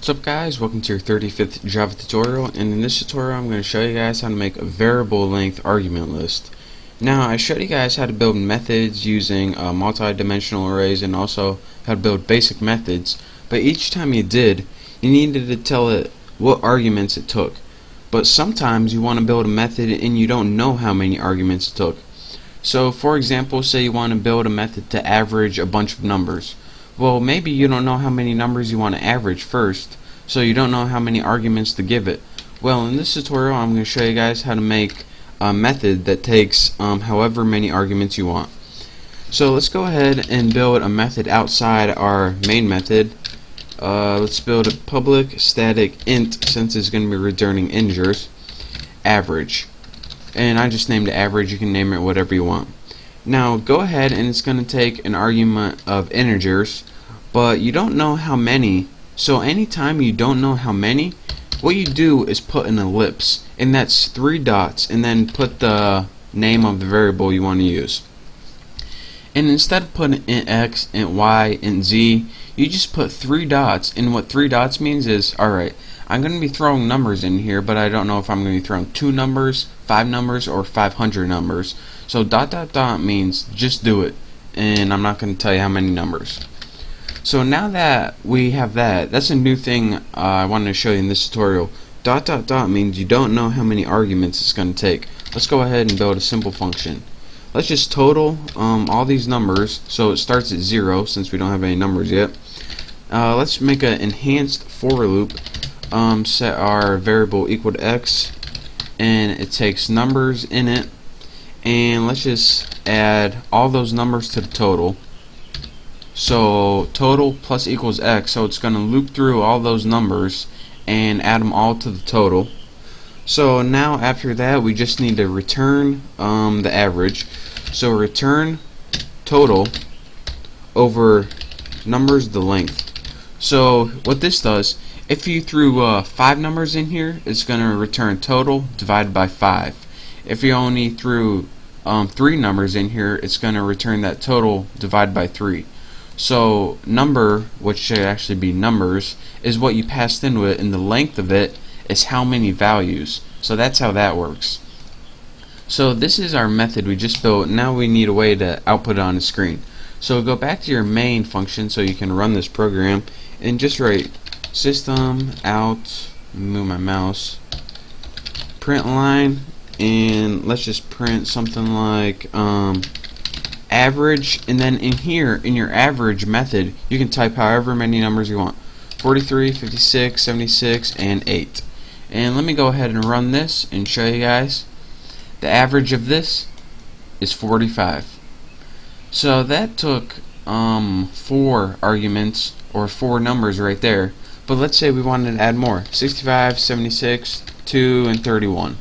What's up guys, welcome to your 35th Java tutorial and in this tutorial I'm going to show you guys how to make a variable length argument list. Now I showed you guys how to build methods using uh, multi-dimensional arrays and also how to build basic methods but each time you did you needed to tell it what arguments it took. But sometimes you want to build a method and you don't know how many arguments it took. So for example say you want to build a method to average a bunch of numbers. Well, maybe you don't know how many numbers you want to average first, so you don't know how many arguments to give it. Well, in this tutorial, I'm going to show you guys how to make a method that takes um, however many arguments you want. So let's go ahead and build a method outside our main method. Uh, let's build a public static int since it's going to be returning integers average and I just named it average you can name it whatever you want now go ahead and it's going to take an argument of integers but you don't know how many. So anytime you don't know how many what you do is put an ellipse and that's three dots and then put the name of the variable you want to use. And instead of putting int x, and y, and z you just put three dots and what three dots means is alright I'm going to be throwing numbers in here but I don't know if I'm going to be throwing two numbers, five numbers, or 500 numbers so dot dot dot means just do it and I'm not going to tell you how many numbers so now that we have that, that's a new thing uh, I wanted to show you in this tutorial. Dot dot dot means you don't know how many arguments it's going to take. Let's go ahead and build a simple function. Let's just total um, all these numbers so it starts at 0 since we don't have any numbers yet. Uh, let's make an enhanced for loop. Um, set our variable equal to x and it takes numbers in it and let's just add all those numbers to the total so total plus equals x, so it's going to loop through all those numbers and add them all to the total. So now after that we just need to return um, the average. So return total over numbers the length. So what this does, if you threw uh, five numbers in here, it's going to return total divided by five. If you only threw um, three numbers in here, it's going to return that total divided by three. So number, which should actually be numbers, is what you passed into it, and the length of it is how many values. So that's how that works. So this is our method we just built. Now we need a way to output it on the screen. So go back to your main function so you can run this program and just write system out move my mouse print line and let's just print something like um, average. And then in here in your average method you can type however many numbers you want. 43 56 76 and 8 and let me go ahead and run this and show you guys. The average of this is 45 so that took um, four arguments or four numbers right there. But let's say we wanted to add more. 65 76 2 and 31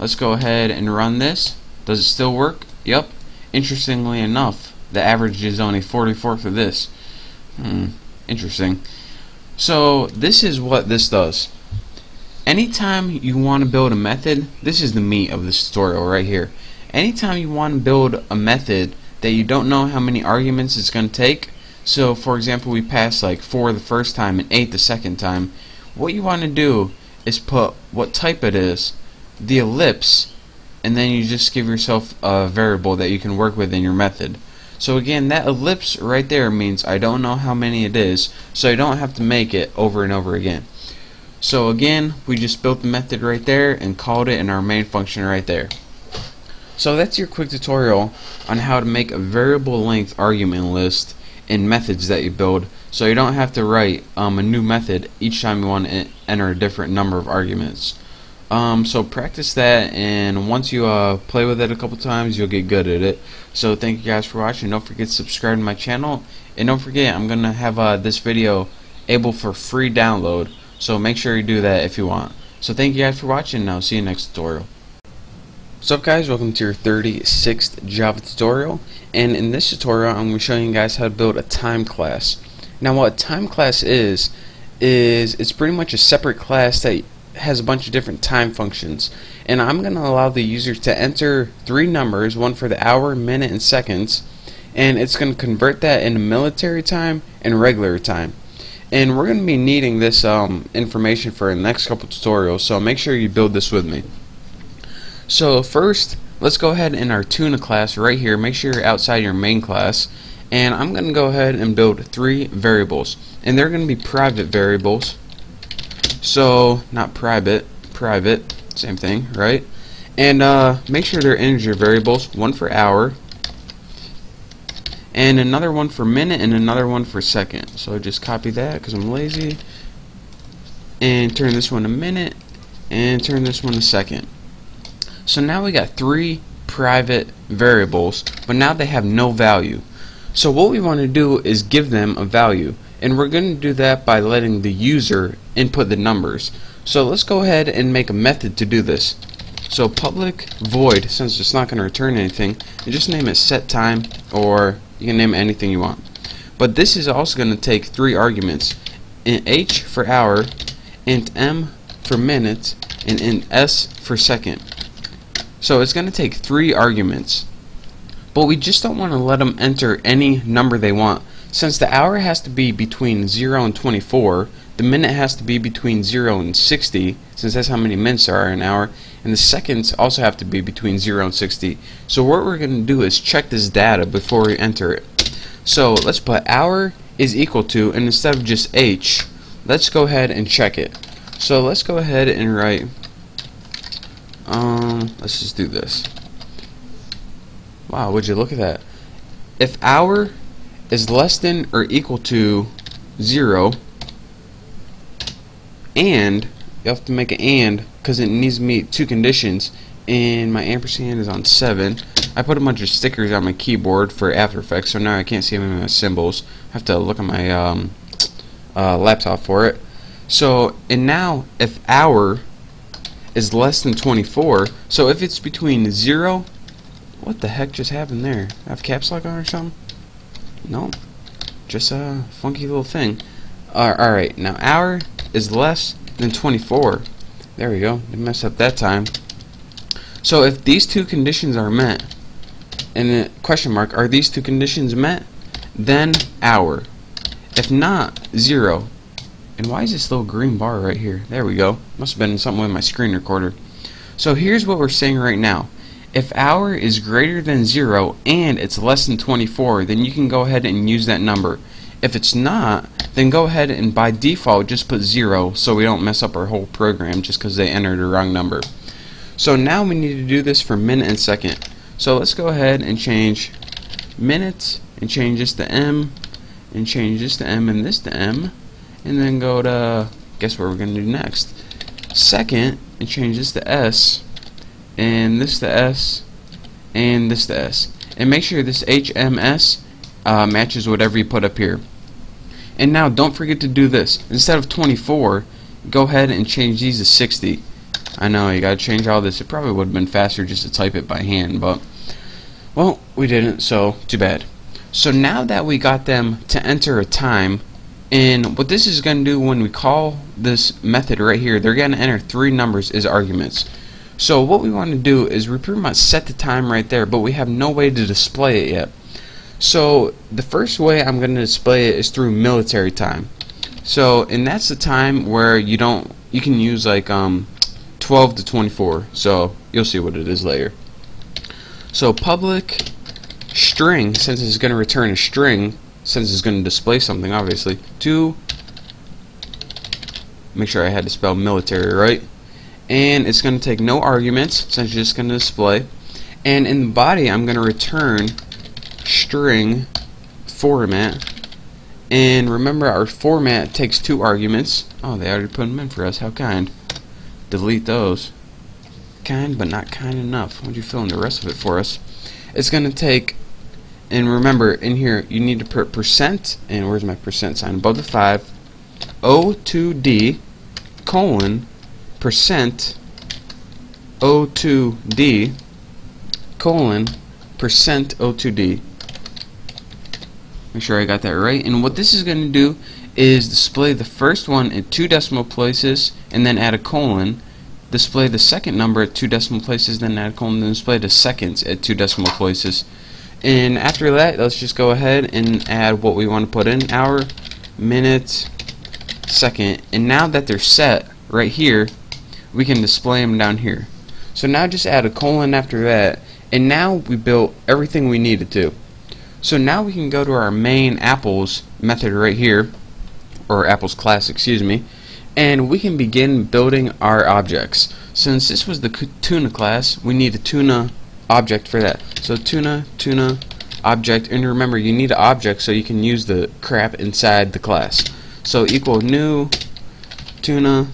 let's go ahead and run this does it still work yep Interestingly enough, the average is only 44 for this. Hmm, interesting. So this is what this does. Anytime you want to build a method, this is the meat of this tutorial right here. Anytime you want to build a method that you don't know how many arguments it's going to take, so for example we pass like 4 the first time and 8 the second time, what you want to do is put what type it is, the ellipse, and then you just give yourself a variable that you can work with in your method. So again, that ellipse right there means I don't know how many it is, so I don't have to make it over and over again. So again, we just built the method right there and called it in our main function right there. So that's your quick tutorial on how to make a variable length argument list in methods that you build so you don't have to write um, a new method each time you want to enter a different number of arguments. Um, so practice that, and once you uh, play with it a couple times, you'll get good at it. So thank you guys for watching. Don't forget to subscribe to my channel, and don't forget I'm gonna have uh, this video able for free download. So make sure you do that if you want. So thank you guys for watching, and I'll see you next tutorial. What's up guys, welcome to your 36th Java tutorial and in this tutorial I'm going to show you guys how to build a time class. Now what a time class is, is it's pretty much a separate class that has a bunch of different time functions. And I'm going to allow the user to enter three numbers one for the hour minute and seconds. And it's going to convert that into military time and regular time. And we're going to be needing this um, information for the next couple tutorials so make sure you build this with me. So first let's go ahead in our tuna class right here. Make sure you're outside your main class. And I'm going to go ahead and build three variables. And they're going to be private variables so not private private same thing right? And uh, make sure they're integer variables one for hour and another one for minute and another one for second. So just copy that because I'm lazy and turn this one to minute and turn this one to second. So now we got three private variables but now they have no value. So what we want to do is give them a value and we're going to do that by letting the user input the numbers so let's go ahead and make a method to do this so public void since it's not going to return anything and just name it set time or you can name anything you want. But this is also going to take three arguments. Int h for hour, int m for minute, and int s for second. So it's going to take three arguments. But we just don't want to let them enter any number they want. Since the hour has to be between 0 and 24, the minute has to be between 0 and 60, since that's how many minutes are in an hour, and the seconds also have to be between 0 and 60. So what we're going to do is check this data before we enter it. So let's put hour is equal to, and instead of just h, let's go ahead and check it. So let's go ahead and write, um, let's just do this. Wow, would you look at that? If hour is less than or equal to 0, and you have to make an and because it needs to meet two conditions and my ampersand is on 7 I put a bunch of stickers on my keyboard for After Effects so now I can't see any of my symbols. I have to look at my um, uh, laptop for it. So and now if hour is less than 24 so if it's between 0 what the heck just happened there? I have caps lock on or something? No just a funky little thing. Uh, alright now hour is less than 24. There we go. Didn't mess up that time. So if these two conditions are met, and the question mark, are these two conditions met? Then hour. If not, zero. And why is this little green bar right here? There we go. Must have been something with my screen recorder. So here's what we're saying right now. If hour is greater than 0 and it's less than 24, then you can go ahead and use that number. If it's not, then go ahead and by default just put 0 so we don't mess up our whole program just because they entered a wrong number. So now we need to do this for minute and second. So let's go ahead and change minutes and change this to M and change this to M and this to M and then go to guess what we're going to do next second and change this to S and this to S and this to S and make sure this HMS uh, matches whatever you put up here and now don't forget to do this. Instead of 24, go ahead and change these to 60. I know, you gotta change all this. It probably would have been faster just to type it by hand, but, well, we didn't, so too bad. So now that we got them to enter a time, and what this is going to do when we call this method right here, they're going to enter three numbers as arguments. So what we want to do is we pretty much set the time right there, but we have no way to display it yet. So the first way I'm going to display it is through military time. So and that's the time where you don't you can use like um 12 to 24. So you'll see what it is later. So public string since it's going to return a string since it's going to display something obviously to make sure I had to spell military right and it's going to take no arguments since it's just going to display and in the body I'm going to return string format. And remember our format takes two arguments. Oh they already put them in for us. How kind. Delete those. Kind but not kind enough. Don't you fill in the rest of it for us? It's gonna take and remember in here you need to put percent and where's my percent sign? Above the 5 O2D colon percent O2D colon percent O2D Make sure I got that right. And what this is going to do is display the first one at two decimal places and then add a colon. Display the second number at two decimal places, then add a colon, then display the seconds at two decimal places. And after that, let's just go ahead and add what we want to put in. Hour, minute, second and now that they're set right here we can display them down here so now just add a colon after that and now we built everything we needed to so now we can go to our main apples method right here or apples class excuse me and we can begin building our objects. Since this was the tuna class we need a tuna object for that. So tuna tuna object and remember you need an object so you can use the crap inside the class. So equal new tuna.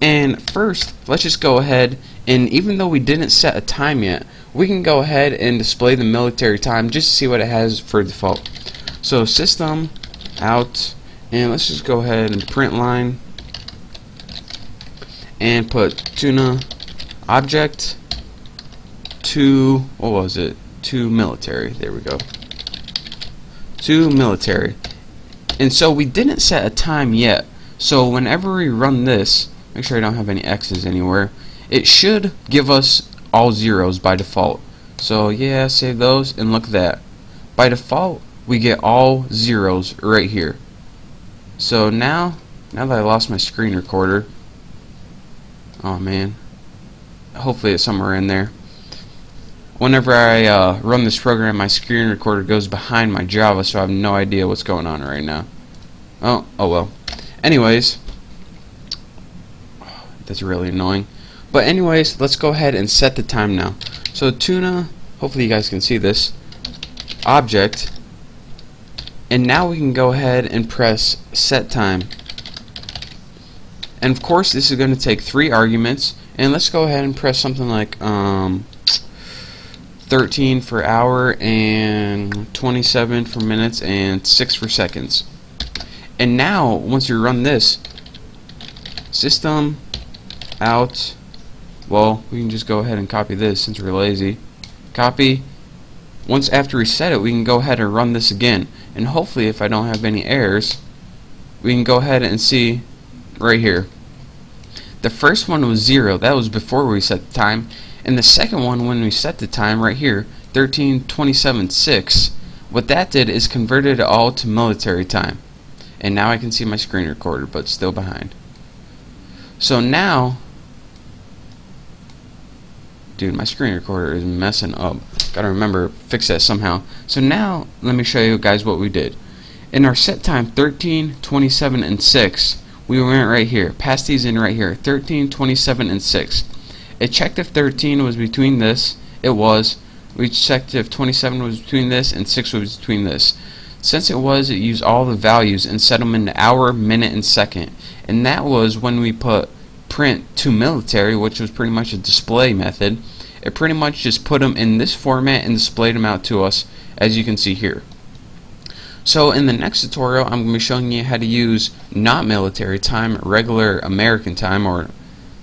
And first let's just go ahead and even though we didn't set a time yet we can go ahead and display the military time just to see what it has for default. So system out and let's just go ahead and print line and put tuna object to what was it? To military. There we go. To military. And so we didn't set a time yet. So whenever we run this make sure I don't have any X's anywhere it should give us all zeros by default so yeah save those and look at that by default we get all zeros right here so now now that I lost my screen recorder oh man hopefully it's somewhere in there whenever I uh, run this program, my screen recorder goes behind my Java, so I have no idea what's going on right now. Oh, oh well. Anyways, that's really annoying. But anyways, let's go ahead and set the time now. So tuna, hopefully you guys can see this, object, and now we can go ahead and press set time. And of course, this is going to take three arguments, and let's go ahead and press something like um, 13 for hour and 27 for minutes and 6 for seconds. And now, once you run this, system out, well, we can just go ahead and copy this since we're lazy. Copy. Once after we set it, we can go ahead and run this again. And hopefully, if I don't have any errors, we can go ahead and see right here. The first one was 0. That was before we set the time. And the second one, when we set the time right here, 13.27.6, what that did is converted it all to military time. And now I can see my screen recorder, but still behind. So now, dude, my screen recorder is messing up. Gotta remember, fix that somehow. So now, let me show you guys what we did. In our set time 13, 27, and 6, we went right here. Pass these in right here. 13, 27, and 6. It checked if 13 was between this. It was. We checked if 27 was between this and 6 was between this. Since it was, it used all the values and set them into hour, minute, and second. And that was when we put print to military, which was pretty much a display method. It pretty much just put them in this format and displayed them out to us, as you can see here. So in the next tutorial, I'm going to be showing you how to use not military time, regular American time, or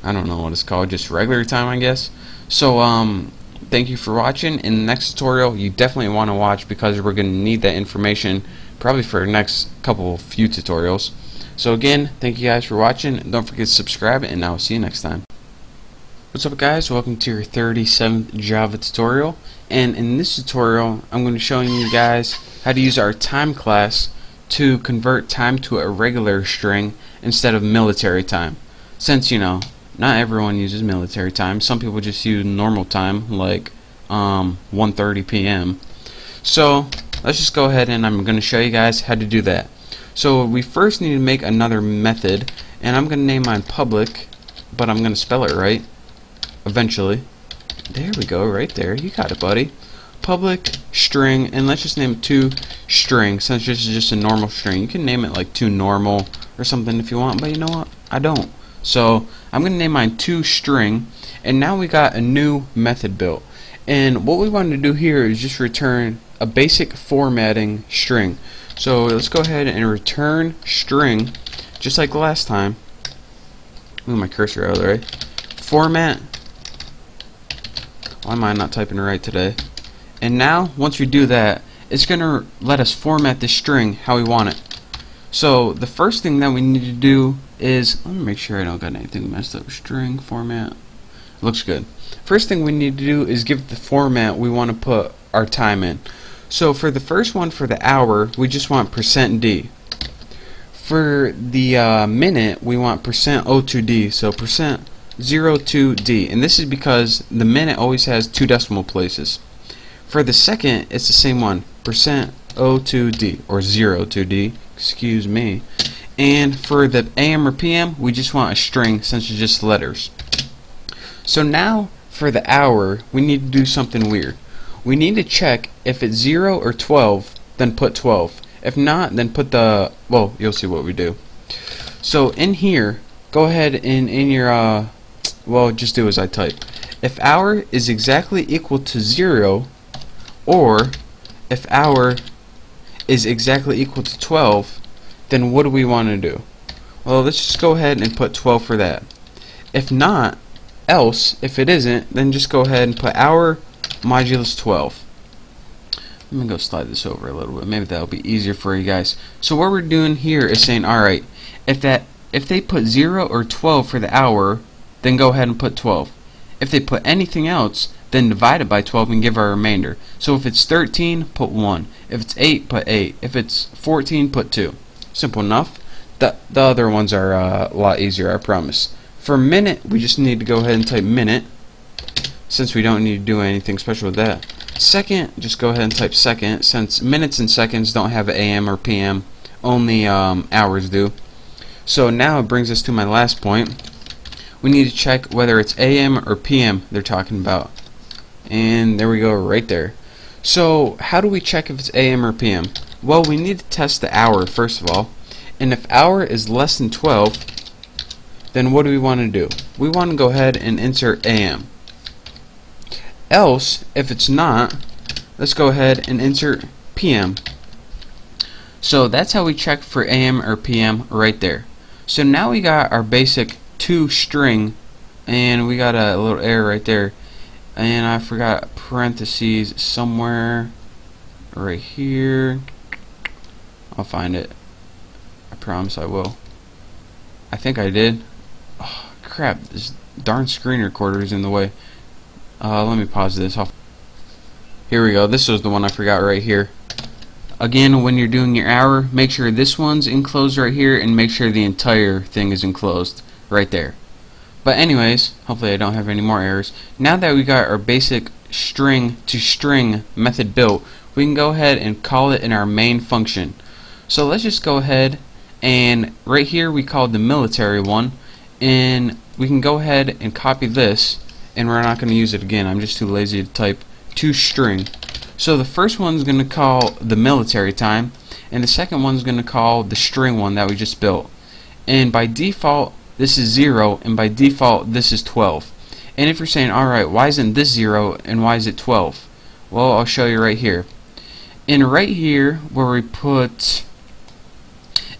I don't know what it's called, just regular time I guess. So um, thank you for watching. In the next tutorial you definitely want to watch because we're going to need that information probably for the next couple few tutorials. So again, thank you guys for watching. Don't forget to subscribe and I'll see you next time. What's up guys, welcome to your 37th Java tutorial and in this tutorial I'm going to be showing you guys how to use our time class to convert time to a regular string instead of military time. Since you know not everyone uses military time. Some people just use normal time, like um, 1.30 p.m. So let's just go ahead and I'm going to show you guys how to do that. So we first need to make another method, and I'm going to name mine public, but I'm going to spell it right, eventually. There we go, right there. You got it, buddy. Public string, and let's just name it to string, since this is just a normal string. You can name it like to normal or something if you want, but you know what? I don't. So I'm going to name mine to string and now we got a new method built and what we want to do here is just return a basic formatting string so let's go ahead and return string just like last time move my cursor out of the way format why am I not typing right today and now once we do that it's gonna let us format the string how we want it so the first thing that we need to do is, let me make sure I don't got anything messed up. String format. Looks good. First thing we need to do is give the format we want to put our time in. So for the first one for the hour, we just want percent %d. For the uh, minute, we want percent %02D, so percent 02D, and this is because the minute always has two decimal places. For the second, it's the same one, percent %02D, or 02D, excuse me. And for the AM or PM, we just want a string since it's just letters. So now, for the hour, we need to do something weird. We need to check if it's 0 or 12, then put 12. If not, then put the, well, you'll see what we do. So in here, go ahead and in your, uh, well, just do as I type. If hour is exactly equal to 0, or if hour is exactly equal to 12, then what do we want to do? Well, let's just go ahead and put 12 for that. If not, else, if it isn't, then just go ahead and put hour modulus 12. Let me go slide this over a little bit. Maybe that'll be easier for you guys. So what we're doing here is saying, alright, if that if they put 0 or 12 for the hour, then go ahead and put 12. If they put anything else, then divide it by 12 and give our remainder. So if it's 13, put 1. If it's 8, put 8. If it's 14, put 2. Simple enough. The, the other ones are uh, a lot easier, I promise. For minute, we just need to go ahead and type minute, since we don't need to do anything special with that. Second, just go ahead and type second, since minutes and seconds don't have AM or PM, only um, hours do. So now it brings us to my last point. We need to check whether it's AM or PM they're talking about. And there we go, right there. So, how do we check if it's AM or PM? Well, we need to test the hour, first of all. And if hour is less than 12, then what do we want to do? We want to go ahead and insert AM. Else, if it's not, let's go ahead and insert PM. So that's how we check for AM or PM right there. So now we got our basic two string and we got a little error right there. And I forgot parentheses somewhere right here. I'll find it. I promise I will. I think I did. Oh, crap. This darn screen recorder is in the way uh, let me pause this. Here we go. This was the one I forgot right here. Again when you're doing your hour make sure this one's enclosed right here and make sure the entire thing is enclosed right there. But anyways hopefully I don't have any more errors. Now that we got our basic string to string method built we can go ahead and call it in our main function. So let's just go ahead and right here we called the military one and we can go ahead and copy this and we're not going to use it again I'm just too lazy to type to string so the first one's going to call the military time, and the second one's going to call the string one that we just built. And by default, this is 0, and by default, this is 12. And if you're saying, alright, why isn't this 0, and why is it 12? Well, I'll show you right here. And right here, where we put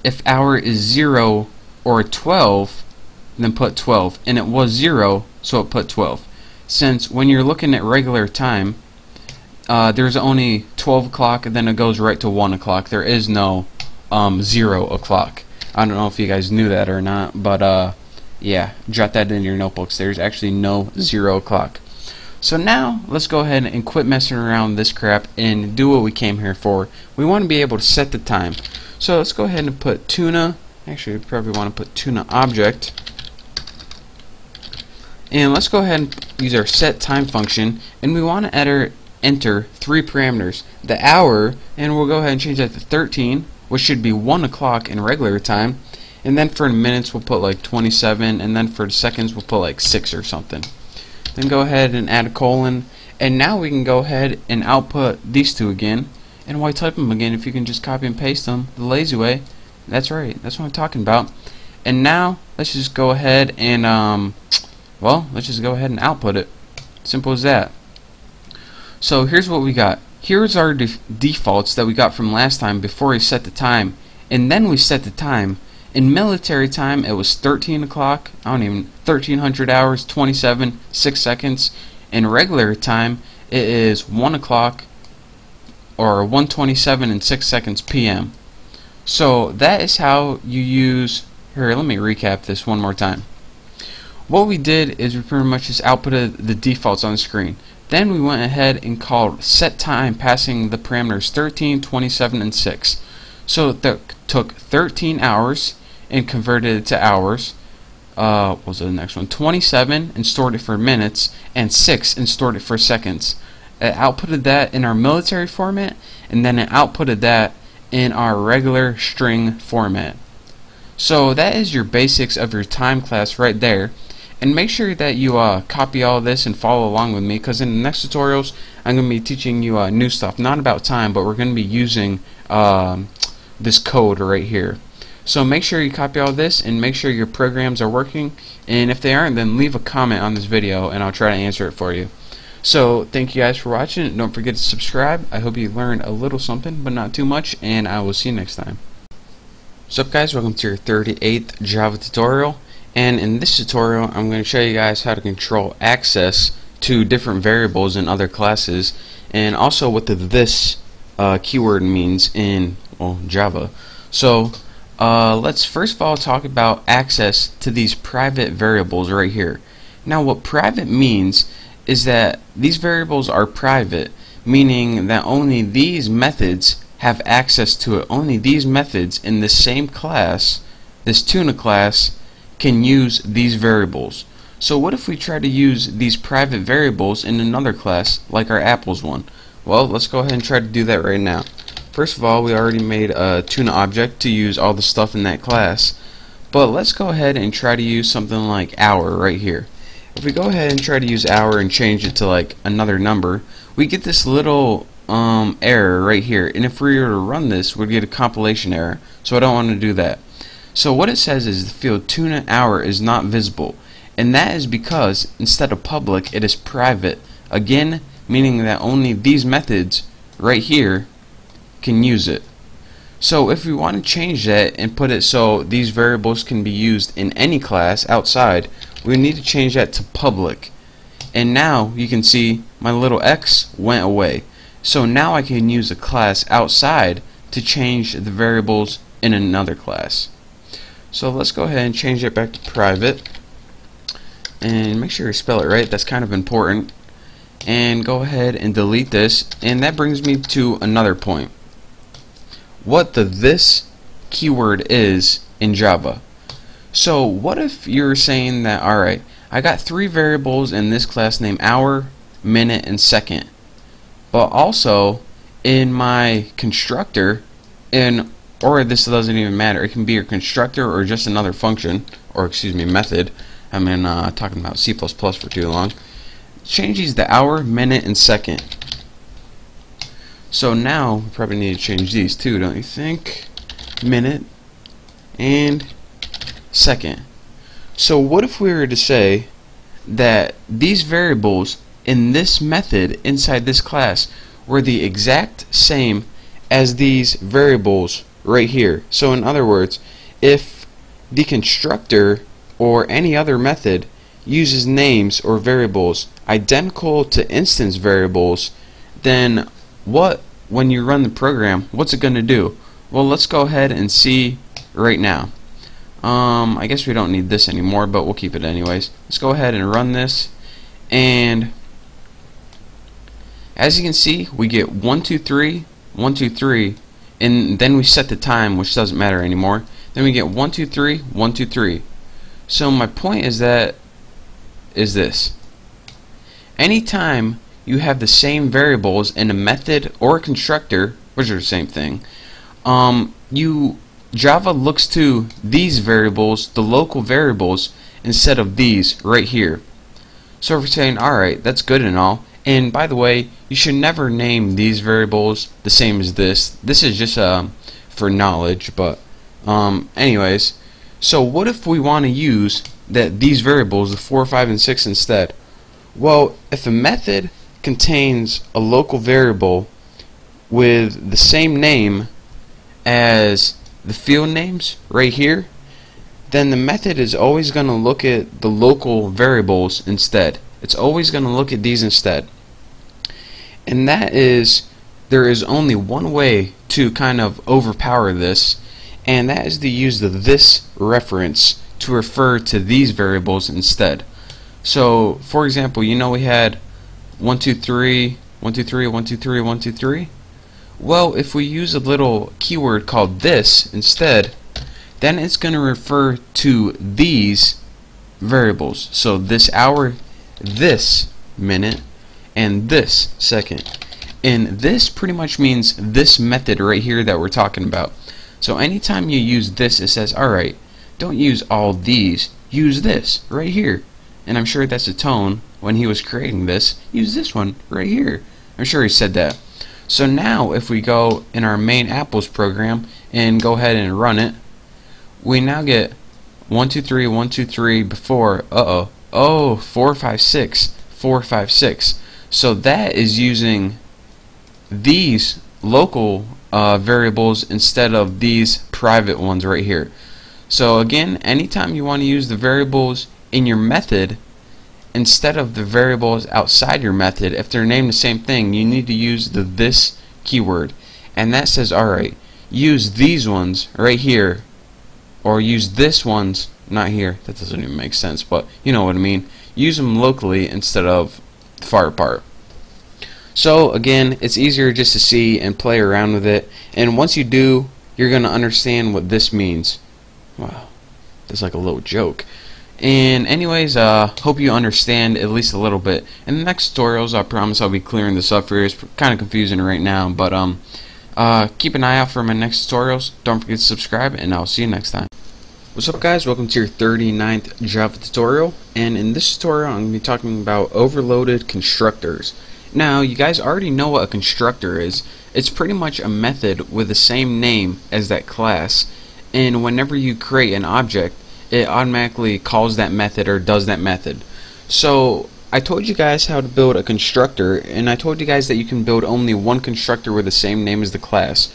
if hour is 0 or 12, then put 12. And it was 0, so it put 12. Since when you're looking at regular time, uh, there's only 12 o'clock and then it goes right to 1 o'clock. There is no um, 0 o'clock. I don't know if you guys knew that or not, but uh, yeah, jot that in your notebooks. There's actually no 0 o'clock. So now, let's go ahead and quit messing around this crap and do what we came here for. We want to be able to set the time. So let's go ahead and put tuna, actually we probably want to put tuna object. And let's go ahead and use our set time function and we want to enter enter three parameters. The hour, and we'll go ahead and change that to 13, which should be 1 o'clock in regular time. And then for minutes, we'll put like 27, and then for seconds, we'll put like 6 or something. Then go ahead and add a colon, and now we can go ahead and output these two again. And why type them again if you can just copy and paste them the lazy way? That's right, that's what I'm talking about. And now, let's just go ahead and, um, well, let's just go ahead and output it. Simple as that. So here's what we got. Here's our def defaults that we got from last time before we set the time. And then we set the time. In military time, it was 13 o'clock, I don't even, 1300 hours, 27, 6 seconds. In regular time, it is 1 o'clock, or 127 and 6 seconds p.m. So that is how you use, here, let me recap this one more time. What we did is we pretty much just outputted the defaults on the screen. Then we went ahead and called set time passing the parameters 13, 27, and 6. So that took 13 hours and converted it to hours. Uh, what was the next one? 27 and stored it for minutes, and 6 and stored it for seconds. It outputted that in our military format, and then it outputted that in our regular string format. So that is your basics of your time class right there. And make sure that you uh, copy all this and follow along with me because in the next tutorials I'm going to be teaching you uh, new stuff, not about time, but we're going to be using um, this code right here. So make sure you copy all this and make sure your programs are working. And if they aren't, then leave a comment on this video and I'll try to answer it for you. So thank you guys for watching. Don't forget to subscribe. I hope you learned a little something, but not too much. And I will see you next time. What's up guys, welcome to your 38th Java tutorial and in this tutorial I'm going to show you guys how to control access to different variables in other classes and also what the this uh, keyword means in well, Java. So uh, let's first of all talk about access to these private variables right here. Now what private means is that these variables are private meaning that only these methods have access to it. Only these methods in the same class, this tuna class, can use these variables. So what if we try to use these private variables in another class, like our apples one? Well, let's go ahead and try to do that right now. First of all, we already made a tuna object to use all the stuff in that class. But let's go ahead and try to use something like hour right here. If we go ahead and try to use hour and change it to like another number, we get this little um, error right here. And if we were to run this, we'd get a compilation error. So I don't want to do that. So what it says is the field tuna hour is not visible. And that is because instead of public, it is private. Again, meaning that only these methods right here can use it. So if we want to change that and put it so these variables can be used in any class outside, we need to change that to public. And now you can see my little x went away. So now I can use a class outside to change the variables in another class. So let's go ahead and change it back to private. And make sure you spell it right, that's kind of important. And go ahead and delete this. And that brings me to another point. What the this keyword is in Java. So what if you're saying that, alright, I got three variables in this class named hour, minute, and second but also in my constructor in or this doesn't even matter. It can be a constructor or just another function or excuse me method. I mean uh, talking about C++ for too long. Changes the hour minute and second. So now we probably need to change these too don't you think? Minute and second. So what if we were to say that these variables in this method inside this class were the exact same as these variables right here. So in other words, if the constructor or any other method uses names or variables identical to instance variables, then what, when you run the program, what's it going to do? Well, let's go ahead and see right now. Um, I guess we don't need this anymore, but we'll keep it anyways. Let's go ahead and run this, and as you can see, we get 1, 2, 3, 1, 2, 3, and then we set the time, which doesn't matter anymore. Then we get 1, 2, 3, 1, 2, 3. So my point is that is this. Anytime you have the same variables in a method or a constructor, which are the same thing, um, you Java looks to these variables, the local variables, instead of these right here. So if we're saying, alright, that's good and all, and by the way, you should never name these variables the same as this. This is just uh, for knowledge, but um, anyways. So what if we want to use that these variables, the 4, 5, and 6 instead? Well, if a method contains a local variable with the same name as the field names right here, then the method is always going to look at the local variables instead. It's always going to look at these instead and that is there is only one way to kind of overpower this and that is to use the this reference to refer to these variables instead so for example you know we had 1 2 3 1 2 3 1 2 3 1 2 3 Well, if we use a little keyword called this instead, then it's going to refer to these variables. So this hour, this minute, and this second. And this pretty much means this method right here that we're talking about. So anytime you use this, it says, alright, don't use all these, use this right here. And I'm sure that's a tone when he was creating this. Use this one right here. I'm sure he said that. So now if we go in our main apples program and go ahead and run it, we now get 1, 2, 3, 1, 2, 3 before, uh-oh, oh, 4, 5, 6, 4, 5, 6. So that is using these local uh, variables instead of these private ones right here. So again, anytime you want to use the variables in your method instead of the variables outside your method, if they're named the same thing, you need to use the this keyword. And that says, alright, use these ones right here, or use this ones, not here, that doesn't even make sense, but you know what I mean. Use them locally instead of far apart. So again, it's easier just to see and play around with it. And once you do, you're going to understand what this means. Wow, that's like a little joke. And anyways, uh, hope you understand at least a little bit. In the next tutorials, I promise I'll be clearing this up for you. It's kind of confusing right now, but um, uh, keep an eye out for my next tutorials. Don't forget to subscribe, and I'll see you next time. What's up guys, welcome to your 39th Java tutorial, and in this tutorial I'm going to be talking about overloaded constructors. Now, you guys already know what a constructor is. It's pretty much a method with the same name as that class, and whenever you create an object, it automatically calls that method or does that method. So, I told you guys how to build a constructor, and I told you guys that you can build only one constructor with the same name as the class.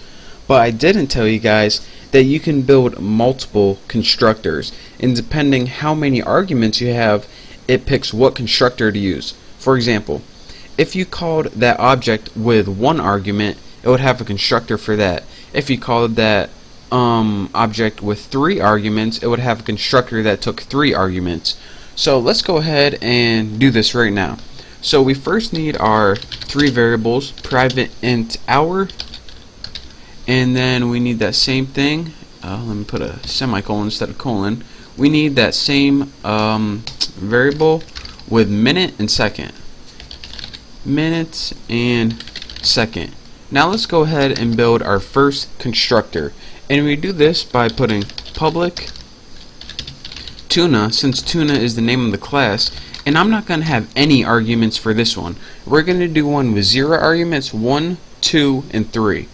But I didn't tell you guys that you can build multiple constructors, and depending how many arguments you have, it picks what constructor to use. For example, if you called that object with one argument, it would have a constructor for that. If you called that um, object with three arguments, it would have a constructor that took three arguments. So let's go ahead and do this right now. So we first need our three variables, private int hour, and then we need that same thing. Uh, let me put a semicolon instead of colon. We need that same um, variable with minute and second minutes and second. Now let's go ahead and build our first constructor. And we do this by putting public tuna, since tuna is the name of the class, and I'm not going to have any arguments for this one. We're going to do one with zero arguments, one, two, and three.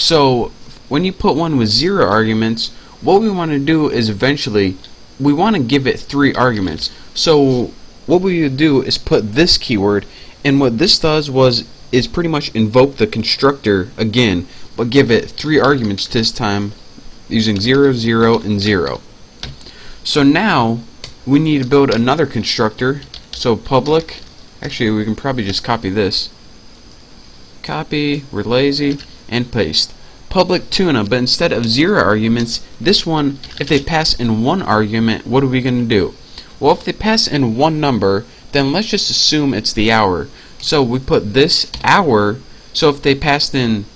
So when you put one with zero arguments, what we want to do is eventually, we want to give it three arguments. So what we do is put this keyword and what this does was is pretty much invoke the constructor again, but give it three arguments this time using 0, 0, and 0. So now we need to build another constructor. So public, actually we can probably just copy this. Copy, we're lazy, and paste. Public tuna, but instead of zero arguments, this one, if they pass in one argument, what are we going to do? Well, if they pass in one number, then let's just assume it's the hour. So we put this hour, so if they passed in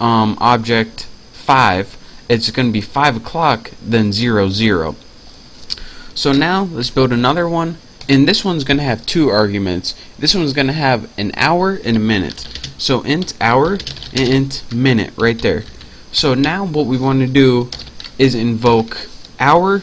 um, object 5, it's going to be 5 o'clock, then 0, 0. So now let's build another one, and this one's going to have two arguments. This one's going to have an hour and a minute. So int hour and int minute right there. So now what we want to do is invoke hour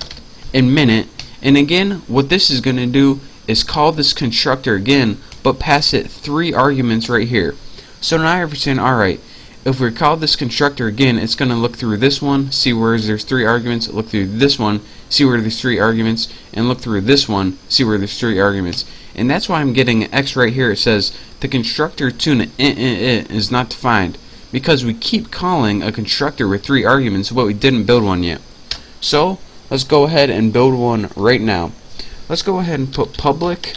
and minute, and again what this is going to do is call this constructor again, but pass it three arguments right here. So now you're saying, alright, if we call this constructor again, it's going to look through this one, see where there's three arguments, look through this one, see where there's three arguments, and look through this one, see where there's three arguments. And that's why I'm getting an X right here. It says the constructor tuna eh, eh, eh, is not defined because we keep calling a constructor with three arguments, but we didn't build one yet. So let's go ahead and build one right now. Let's go ahead and put public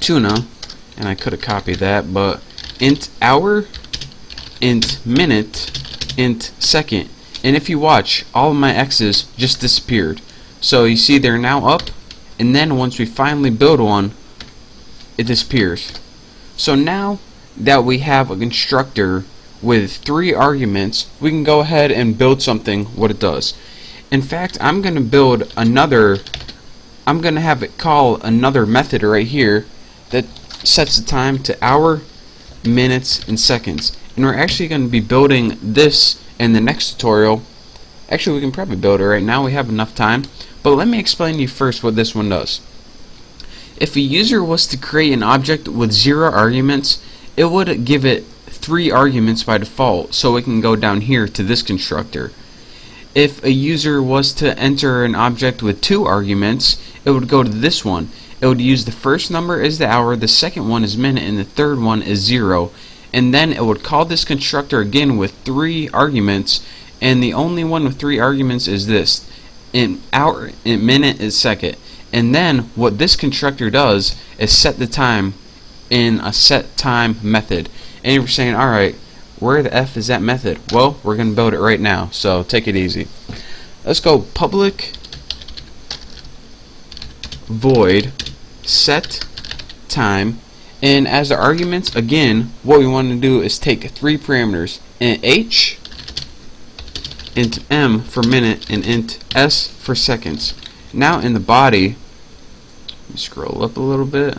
tuna, and I could have copied that, but int hour, int minute, int second. And if you watch, all of my x's just disappeared. So you see they're now up, and then once we finally build one, it disappears. So now that we have a constructor with three arguments, we can go ahead and build something what it does. In fact, I'm going to build another, I'm going to have it call another method right here that sets the time to hour, minutes, and seconds. And we're actually going to be building this in the next tutorial. Actually, we can probably build it right now. We have enough time. But let me explain to you first what this one does. If a user was to create an object with zero arguments, it would give it three arguments by default, so it can go down here to this constructor. If a user was to enter an object with two arguments, it would go to this one. It would use the first number as the hour, the second one is minute, and the third one is zero. And then it would call this constructor again with three arguments, and the only one with three arguments is this. In hour, in minute is second. And then what this constructor does is set the time in a set time method. And you're saying, alright, where the F is that method? Well, we're going to build it right now, so take it easy. Let's go public void set time and as the arguments again what we want to do is take three parameters int h int m for minute and int s for seconds. Now in the body scroll up a little bit.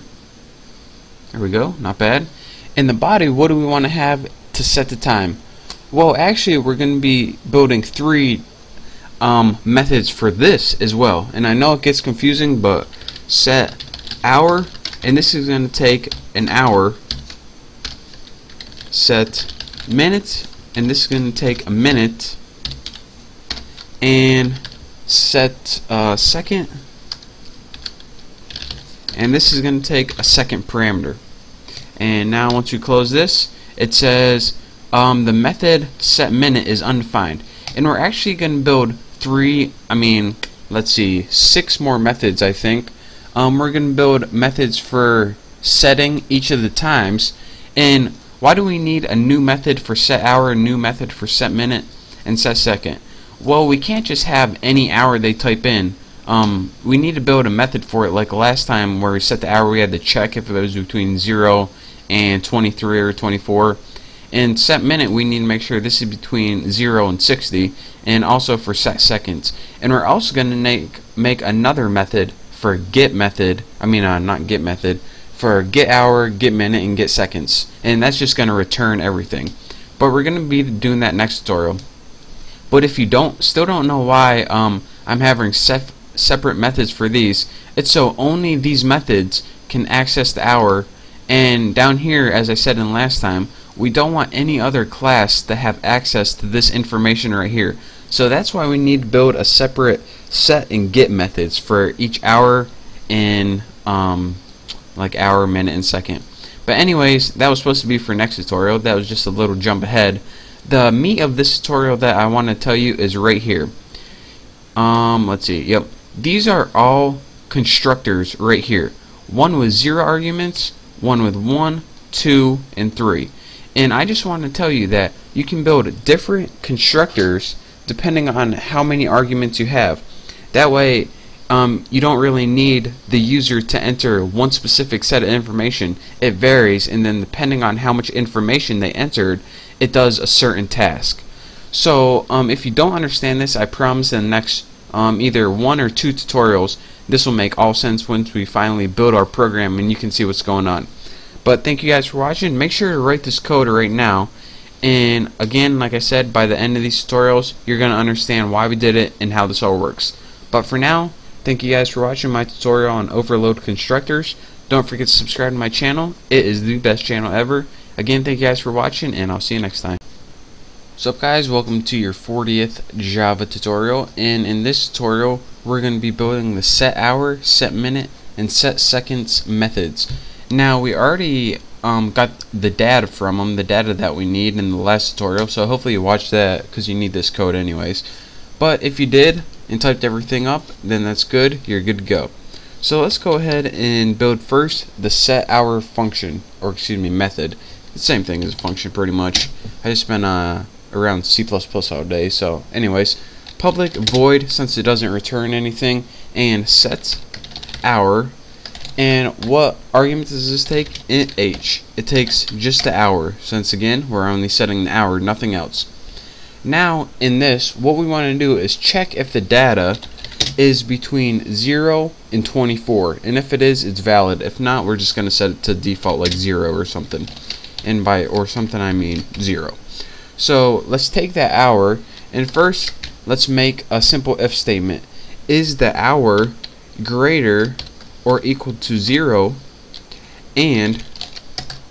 There we go not bad. In the body what do we want to have to set the time? Well actually we're going to be building three um, methods for this as well. And I know it gets confusing but set hour and this is going to take an hour. Set minute and this is going to take a minute and set uh, second. And this is going to take a second parameter. And now once you close this it says um, the method set minute is undefined. And we're actually going to build three I mean let's see six more methods I think. Um, we're going to build methods for setting each of the times. And why do we need a new method for set hour a new method for set minute and set second well we can't just have any hour they type in um, we need to build a method for it like last time where we set the hour we had to check if it was between 0 and 23 or 24 and set minute we need to make sure this is between 0 and 60 and also for set seconds and we're also going to make make another method for get method, I mean uh, not get method, for get hour, get minute, and get seconds. And that's just going to return everything. But we're going to be doing that next tutorial. But if you don't, still don't know why um, I'm having sef separate methods for these, it's so only these methods can access the hour. And down here, as I said in last time, we don't want any other class to have access to this information right here. So that's why we need to build a separate set and get methods for each hour and um, like hour, minute, and second. But anyways, that was supposed to be for next tutorial. That was just a little jump ahead. The meat of this tutorial that I want to tell you is right here. Um, let's see. Yep. These are all constructors right here. One with zero arguments, one with one, two, and three. And I just want to tell you that you can build different constructors depending on how many arguments you have. That way, um, you don't really need the user to enter one specific set of information. It varies, and then depending on how much information they entered, it does a certain task. So, um, if you don't understand this, I promise in the next um, either one or two tutorials, this will make all sense once we finally build our program and you can see what's going on. But thank you guys for watching. Make sure to write this code right now. And again, like I said, by the end of these tutorials, you're going to understand why we did it and how this all works. But for now, thank you guys for watching my tutorial on overload constructors. Don't forget to subscribe to my channel. It is the best channel ever. Again, thank you guys for watching, and I'll see you next time. What's up guys, welcome to your 40th Java tutorial, and in this tutorial, we're going to be building the set hour, set minute, and set seconds methods. Now, we already um, got the data from them, the data that we need in the last tutorial, so hopefully you watched that, because you need this code anyways. But if you did, and typed everything up, then that's good, you're good to go. So let's go ahead and build first the set hour function, or excuse me, method. The same thing as a function pretty much. I just been uh, around C++ all day, so anyways, public void since it doesn't return anything, and set hour, And what argument does this take? Int h. It takes just the hour, since again, we're only setting the hour, nothing else. Now, in this, what we want to do is check if the data is between 0 and 24. And if it is, it's valid. If not, we're just going to set it to default like 0 or something. And by or something, I mean 0. So, let's take that hour, and first, let's make a simple if statement. Is the hour greater or equal to 0 and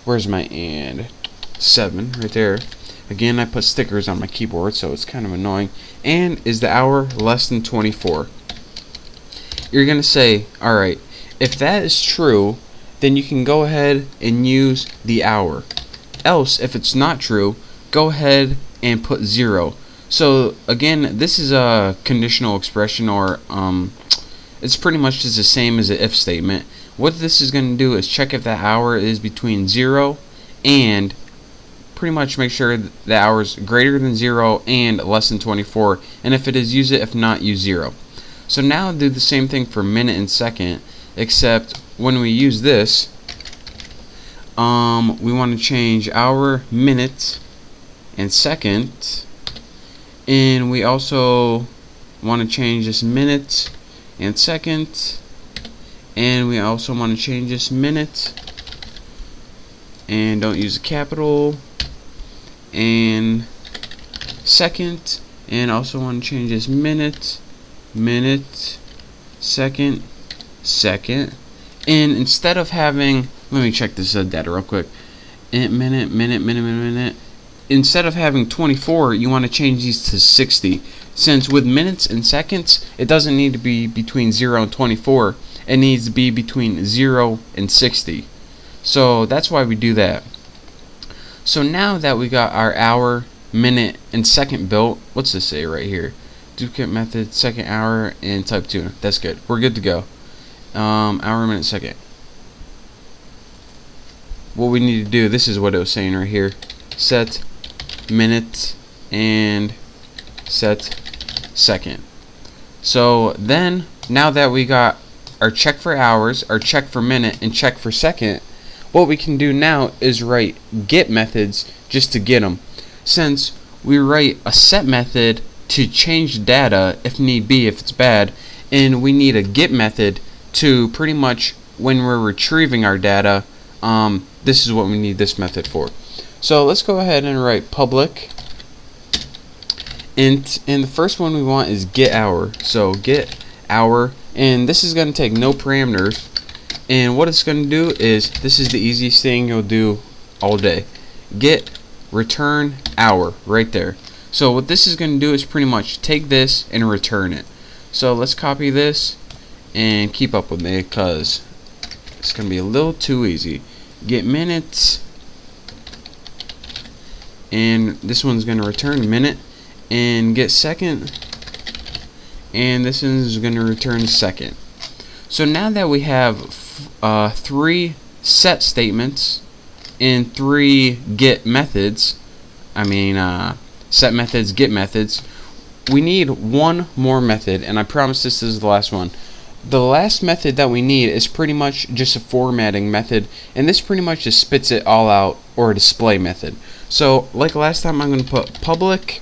where's my and 7 right there again I put stickers on my keyboard so it's kind of annoying. And is the hour less than 24 you're gonna say alright if that is true then you can go ahead and use the hour. Else if it's not true go ahead and put 0 so again this is a conditional expression or um, it's pretty much just the same as an if statement. What this is going to do is check if the hour is between 0 and pretty much make sure the hour is greater than 0 and less than 24 and if it is use it. If not use 0 so now do the same thing for minute and second except when we use this um, we want to change hour minute and second and we also want to change this minute and second and we also want to change this minute and don't use a capital and second and also want to change this minute minute second second. And instead of having let me check this uh, data real quick. Minute minute minute minute minute. Instead of having 24 you want to change these to 60 since with minutes and seconds it doesn't need to be between 0 and 24 it needs to be between 0 and 60 so that's why we do that so now that we got our hour minute and second built what's this say right here? Duplicate method second hour and type 2 that's good. We're good to go. Um, hour minute second. What we need to do this is what it was saying right here. Set minute and set second. So then now that we got our check for hours our check for minute and check for second what we can do now is write get methods just to get them since we write a set method to change data if need be if it's bad and we need a get method to pretty much when we're retrieving our data um, this is what we need this method for. So let's go ahead and write public. And and the first one we want is get hour. So get hour and this is going to take no parameters and what it's going to do is this is the easiest thing you'll do all day. Get return hour right there. So what this is going to do is pretty much take this and return it. So let's copy this and keep up with me because it's going to be a little too easy. Get minutes. And this one's going to return minute. And get second. And this one's going to return second. So now that we have uh, three set statements and three get methods. I mean uh, set methods get methods. We need one more method and I promise this is the last one. The last method that we need is pretty much just a formatting method and this pretty much just spits it all out or a display method. So like last time I'm going to put public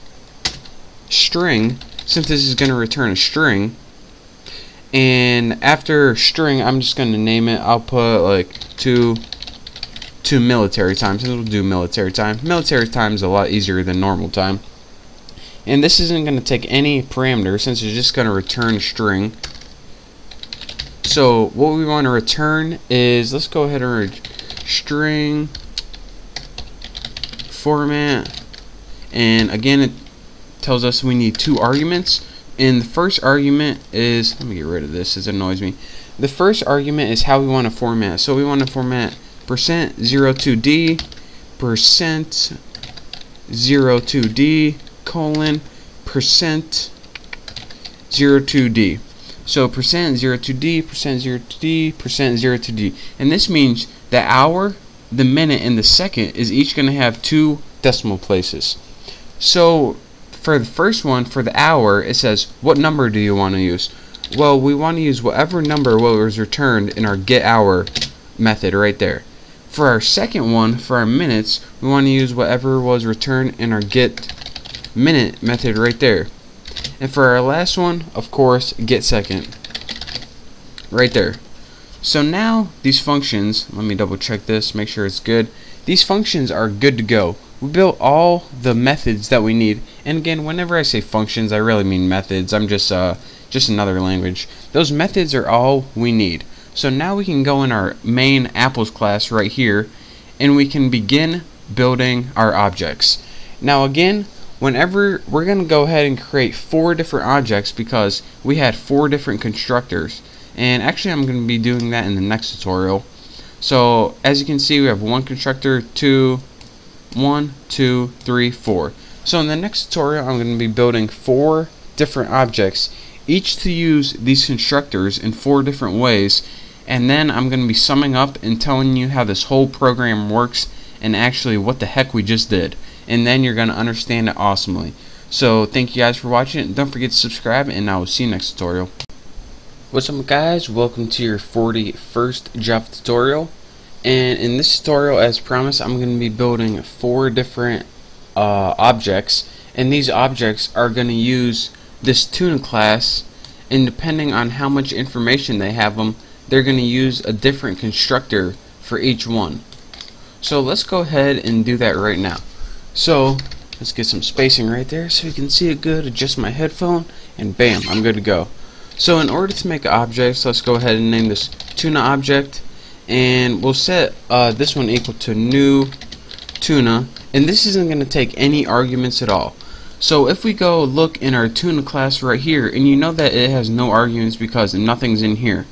string since this is going to return a string and after string I'm just going to name it. I'll put like to to military times we'll do military time. Military time is a lot easier than normal time. And this isn't going to take any parameter since it's just going to return string. So what we want to return is let's go ahead and string format. And again it tells us we need two arguments and the first argument is let me get rid of this it annoys me. The first argument is how we want to format. So we want to format percent 02d percent 02d colon percent 02d so percent 02d percent 02d percent 02d and this means the hour the minute and the second is each going to have two decimal places. So for the first one, for the hour, it says, what number do you want to use? Well, we want to use whatever number was returned in our get hour method right there. For our second one, for our minutes, we want to use whatever was returned in our get minute method right there. And for our last one, of course, get second. Right there. So now these functions, let me double check this, make sure it's good. These functions are good to go. We built all the methods that we need. And again, whenever I say functions, I really mean methods. I'm just uh, just another language. Those methods are all we need. So now we can go in our main apples class right here and we can begin building our objects. Now again, whenever we're going to go ahead and create four different objects because we had four different constructors and actually I'm going to be doing that in the next tutorial so as you can see we have one constructor two one two three four so in the next tutorial I'm going to be building four different objects each to use these constructors in four different ways and then I'm going to be summing up and telling you how this whole program works and actually what the heck we just did and then you're going to understand it awesomely. So thank you guys for watching. Don't forget to subscribe and I will see you next tutorial. What's up guys? Welcome to your 41st Java tutorial. And in this tutorial, as promised, I'm going to be building four different uh, objects. And these objects are going to use this tuna class. And depending on how much information they have them, they're going to use a different constructor for each one. So let's go ahead and do that right now. So let's get some spacing right there so you can see it good adjust my headphone and bam I'm good to go so in order to make objects let's go ahead and name this tuna object and we'll set uh, this one equal to new tuna. And this isn't going to take any arguments at all. So if we go look in our tuna class right here and you know that it has no arguments because nothing's in here.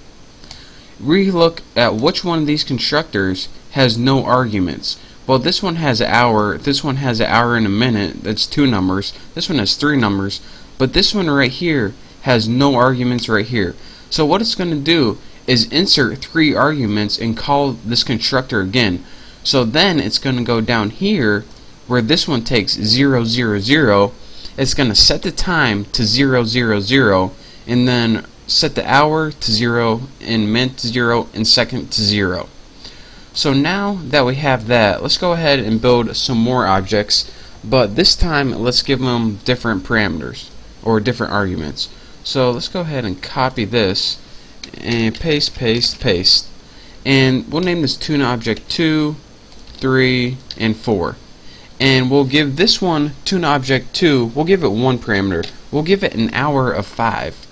We look at which one of these constructors has no arguments. Well, this one has an hour, this one has an hour and a minute, that's two numbers. This one has three numbers, but this one right here has no arguments right here. So what it's going to do is insert three arguments and call this constructor again. So then it's going to go down here where this one takes 0, 0, 0. It's going to set the time to 0, 0, 0 and then set the hour to 0 and minute to 0 and second to 0. So now that we have that, let's go ahead and build some more objects, but this time let's give them different parameters, or different arguments. So let's go ahead and copy this, and paste, paste, paste. And we'll name this tuna object 2, 3, and 4. And we'll give this one, tuna object 2, we'll give it one parameter. We'll give it an hour of 5.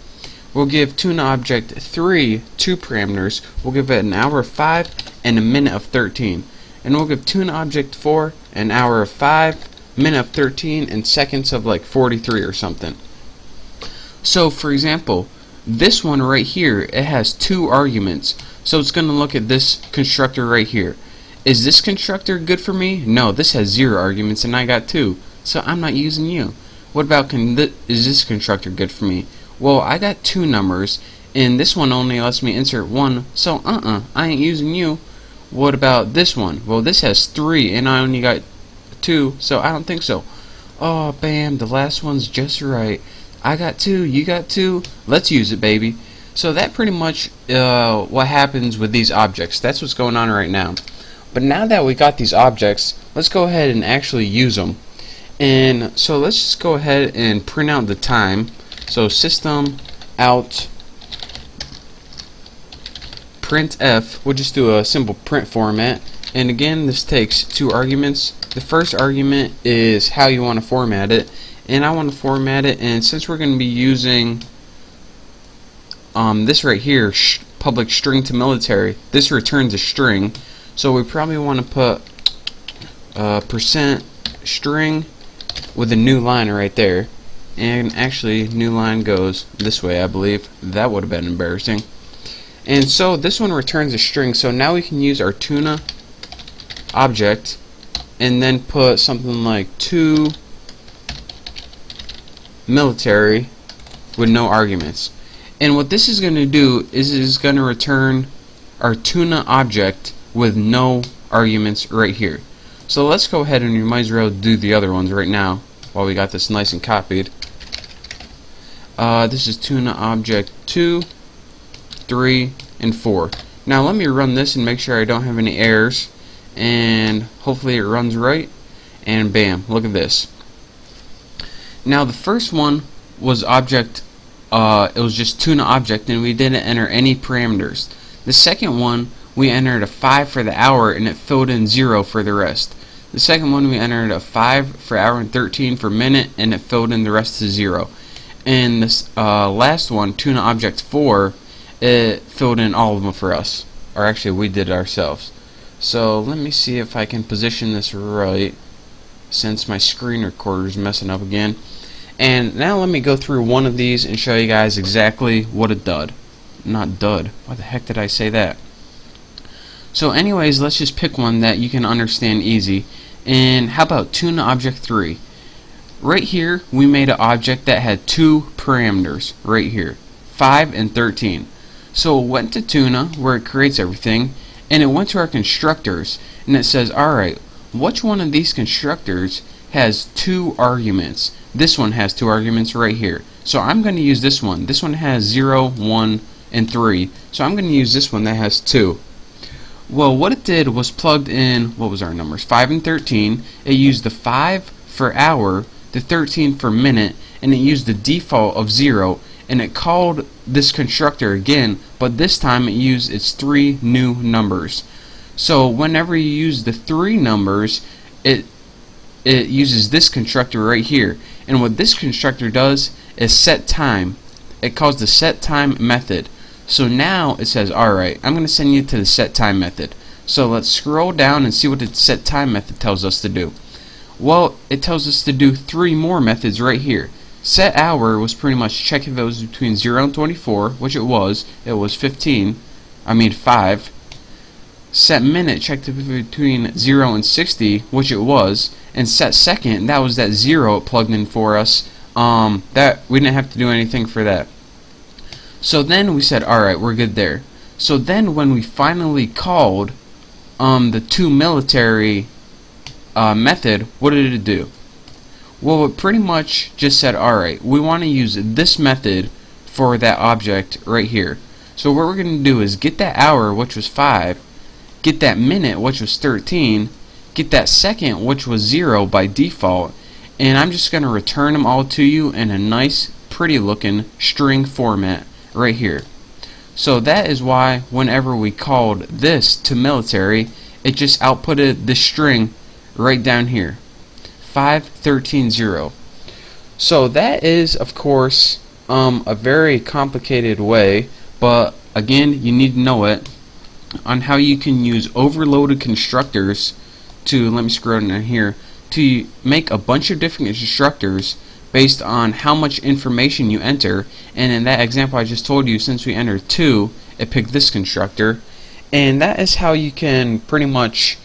We'll give tuna object 3 two parameters. We'll give it an hour of 5 and a minute of 13. And we'll give tune object 4 an hour of 5, minute of 13, and seconds of like 43 or something. So for example, this one right here, it has two arguments. So it's going to look at this constructor right here. Is this constructor good for me? No, this has zero arguments and I got two. So I'm not using you. What about th is this constructor good for me? Well, I got two numbers and this one only lets me insert one. So uh-uh, I ain't using you. What about this one? Well, this has three, and I only got two, so I don't think so. Oh, bam, the last one's just right. I got two, you got two, let's use it, baby. So that pretty much uh, what happens with these objects. That's what's going on right now. But now that we got these objects, let's go ahead and actually use them. And so let's just go ahead and print out the time. So system out printf, we'll just do a simple print format. And again, this takes two arguments. The first argument is how you want to format it. And I want to format it, and since we're going to be using um, this right here, public string to military, this returns a string. So we probably want to put uh, percent string with a new line right there. And actually, new line goes this way, I believe. That would have been embarrassing. And so this one returns a string. So now we can use our tuna object and then put something like to military with no arguments. And what this is going to do is it is going to return our tuna object with no arguments right here. So let's go ahead and you might as well do the other ones right now while we got this nice and copied. Uh, this is tuna object 2, 3, and 4. Now let me run this and make sure I don't have any errors and hopefully it runs right and bam look at this now the first one was object uh, it was just tuna object and we didn't enter any parameters. The second one we entered a 5 for the hour and it filled in 0 for the rest. The second one we entered a 5 for hour and 13 for minute and it filled in the rest to 0 and this uh, last one tuna object 4 it filled in all of them for us or actually we did it ourselves. So let me see if I can position this right since my screen recorder is messing up again. And now let me go through one of these and show you guys exactly what it dud. Not dud. Why the heck did I say that? So anyways, let's just pick one that you can understand easy. And how about tuna object 3? Right here, we made an object that had two parameters, right here, 5 and 13. So it went to tuna, where it creates everything, and it went to our constructors, and it says, alright, which one of these constructors has two arguments? This one has two arguments right here. So I'm going to use this one. This one has 0, 1, and 3. So I'm going to use this one that has 2. Well, what it did was plugged in, what was our numbers? 5 and 13. It used the 5 for hour, the 13 for minute, and it used the default of 0, and it called this constructor again, but this time it used its three new numbers. So whenever you use the three numbers, it it uses this constructor right here. And what this constructor does is set time. It calls the set time method. So now it says, alright, I'm going to send you to the set time method. So let's scroll down and see what the set time method tells us to do. Well, it tells us to do three more methods right here. Set hour was pretty much check if it was between 0 and 24, which it was. It was 15. I mean 5 set minute checked between 0 and 60 which it was and set second that was that 0 it plugged in for us. Um, that we didn't have to do anything for that. So then we said alright we're good there. So then when we finally called um, the to military uh, method what did it do? Well it pretty much just said alright we want to use this method for that object right here. So what we're going to do is get that hour which was 5 get that minute which was 13 get that second which was 0 by default. And I'm just gonna return them all to you in a nice pretty looking string format right here. So that is why whenever we called this to military it just outputted the string right down here. 5130 so that is of course um, a very complicated way but again you need to know it on how you can use overloaded constructors to, let me scroll down here, to make a bunch of different constructors based on how much information you enter. And in that example I just told you since we entered 2 it picked this constructor. And that is how you can pretty much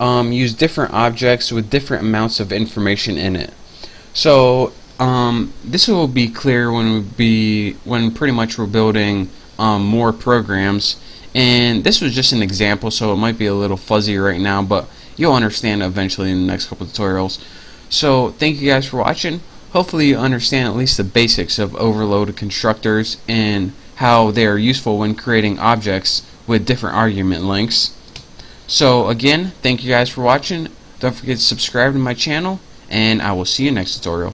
um, use different objects with different amounts of information in it. So um, this will be clear when we be when pretty much we're building um, more programs and this was just an example so it might be a little fuzzy right now but you'll understand eventually in the next couple tutorials. So thank you guys for watching. Hopefully you understand at least the basics of overloaded constructors and how they are useful when creating objects with different argument lengths. So again thank you guys for watching. Don't forget to subscribe to my channel and I will see you next tutorial.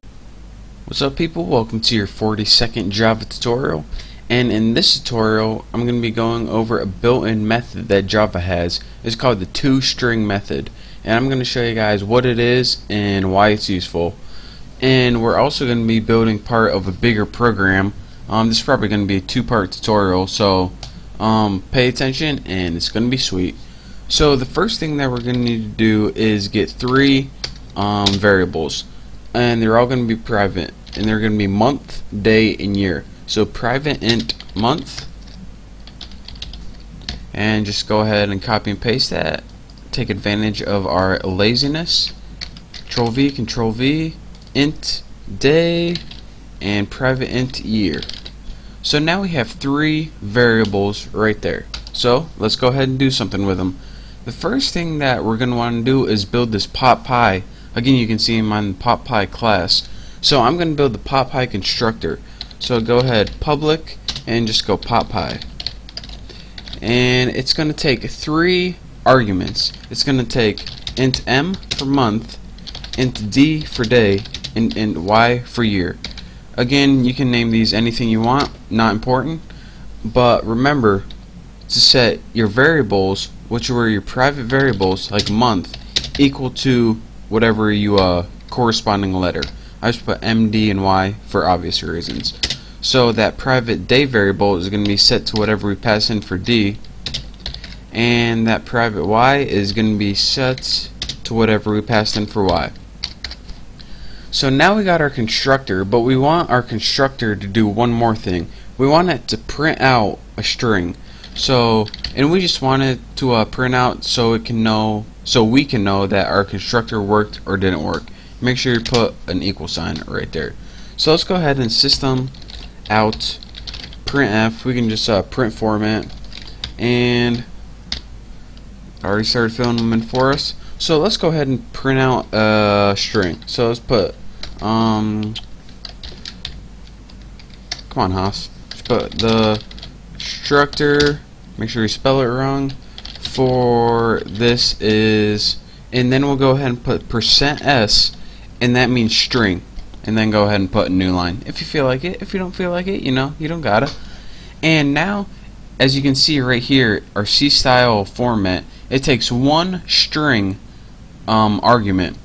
What's up people? Welcome to your 40 second Java tutorial and in this tutorial I'm going to be going over a built-in method that Java has. It's called the toString method. And I'm going to show you guys what it is and why it's useful. And we're also going to be building part of a bigger program. Um, this is probably going to be a two-part tutorial so um, pay attention and it's going to be sweet. So the first thing that we're going to need to do is get three um, variables. And they're all going to be private. And they're going to be month, day, and year so private int month. And just go ahead and copy and paste that. Take advantage of our laziness. Control V control V int day and private int year. So now we have three variables right there. So let's go ahead and do something with them the first thing that we're going to want to do is build this PotPie again you can see in my PotPie class. So I'm going to build the PotPie constructor So go ahead public and just go PotPie. And it's going to take three arguments. It's going to take int m for month, int d for day, and int y for year. Again, you can name these anything you want, not important. But remember to set your variables, which were your private variables, like month, equal to whatever you uh, corresponding letter. I just put MD and Y for obvious reasons. So that private day variable is going to be set to whatever we pass in for D and that private Y is going to be set to whatever we pass in for Y. So now we got our constructor, but we want our constructor to do one more thing. We want it to print out a string. So, and we just want it to uh, print out so it can know, so we can know that our constructor worked or didn't work make sure you put an equal sign right there. So let's go ahead and system out printf. We can just uh, print format and I already started filling them in for us. So let's go ahead and print out a string. So let's put um come on Haas. Let's put the structure make sure you spell it wrong for this is and then we'll go ahead and put percent %s and that means string and then go ahead and put a new line. If you feel like it if you don't feel like it you know you don't gotta. And now as you can see right here our C style format it takes one string um, argument.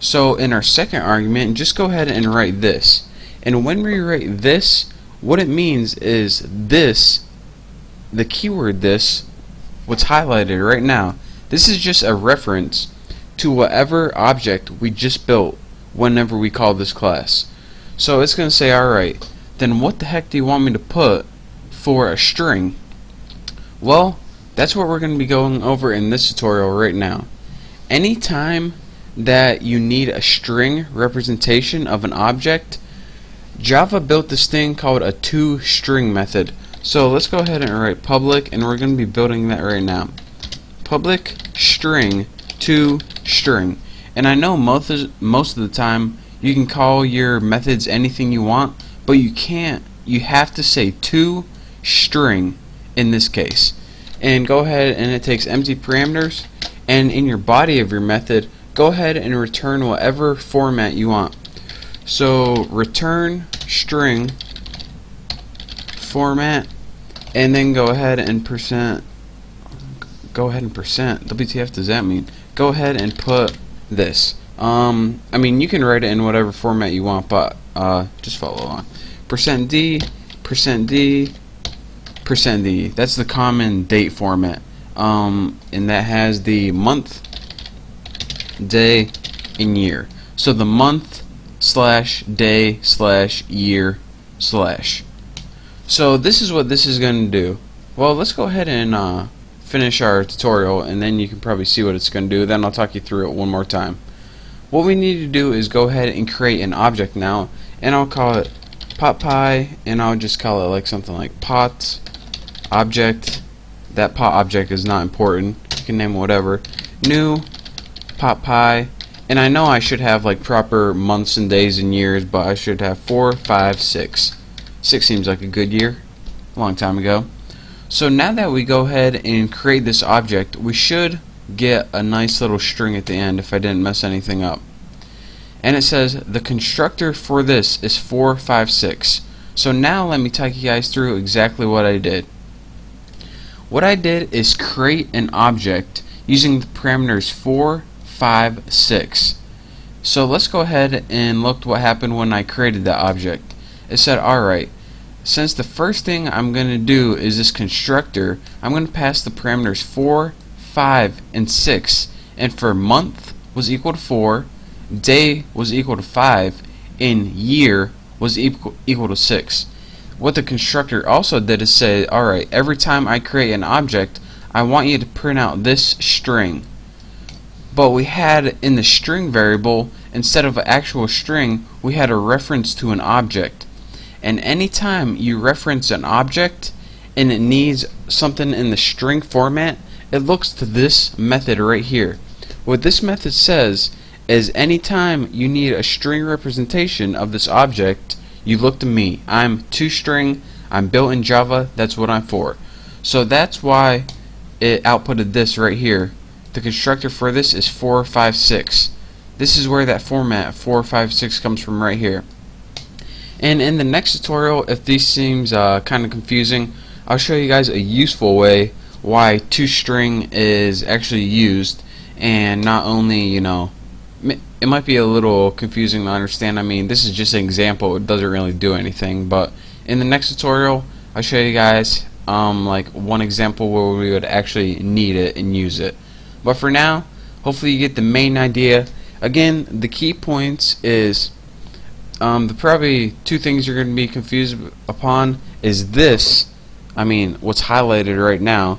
So in our second argument just go ahead and write this. And when we write this what it means is this the keyword this what's highlighted right now this is just a reference to whatever object we just built whenever we call this class. So it's going to say, alright, then what the heck do you want me to put for a string? Well, that's what we're going to be going over in this tutorial right now. Anytime that you need a string representation of an object, Java built this thing called a toString method. So let's go ahead and write public, and we're going to be building that right now. Public string to string. And I know most of, most of the time you can call your methods anything you want, but you can't. You have to say to string in this case. And go ahead and it takes empty parameters and in your body of your method go ahead and return whatever format you want. So return string format and then go ahead and percent go ahead and percent WTF does that mean? Go ahead and put this. Um, I mean, you can write it in whatever format you want, but uh, just follow along. Percent %d, percent %d, percent %d. That's the common date format. Um, and that has the month, day, and year. So the month slash day slash year slash. So this is what this is going to do. Well, let's go ahead and uh, finish our tutorial and then you can probably see what it's going to do. Then I'll talk you through it one more time. What we need to do is go ahead and create an object now and I'll call it PotPie and I'll just call it like something like pot object. That pot object is not important. You can name whatever. New PotPie and I know I should have like proper months and days and years but I should have four five six. Six seems like a good year. A long time ago so now that we go ahead and create this object, we should get a nice little string at the end if I didn't mess anything up. And it says the constructor for this is 456. So now let me take you guys through exactly what I did. What I did is create an object using the parameters 4, 5, 6. So let's go ahead and look what happened when I created that object. It said, alright, since the first thing I'm going to do is this constructor, I'm going to pass the parameters 4, 5, and 6. And for month was equal to 4, day was equal to 5, and year was equal, equal to 6. What the constructor also did is say, alright, every time I create an object, I want you to print out this string. But we had in the string variable, instead of an actual string, we had a reference to an object and anytime you reference an object and it needs something in the string format it looks to this method right here what this method says is anytime you need a string representation of this object you look to me. I'm toString. I'm built in Java. That's what I'm for. So that's why it outputted this right here. The constructor for this is 456. This is where that format 456 comes from right here. And in the next tutorial, if this seems uh, kind of confusing, I'll show you guys a useful way why toString is actually used and not only, you know, it might be a little confusing to understand. I mean, this is just an example. It doesn't really do anything. But in the next tutorial, I'll show you guys um, like one example where we would actually need it and use it. But for now, hopefully you get the main idea. Again, the key points is um, the probably two things you're going to be confused upon is this. I mean, what's highlighted right now.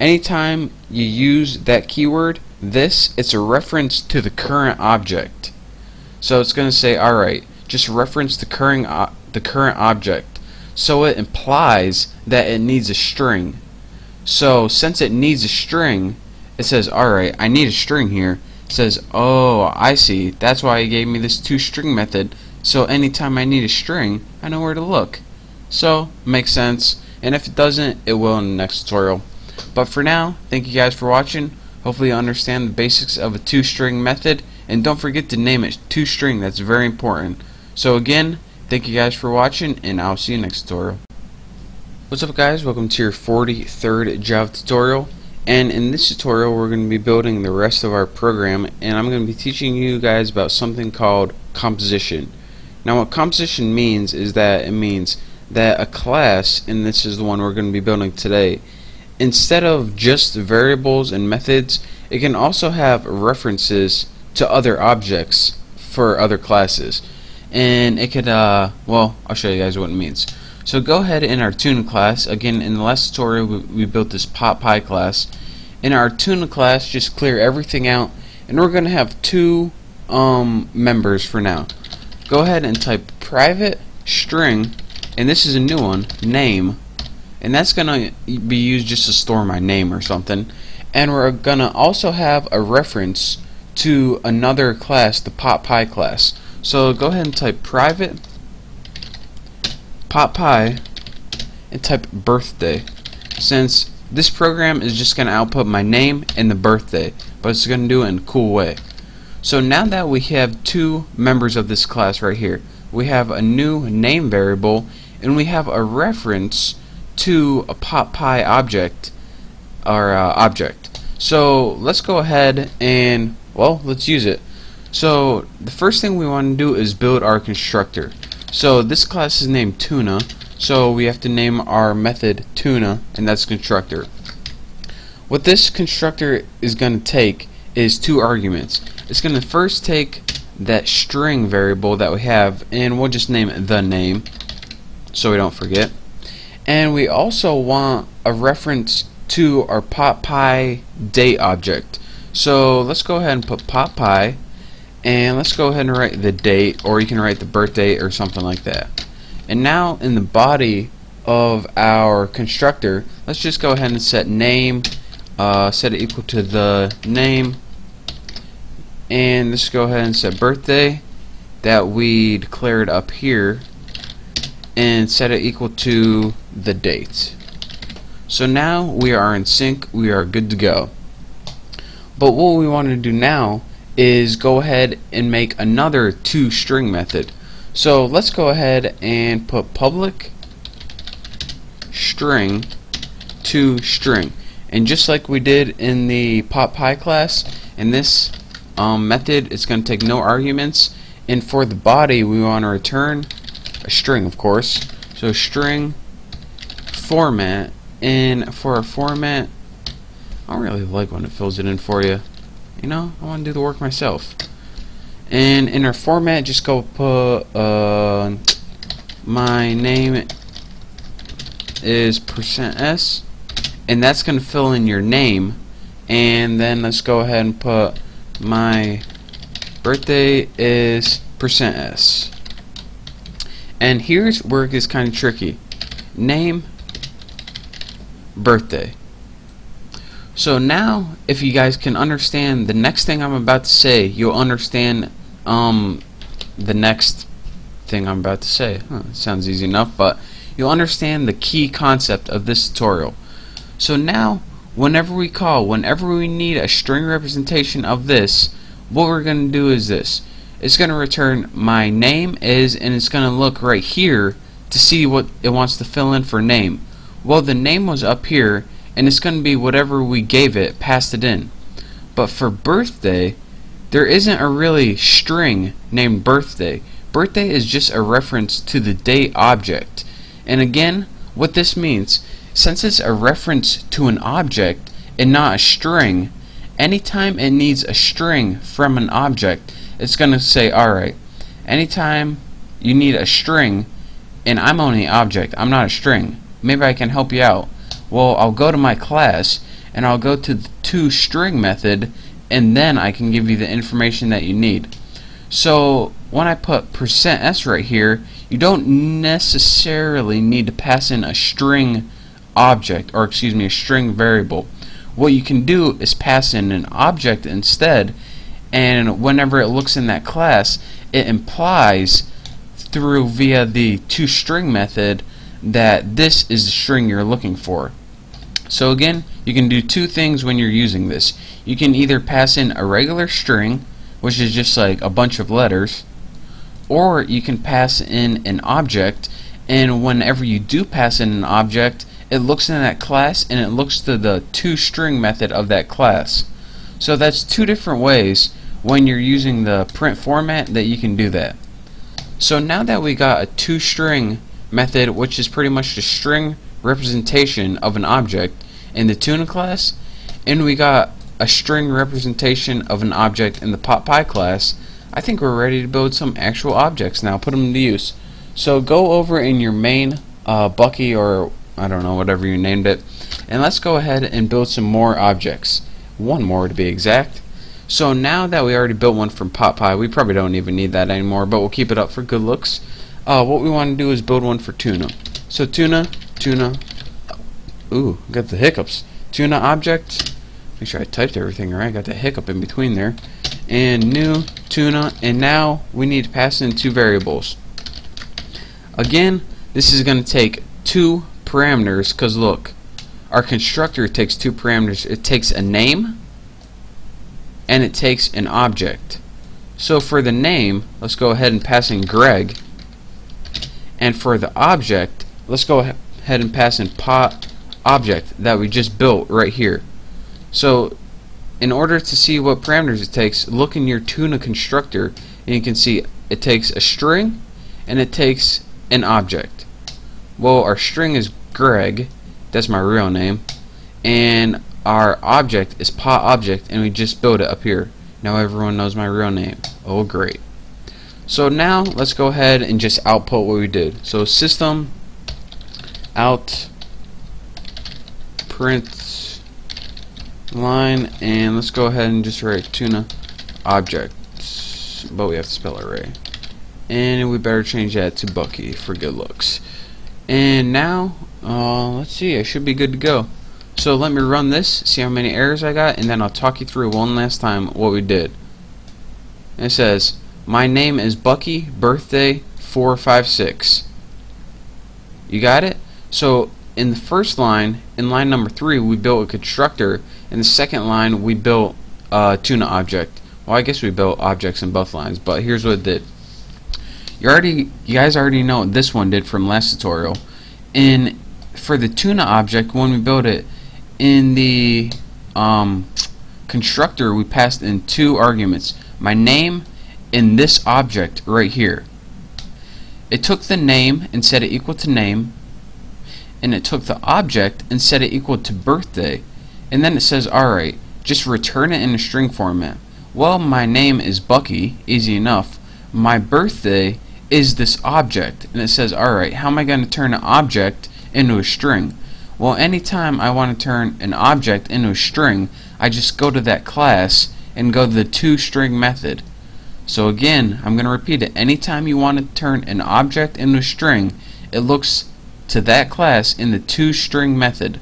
Anytime you use that keyword, this, it's a reference to the current object. So it's going to say, alright, just reference the current, the current object. So it implies that it needs a string. So since it needs a string, it says, alright, I need a string here. It says, oh, I see. That's why he gave me this toString method. So anytime I need a string, I know where to look. So, makes sense. And if it doesn't, it will in the next tutorial. But for now, thank you guys for watching. Hopefully you understand the basics of a toString method and don't forget to name it toString. That's very important. So again, thank you guys for watching and I'll see you next tutorial. What's up guys, welcome to your 43rd Java tutorial and in this tutorial we're going to be building the rest of our program and I'm going to be teaching you guys about something called composition. Now what composition means is that it means that a class, and this is the one we're going to be building today, instead of just variables and methods, it can also have references to other objects for other classes. And it could, uh, well, I'll show you guys what it means. So go ahead in our tune class. Again, in the last tutorial, we, we built this PotPie class. In our tune class, just clear everything out, and we're going to have two um, members for now. Go ahead and type private string, and this is a new one, name. And that's gonna be used just to store my name or something. And we're gonna also have a reference to another class the PotPie class. So go ahead and type private PotPie and type birthday. Since this program is just gonna output my name and the birthday but it's gonna do it in a cool way so now that we have two members of this class right here we have a new name variable and we have a reference to a PotPie object or uh, object. So let's go ahead and well let's use it. So the first thing we want to do is build our constructor. So this class is named Tuna so we have to name our method Tuna and that's constructor. What this constructor is going to take is two arguments. It's going to first take that string variable that we have and we'll just name it the name so we don't forget. And we also want a reference to our PotPie date object. So let's go ahead and put PotPie and let's go ahead and write the date or you can write the birth date or something like that. And now in the body of our constructor let's just go ahead and set name uh, set it equal to the name and let's go ahead and set birthday that we declared up here and set it equal to the date. So now we are in sync, we are good to go. But what we want to do now is go ahead and make another toString method. So let's go ahead and put public string to string. And just like we did in the PotPie class, in this um, method. It's going to take no arguments. And for the body we want to return a string of course. So string format. And for a format I don't really like when it fills it in for you you know I want to do the work myself. And in our format just go put uh, my name is percent %s and that's gonna fill in your name. And then let's go ahead and put my birthday is percent %s and here's where it gets kind of tricky. Name, birthday. So now, if you guys can understand the next thing I'm about to say, you'll understand um, the next thing I'm about to say. Huh, sounds easy enough, but you'll understand the key concept of this tutorial. So now, whenever we call, whenever we need a string representation of this, what we're going to do is this. It's going to return my name is, and it's going to look right here to see what it wants to fill in for name. Well, the name was up here, and it's going to be whatever we gave it, passed it in. But for birthday, there isn't a really string named birthday. Birthday is just a reference to the date object. And again, what this means, since it's a reference to an object and not a string, anytime it needs a string from an object, it's going to say, alright, anytime you need a string, and I'm only an object, I'm not a string, maybe I can help you out. Well, I'll go to my class, and I'll go to the toString method, and then I can give you the information that you need. So when I put percent %s right here, you don't necessarily need to pass in a string object, or excuse me, a string variable. What you can do is pass in an object instead, and whenever it looks in that class, it implies through via the toString method that this is the string you're looking for. So again, you can do two things when you're using this. You can either pass in a regular string, which is just like a bunch of letters, or you can pass in an object, and whenever you do pass in an object, it looks in that class and it looks to the toString method of that class. So that's two different ways when you're using the print format that you can do that. So now that we got a toString method, which is pretty much the string representation of an object in the tuna class, and we got a string representation of an object in the PotPie class, I think we're ready to build some actual objects now, put them into use. So go over in your main uh, Bucky or I don't know, whatever you named it, and let's go ahead and build some more objects. One more to be exact. So now that we already built one from PotPie, we probably don't even need that anymore, but we'll keep it up for good looks. Uh, what we want to do is build one for tuna. So tuna, tuna, ooh, got the hiccups. Tuna object, make sure I typed everything right, got the hiccup in between there. And new tuna, and now we need to pass in two variables. Again, this is going to take two parameters, because look, our constructor takes two parameters. It takes a name, and it takes an object. So for the name, let's go ahead and pass in Greg. And for the object, let's go ahead and pass in pot object that we just built right here. So in order to see what parameters it takes, look in your tuna constructor and you can see it takes a string and it takes an object. Well, our string is Greg, that's my real name, and our object is pot object and we just built it up here. Now everyone knows my real name. Oh great. So now let's go ahead and just output what we did. So system out print line and let's go ahead and just write tuna object but we have to spell it right and we better change that to Bucky for good looks and now uh, let's see I should be good to go so let me run this see how many errors I got and then I'll talk you through one last time what we did it says my name is Bucky birthday 456 you got it so in the first line, in line number three, we built a constructor. In the second line, we built a tuna object. Well, I guess we built objects in both lines, but here's what it did. You already, you guys already know what this one did from last tutorial. In for the tuna object, when we built it, in the um, constructor, we passed in two arguments: my name and this object right here. It took the name and set it equal to name, and it took the object and set it equal to birthday and then it says alright just return it in a string format well my name is Bucky easy enough my birthday is this object? And it says alright how am I going to turn an object into a string? Well anytime I want to turn an object into a string I just go to that class and go to the toString method. So again I'm going to repeat it. Anytime you want to turn an object into a string it looks to that class in the toString method.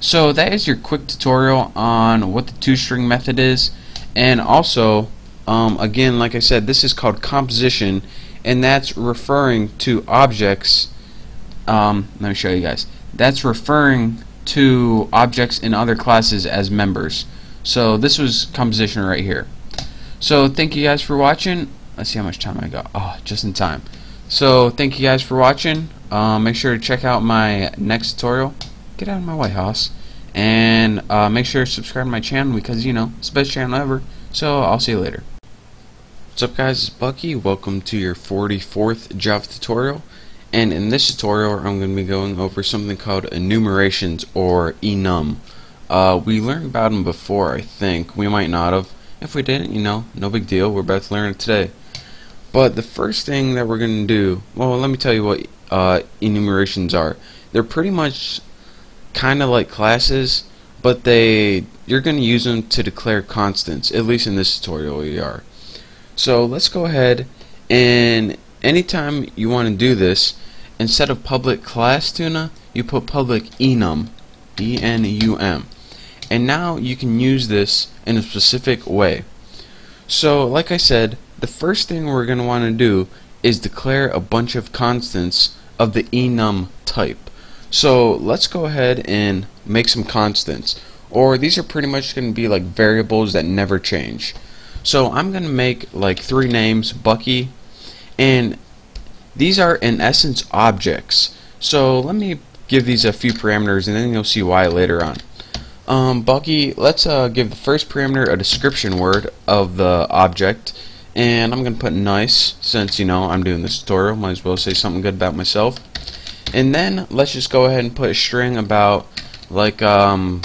So that is your quick tutorial on what the toString method is. And also um, again like I said this is called composition and that's referring to objects um, let me show you guys. That's referring to objects in other classes as members. So this was composition right here. So thank you guys for watching. Let's see how much time I got. Oh just in time. So thank you guys for watching. Uh, make sure to check out my next tutorial. Get out of my White House. And uh, make sure to subscribe to my channel because you know it's the best channel ever. So I'll see you later what's up guys? It's Bucky. Welcome to your 44th Java tutorial. And in this tutorial I'm going to be going over something called enumerations or enum. Uh, we learned about them before I think. We might not have. If we didn't you know no big deal. We're about to learn it today. But the first thing that we're going to do well let me tell you what uh, enumerations are. They're pretty much kind of like classes, but they you're going to use them to declare constants, at least in this tutorial we are. So let's go ahead and anytime you want to do this, instead of public class tuna, you put public enum, E-N-U-M. And now you can use this in a specific way. So like I said, the first thing we're going to want to do is declare a bunch of constants of the enum type. So let's go ahead and make some constants. Or these are pretty much going to be like variables that never change. So I'm going to make like three names, Bucky, and these are in essence objects. So let me give these a few parameters and then you'll see why later on. Um, Bucky, let's uh, give the first parameter a description word of the object and I'm going to put nice since you know I'm doing this tutorial might as well say something good about myself and then let's just go ahead and put a string about like um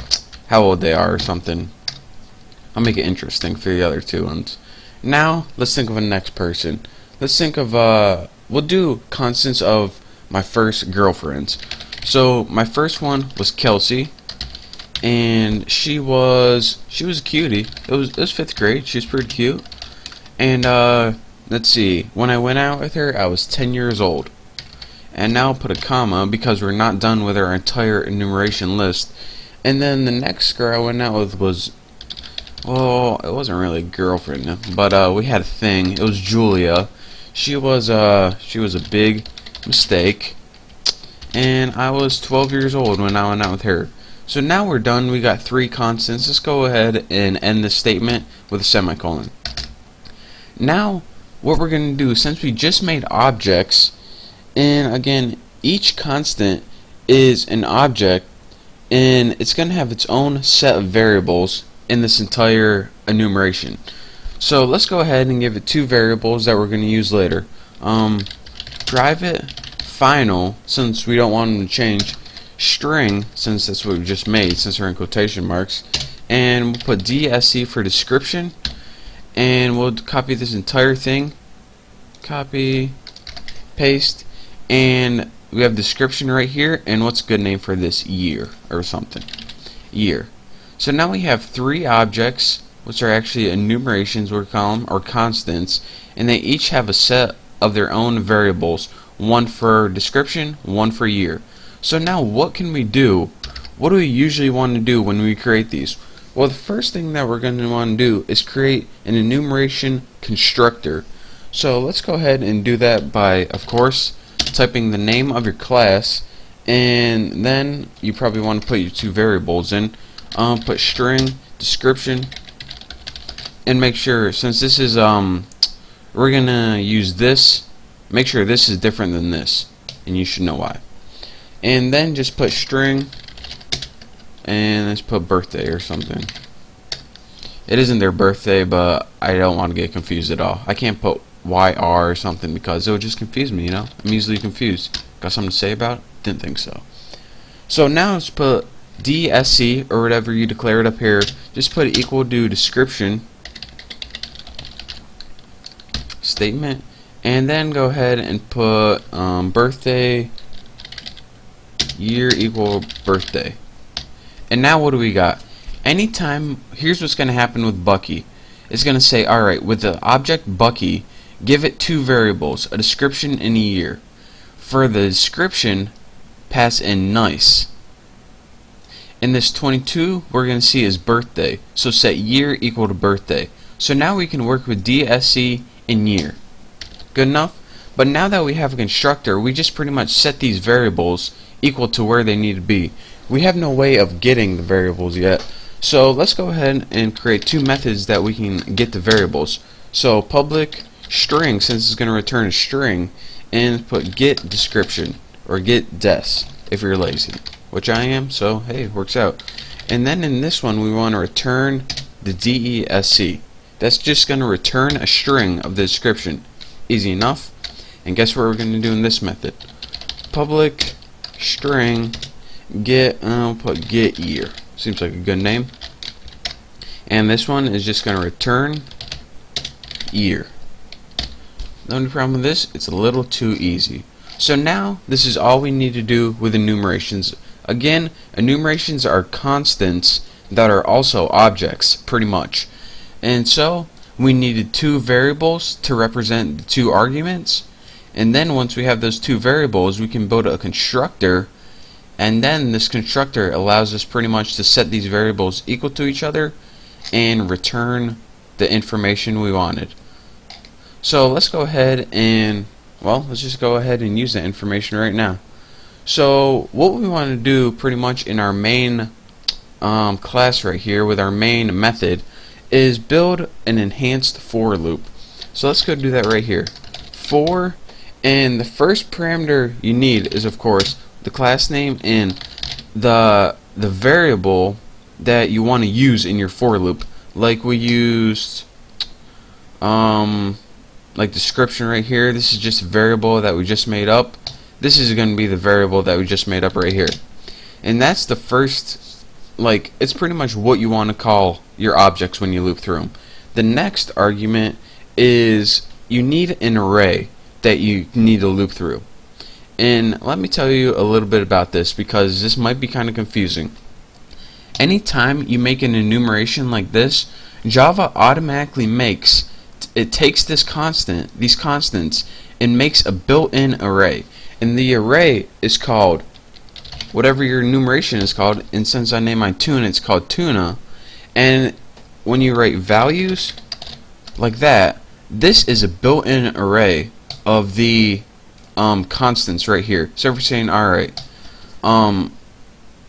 how old they are or something. I'll make it interesting for the other two ones. Now let's think of a next person. Let's think of uh we'll do constants of my first girlfriends. So my first one was Kelsey and she was she was a cutie. It was it was fifth grade. She was pretty cute. And uh let's see, when I went out with her I was ten years old and now I'll put a comma because we're not done with our entire enumeration list and then the next girl I went out with was well it wasn't really a girlfriend but uh, we had a thing. It was Julia. She was uh she was a big mistake and I was 12 years old when I went out with her. So now we're done. We got three constants. Let's go ahead and end this statement with a semicolon. Now what we're going to do since we just made objects and again each constant is an object and it's going to have its own set of variables in this entire enumeration. So let's go ahead and give it two variables that we're going to use later. Um, private final since we don't want them to change string since that's what we just made since we're in quotation marks. And we'll put DSC for description. And we'll copy this entire thing. Copy paste and we have description right here and what's a good name for this year or something? Year so now we have three objects which are actually enumerations we call them or constants and they each have a set of their own variables one for description one for year. So now what can we do? What do we usually want to do when we create these? Well the first thing that we're going to want to do is create an enumeration constructor. So let's go ahead and do that by of course typing the name of your class and then you probably want to put your two variables in um, put string description and make sure since this is um we're gonna use this make sure this is different than this and you should know why and then just put string and let's put birthday or something it isn't their birthday but I don't want to get confused at all I can't put YR or something because it would just confuse me, you know? I'm easily confused. Got something to say about it? Didn't think so. So now let's put DSC or whatever you declare it up here. Just put equal to description statement and then go ahead and put um, birthday year equal birthday. And now what do we got? Anytime, here's what's going to happen with Bucky. It's going to say, alright, with the object Bucky, Give it two variables, a description and a year. For the description, pass in nice. In this 22, we're going to see is birthday. So set year equal to birthday. So now we can work with DSC and year. Good enough? But now that we have a constructor, we just pretty much set these variables equal to where they need to be. We have no way of getting the variables yet. So let's go ahead and create two methods that we can get the variables. So public string, since it's going to return a string, and put get description or get des if you're lazy, which I am. So hey, works out. And then in this one, we want to return the DESC. That's just going to return a string of the description. Easy enough. And guess what we're going to do in this method? Public string get, I'll put get year. Seems like a good name. And this one is just going to return year. The only problem with this, it's a little too easy. So now, this is all we need to do with enumerations. Again, enumerations are constants that are also objects, pretty much. And so, we needed two variables to represent the two arguments. And then once we have those two variables, we can build a constructor. And then this constructor allows us pretty much to set these variables equal to each other and return the information we wanted. So let's go ahead and, well, let's just go ahead and use that information right now. So what we want to do pretty much in our main um, class right here with our main method is build an enhanced for loop. So let's go do that right here. For, and the first parameter you need is of course the class name and the the variable that you want to use in your for loop. Like we used um, like description right here this is just a variable that we just made up this is going to be the variable that we just made up right here. And that's the first like it's pretty much what you want to call your objects when you loop through them the next argument is you need an array that you need to loop through. And let me tell you a little bit about this because this might be kind of confusing. Anytime you make an enumeration like this Java automatically makes it takes this constant, these constants, and makes a built-in array. And the array is called whatever your enumeration is called. And since I name my tuna, it's called tuna. And when you write values like that, this is a built-in array of the um, constants right here. So if we're saying, alright, um,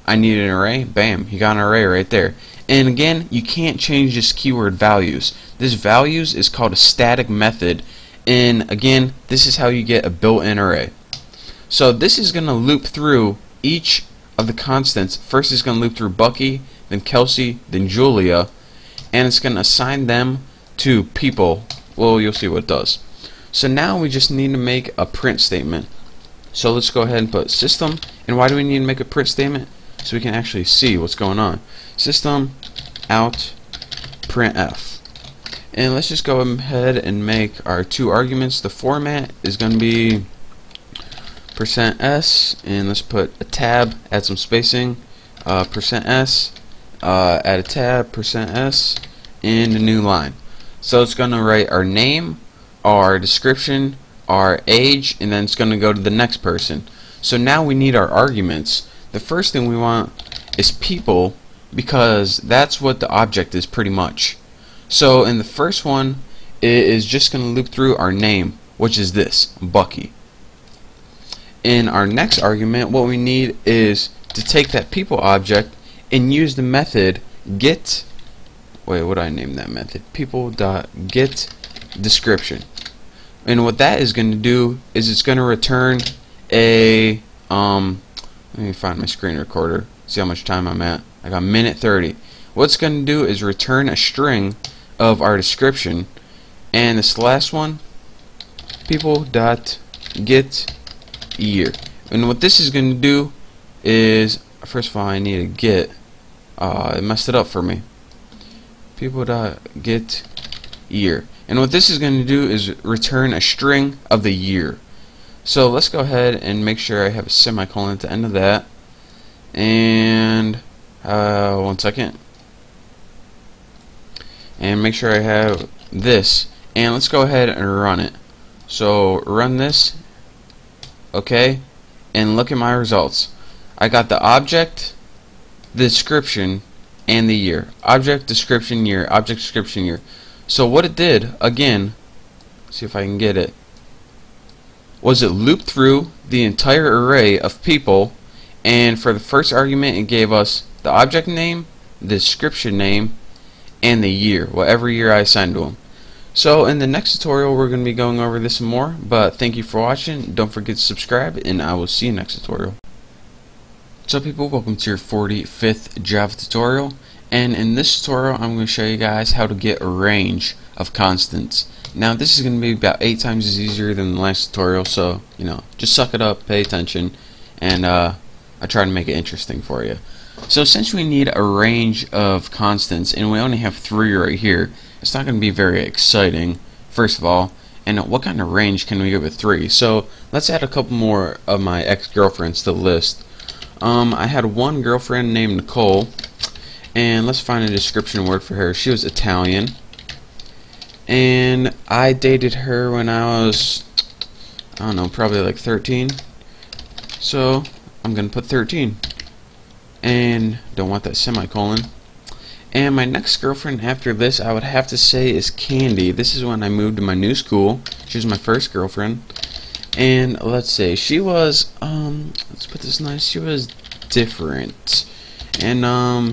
I need an array, bam, you got an array right there. And again, you can't change this keyword values. This values is called a static method. And again, this is how you get a built-in array. So this is going to loop through each of the constants. First it's going to loop through Bucky, then Kelsey, then Julia. And it's going to assign them to people. Well, you'll see what it does. So now we just need to make a print statement. So let's go ahead and put system. And why do we need to make a print statement? So we can actually see what's going on system out printf and let's just go ahead and make our two arguments the format is going to be percent %s and let's put a tab add some spacing uh, percent %s uh, add a tab percent %s and a new line so it's going to write our name our description our age and then it's going to go to the next person so now we need our arguments the first thing we want is people because that's what the object is pretty much. So in the first one, it is just going to loop through our name, which is this, Bucky. In our next argument, what we need is to take that people object and use the method get wait what do I name that method? People dot get description. And what that is going to do is it's going to return a um let me find my screen recorder see how much time I'm at. Like a minute 30 what's going to do is return a string of our description. And this last one people dot get year. And what this is going to do is first of all I need to get uh, it messed it up for me. People dot get year. And what this is going to do is return a string of the year. So let's go ahead and make sure I have a semicolon at the end of that. And uh, one second. And make sure I have this. And let's go ahead and run it. So run this okay? And look at my results. I got the object the description and the year. Object description year. Object description year. So what it did again see if I can get it was it looped through the entire array of people and for the first argument it gave us the object name, the description name, and the year, whatever year I assigned to them. So in the next tutorial we're going to be going over this more, but thank you for watching, don't forget to subscribe, and I will see you next tutorial. So people, welcome to your 45th Java tutorial, and in this tutorial I'm going to show you guys how to get a range of constants. Now this is going to be about 8 times as easier than the last tutorial, so, you know, just suck it up, pay attention, and uh, I try to make it interesting for you. So since we need a range of constants, and we only have 3 right here, it's not going to be very exciting, first of all. And what kind of range can we give with 3? So let's add a couple more of my ex-girlfriends to the list. Um, I had one girlfriend named Nicole, and let's find a description word for her. She was Italian, and I dated her when I was, I don't know, probably like 13. So I'm going to put 13. And don't want that semicolon. And my next girlfriend after this, I would have to say, is Candy. This is when I moved to my new school. She was my first girlfriend. And let's say she was, um, let's put this nice. She was different. And um,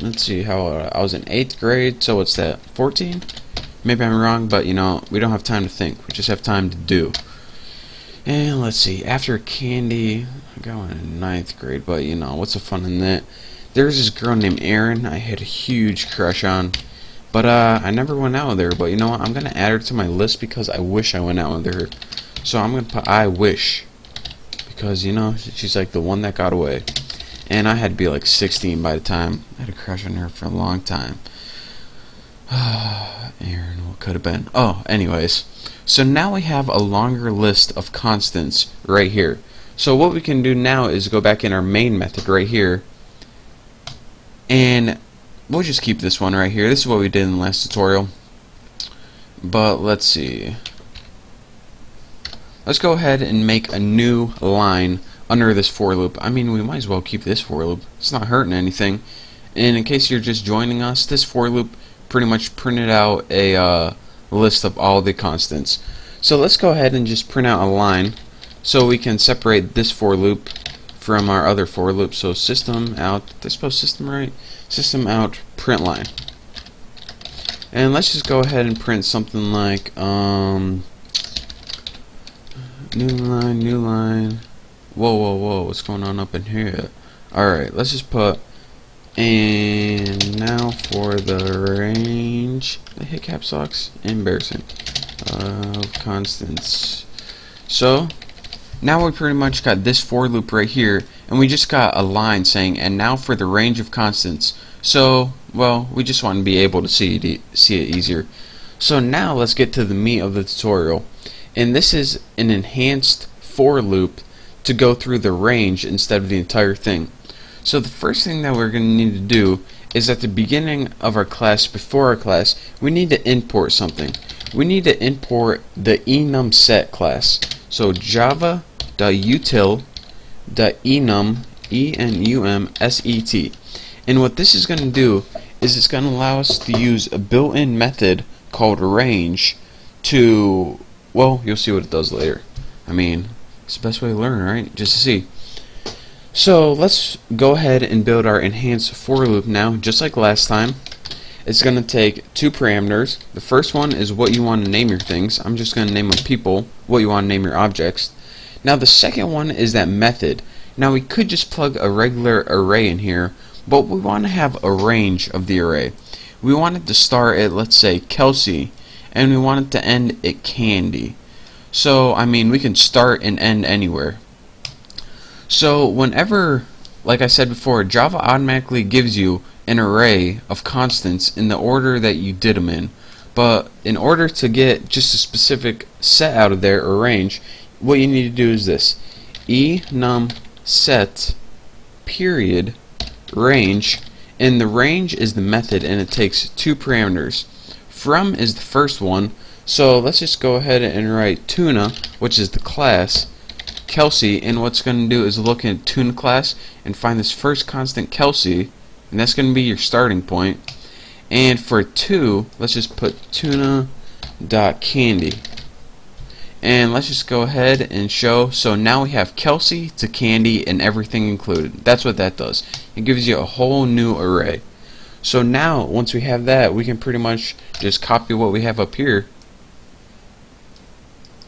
let's see how I was in eighth grade. So what's that? 14? Maybe I'm wrong, but you know, we don't have time to think. We just have time to do. And let's see. After Candy, I got one in ninth grade, but you know, what's the fun in that? There's this girl named Erin I had a huge crush on. But uh, I never went out with her. But you know what? I'm going to add her to my list because I wish I went out with her. So I'm going to put I wish. Because, you know, she's like the one that got away. And I had to be like 16 by the time. I had a crush on her for a long time. Erin, what could have been? Oh, anyways. So now we have a longer list of constants right here. So what we can do now is go back in our main method right here and we'll just keep this one right here. This is what we did in the last tutorial. But let's see. Let's go ahead and make a new line under this for loop. I mean, we might as well keep this for loop. It's not hurting anything. And in case you're just joining us, this for loop pretty much printed out a uh, list of all the constants. So let's go ahead and just print out a line so we can separate this for loop from our other for loop. So system out, did I spell system right? System out print line. And let's just go ahead and print something like um, new line, new line. Whoa, whoa, whoa! What's going on up in here? All right, let's just put and now for the range. The hit caps locks. Embarrassing. Of constants. So now we pretty much got this for loop right here and we just got a line saying and now for the range of constants. So well we just want to be able to see it, see it easier. So now let's get to the meat of the tutorial. And this is an enhanced for loop to go through the range instead of the entire thing. So the first thing that we're going to need to do is at the beginning of our class before our class we need to import something. We need to import the enum set class. So java .util.enum E-N-U-M-S-E-T and what this is going to do is it's going to allow us to use a built-in method called range to well you'll see what it does later. I mean it's the best way to learn right? Just to see. So let's go ahead and build our enhanced for loop now. Just like last time it's going to take two parameters. The first one is what you want to name your things. I'm just going to name them people what you want to name your objects now the second one is that method. Now we could just plug a regular array in here, but we want to have a range of the array. We want it to start at, let's say, Kelsey, and we want it to end at Candy. So, I mean, we can start and end anywhere. So, whenever, like I said before, Java automatically gives you an array of constants in the order that you did them in. But in order to get just a specific set out of there or range, what you need to do is this. Enum set period range and the range is the method and it takes two parameters. From is the first one so let's just go ahead and write tuna which is the class Kelsey and what's going to do is look at tuna class and find this first constant Kelsey and that's going to be your starting point. And for 2 let's just put tuna dot candy and let's just go ahead and show. So now we have Kelsey to Candy and everything included. That's what that does. It gives you a whole new array. So now once we have that we can pretty much just copy what we have up here.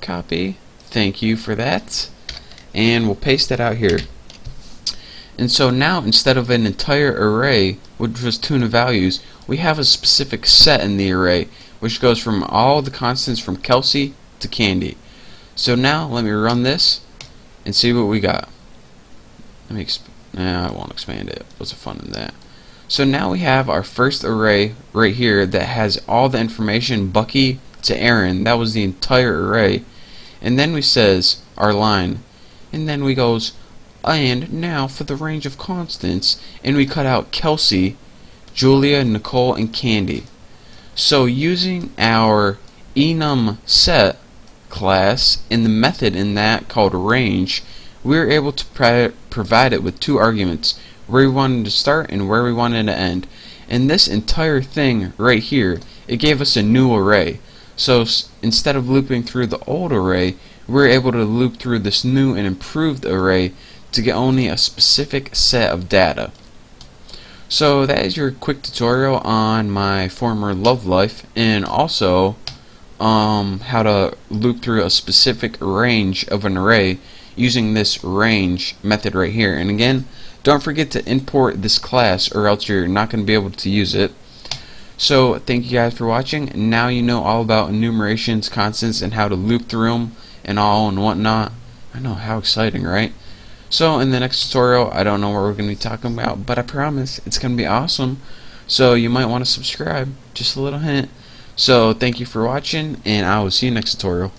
Copy. Thank you for that. And we'll paste that out here. And so now instead of an entire array which was tuna values we have a specific set in the array which goes from all the constants from Kelsey to Candy so now let me run this and see what we got. Let me nah, I won't expand it. What's the fun in that? So now we have our first array right here that has all the information Bucky to Erin. That was the entire array. And then we says our line. And then we goes and now for the range of constants and we cut out Kelsey Julia Nicole and Candy. So using our enum set class and the method in that called range we were able to pro provide it with two arguments where we wanted to start and where we wanted to end and this entire thing right here it gave us a new array so instead of looping through the old array we're able to loop through this new and improved array to get only a specific set of data. So that is your quick tutorial on my former love life and also um, how to loop through a specific range of an array using this range method right here. And again, don't forget to import this class or else you're not going to be able to use it. So thank you guys for watching. Now you know all about enumerations, constants, and how to loop through them and all and whatnot. I know, how exciting, right? So in the next tutorial, I don't know what we're going to be talking about, but I promise it's going to be awesome. So you might want to subscribe, just a little hint. So thank you for watching, and I will see you next tutorial.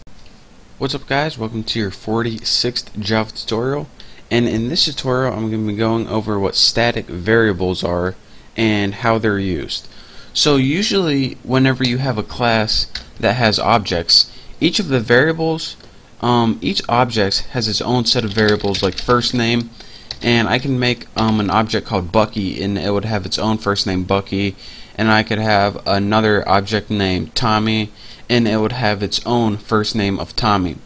What's up guys, welcome to your 46th Java tutorial. And in this tutorial, I'm going to be going over what static variables are and how they're used. So usually, whenever you have a class that has objects, each of the variables um, each object has its own set of variables like first name and I can make um, an object called Bucky and it would have its own first name Bucky and I could have another object named Tommy and it would have its own first name of Tommy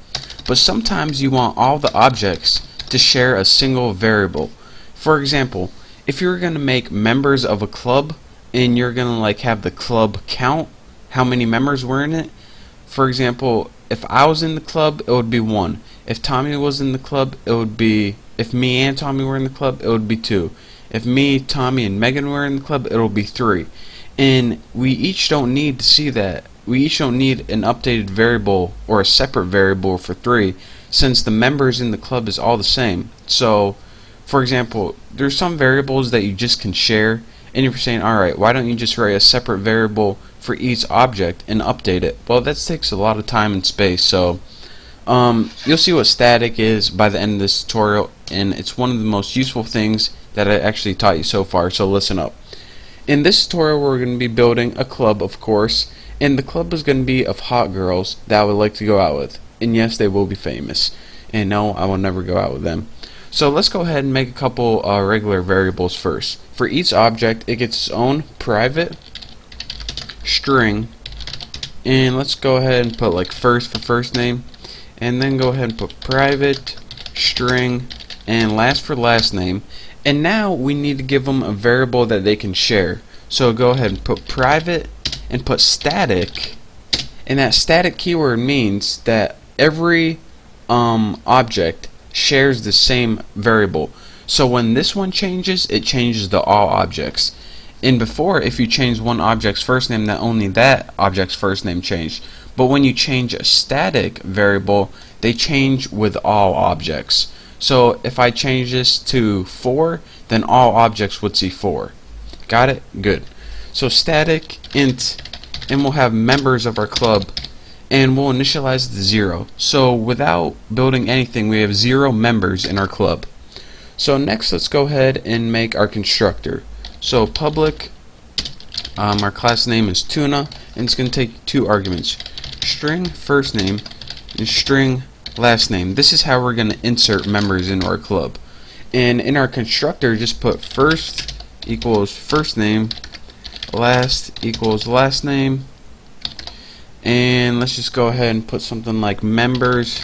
but sometimes you want all the objects to share a single variable for example if you're gonna make members of a club and you're gonna like have the club count how many members were in it for example if I was in the club, it would be one. If Tommy was in the club, it would be. If me and Tommy were in the club, it would be two. If me, Tommy, and Megan were in the club, it'll be three. And we each don't need to see that. We each don't need an updated variable or a separate variable for three, since the members in the club is all the same. So, for example, there's some variables that you just can share, and you're saying, alright, why don't you just write a separate variable for each object and update it? Well, that takes a lot of time and space, so um, you'll see what static is by the end of this tutorial, and it's one of the most useful things that I actually taught you so far, so listen up. In this tutorial, we're going to be building a club, of course, and the club is going to be of hot girls that I would like to go out with. And yes, they will be famous. And no, I will never go out with them. So let's go ahead and make a couple uh, regular variables first. For each object, it gets its own private string. And let's go ahead and put like first for first name. And then go ahead and put private string and last for last name. And now we need to give them a variable that they can share. So go ahead and put private and put static. And that static keyword means that every um, object shares the same variable. So when this one changes, it changes the all objects. And before, if you change one object's first name, that only that object's first name changed. But when you change a static variable, they change with all objects. So if I change this to 4, then all objects would see 4. Got it? Good. So static int, and we'll have members of our club and we'll initialize the zero. So without building anything, we have zero members in our club. So next, let's go ahead and make our constructor. So public, um, our class name is tuna, and it's going to take two arguments: string first name and string last name. This is how we're going to insert members into our club. And in our constructor, just put first equals first name, last equals last name, and let's just go ahead and put something like members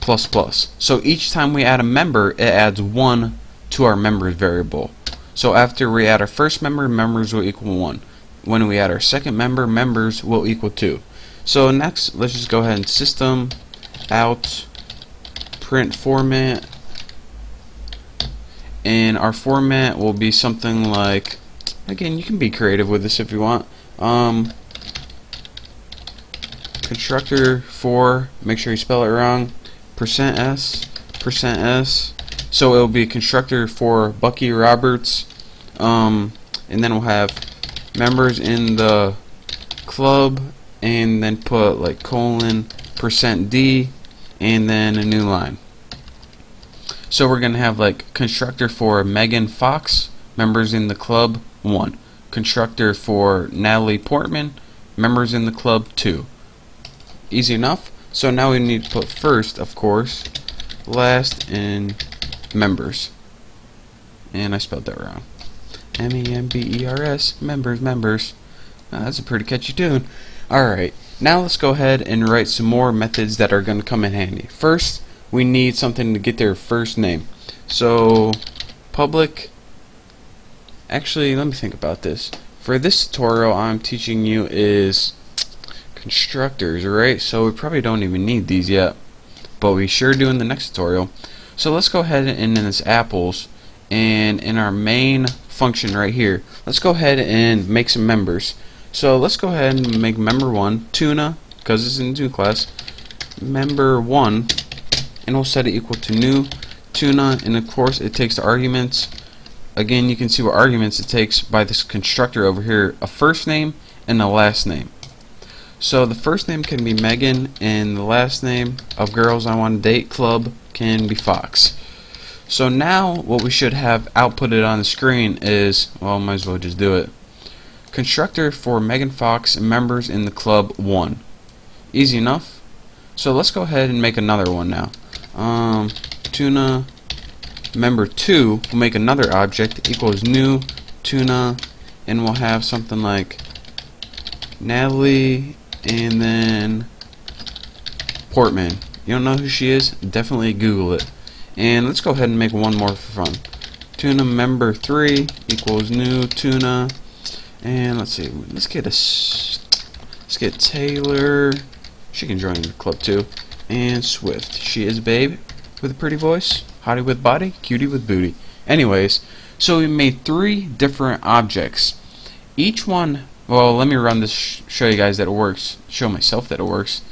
plus plus. So each time we add a member, it adds one to our members variable. So after we add our first member, members will equal 1. When we add our second member, members will equal 2. So next, let's just go ahead and system out print format. And our format will be something like again you can be creative with this if you want. Um, constructor for make sure you spell it wrong percent s percent s. So it will be constructor for Bucky Roberts. Um, and then we'll have members in the club and then put like colon percent d and then a new line. So we're gonna have like constructor for Megan Fox members in the club 1 constructor for Natalie Portman members in the club 2 easy enough. So now we need to put first of course last and members. And I spelled that wrong. M-E-M-B-E-R-S members members. That's a pretty catchy tune. Alright now let's go ahead and write some more methods that are going to come in handy first we need something to get their first name so public actually let me think about this for this tutorial I'm teaching you is constructors, right? So we probably don't even need these yet, but we sure do in the next tutorial. So let's go ahead and in this apples, and in our main function right here, let's go ahead and make some members. So let's go ahead and make member one tuna, because it's in tuna class, member one, and we'll set it equal to new tuna, and of course it takes the arguments. Again, you can see what arguments it takes by this constructor over here, a first name and a last name. So the first name can be Megan, and the last name of girls I want to date club can be Fox. So now what we should have outputted on the screen is, well, might as well just do it. Constructor for Megan Fox members in the club 1. Easy enough. So let's go ahead and make another one now. Um, tuna member 2 will make another object equals new tuna and we'll have something like Natalie and then Portman. You don't know who she is? Definitely Google it. And let's go ahead and make one more for fun. Tuna member 3 equals new tuna. And let's see, let's get a let's get Taylor. She can join the club too. And Swift. She is a babe with a pretty voice, hottie with body, cutie with booty. Anyways, so we made three different objects. Each one well, let me run this, show you guys that it works, show myself that it works.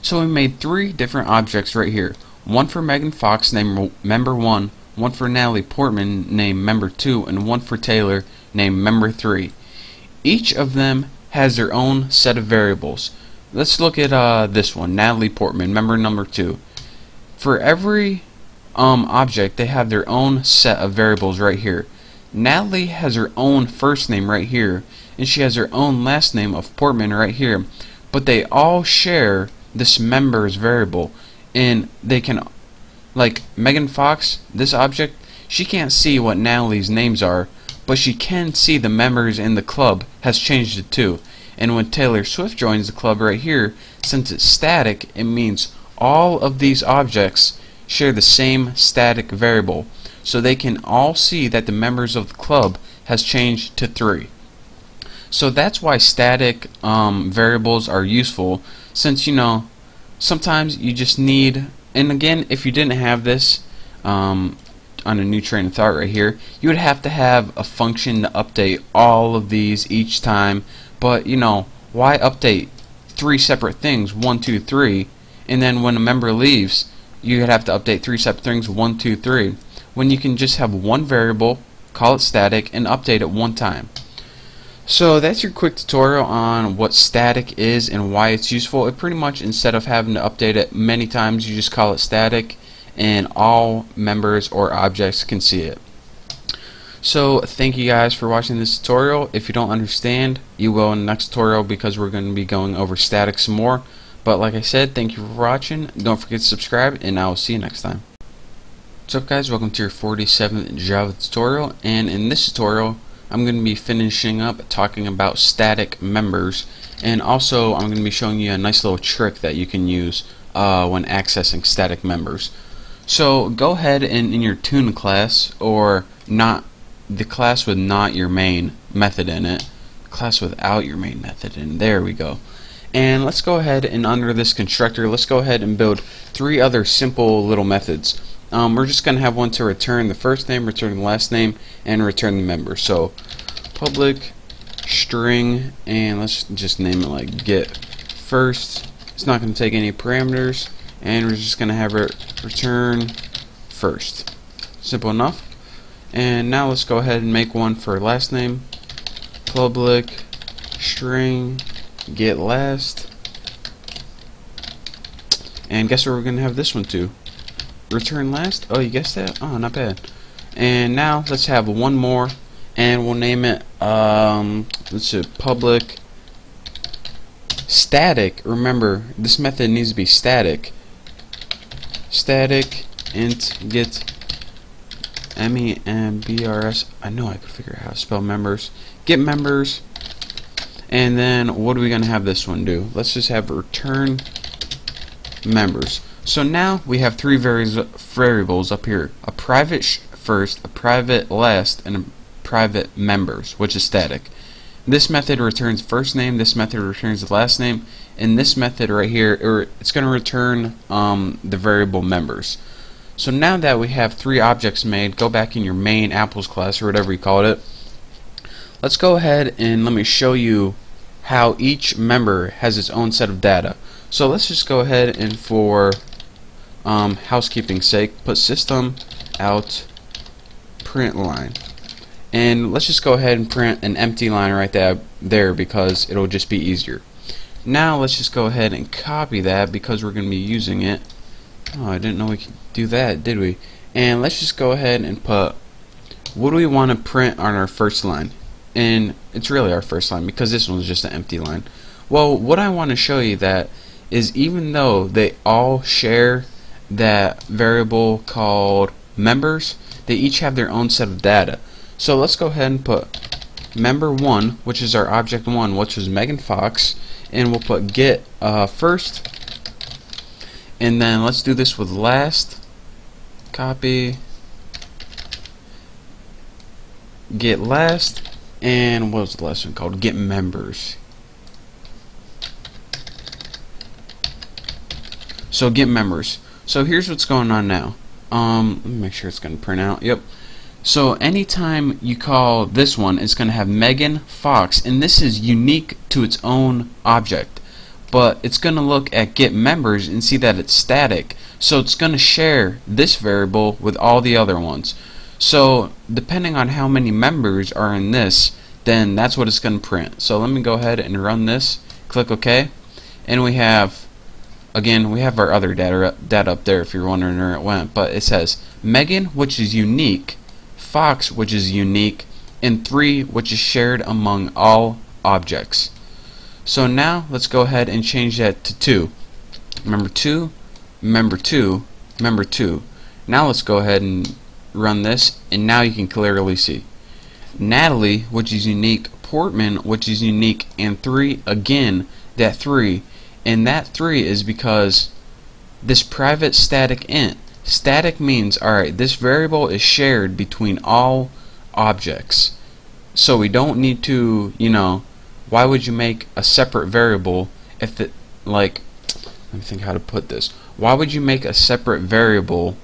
So we made three different objects right here. One for Megan Fox named Member 1, one for Natalie Portman named Member 2, and one for Taylor named Member 3. Each of them has their own set of variables. Let's look at uh, this one, Natalie Portman, member number 2. For every um, object, they have their own set of variables right here. Natalie has her own first name right here, and she has her own last name of Portman right here. But they all share this members variable, and they can, like Megan Fox, this object, she can't see what Natalie's names are, but she can see the members in the club has changed it too. And when Taylor Swift joins the club right here, since it's static, it means all of these objects share the same static variable so they can all see that the members of the club has changed to 3. So that's why static um, variables are useful since you know sometimes you just need and again if you didn't have this um, on a new train of thought right here you would have to have a function to update all of these each time but you know why update three separate things one two three and then when a member leaves you would have to update three separate things one two three when you can just have one variable, call it static, and update it one time. So that's your quick tutorial on what static is and why it's useful. It pretty much, instead of having to update it many times, you just call it static and all members or objects can see it. So thank you guys for watching this tutorial. If you don't understand, you will in the next tutorial because we're going to be going over static some more. But like I said, thank you for watching. Don't forget to subscribe and I will see you next time. What's up guys, welcome to your 47th Java tutorial and in this tutorial I'm going to be finishing up talking about static members and also I'm going to be showing you a nice little trick that you can use uh, when accessing static members. So go ahead and in your tune class or not the class with not your main method in it class without your main method and there we go. And let's go ahead and under this constructor let's go ahead and build three other simple little methods. Um, we're just gonna have one to return the first name return the last name and return the member. So public string and let's just name it like get first. It's not going to take any parameters and we're just going to have it return first. Simple enough. And now let's go ahead and make one for last name. Public string get last. And guess where we're gonna have this one too return last? Oh you guessed that? Oh not bad. And now let's have one more and we'll name it um, let's see public static. Remember this method needs to be static static int get M-E-M-B-R-S I know I could figure out how to spell members. Get members. And then what are we gonna have this one do? Let's just have return members. So now we have three variables up here. A private first a private last and a private members which is static. This method returns first name this method returns the last name and this method right here it's going to return um, the variable members so now that we have three objects made, go back in your main apples class or whatever you called it. Let's go ahead and let me show you how each member has its own set of data. So let's just go ahead and for um, housekeeping sake put system out print line and let's just go ahead and print an empty line right there because it'll just be easier. Now let's just go ahead and copy that because we're going to be using it Oh, I didn't know we could do that, did we? And let's just go ahead and put what do we want to print on our first line? And it's really our first line because this one's just an empty line. Well, what I want to show you that is even though they all share that variable called members, they each have their own set of data. So let's go ahead and put member 1, which is our object 1, which is Megan Fox, and we'll put get uh, first. And then let's do this with last. Copy. Get last. And what was the last one called? Get members. So get members. So here's what's going on now. Um, let me make sure it's going to print out. Yep so anytime you call this one it's going to have Megan Fox and this is unique to its own object. But it's going to look at get members and see that it's static. So it's going to share this variable with all the other ones. So depending on how many members are in this then that's what it's going to print. So let me go ahead and run this. Click OK. And we have again we have our other data, data up there if you're wondering where it went. But it says Megan which is unique Fox which is unique and 3 which is shared among all objects so now let's go ahead and change that to 2. Member 2, member 2, member 2. Now let's go ahead and run this and now you can clearly see. Natalie, which is unique, Portman, which is unique, and 3, again, that 3. And that 3 is because this private static int. Static means, alright, this variable is shared between all objects. So we don't need to, you know, why would you make a separate variable if it like let me think how to put this. Why would you make a separate variable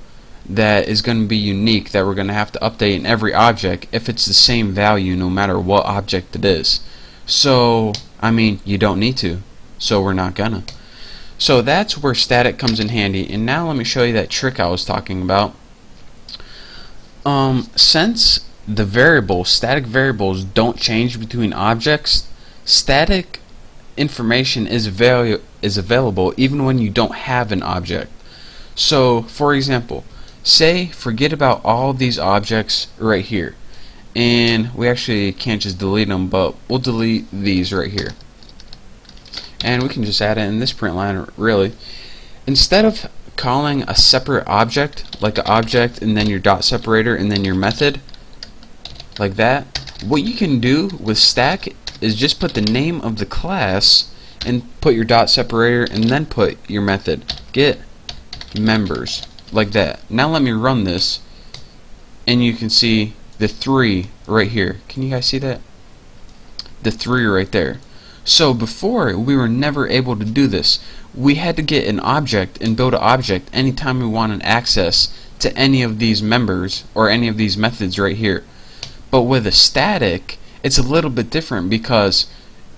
that is going to be unique that we're going to have to update in every object if it's the same value no matter what object it is? So I mean you don't need to. So we're not gonna so that's where static comes in handy and now let me show you that trick I was talking about um, since the variables static variables don't change between objects Static information is, avail is available even when you don't have an object. So, for example, say forget about all these objects right here. And we actually can't just delete them, but we'll delete these right here. And we can just add it in this print line, really. Instead of calling a separate object, like an object and then your dot separator and then your method, like that, what you can do with stack is just put the name of the class and put your dot separator and then put your method. Get members like that. Now let me run this and you can see the three right here. Can you guys see that? The three right there so before we were never able to do this. We had to get an object and build an object anytime we wanted access to any of these members or any of these methods right here. But with a static it's a little bit different because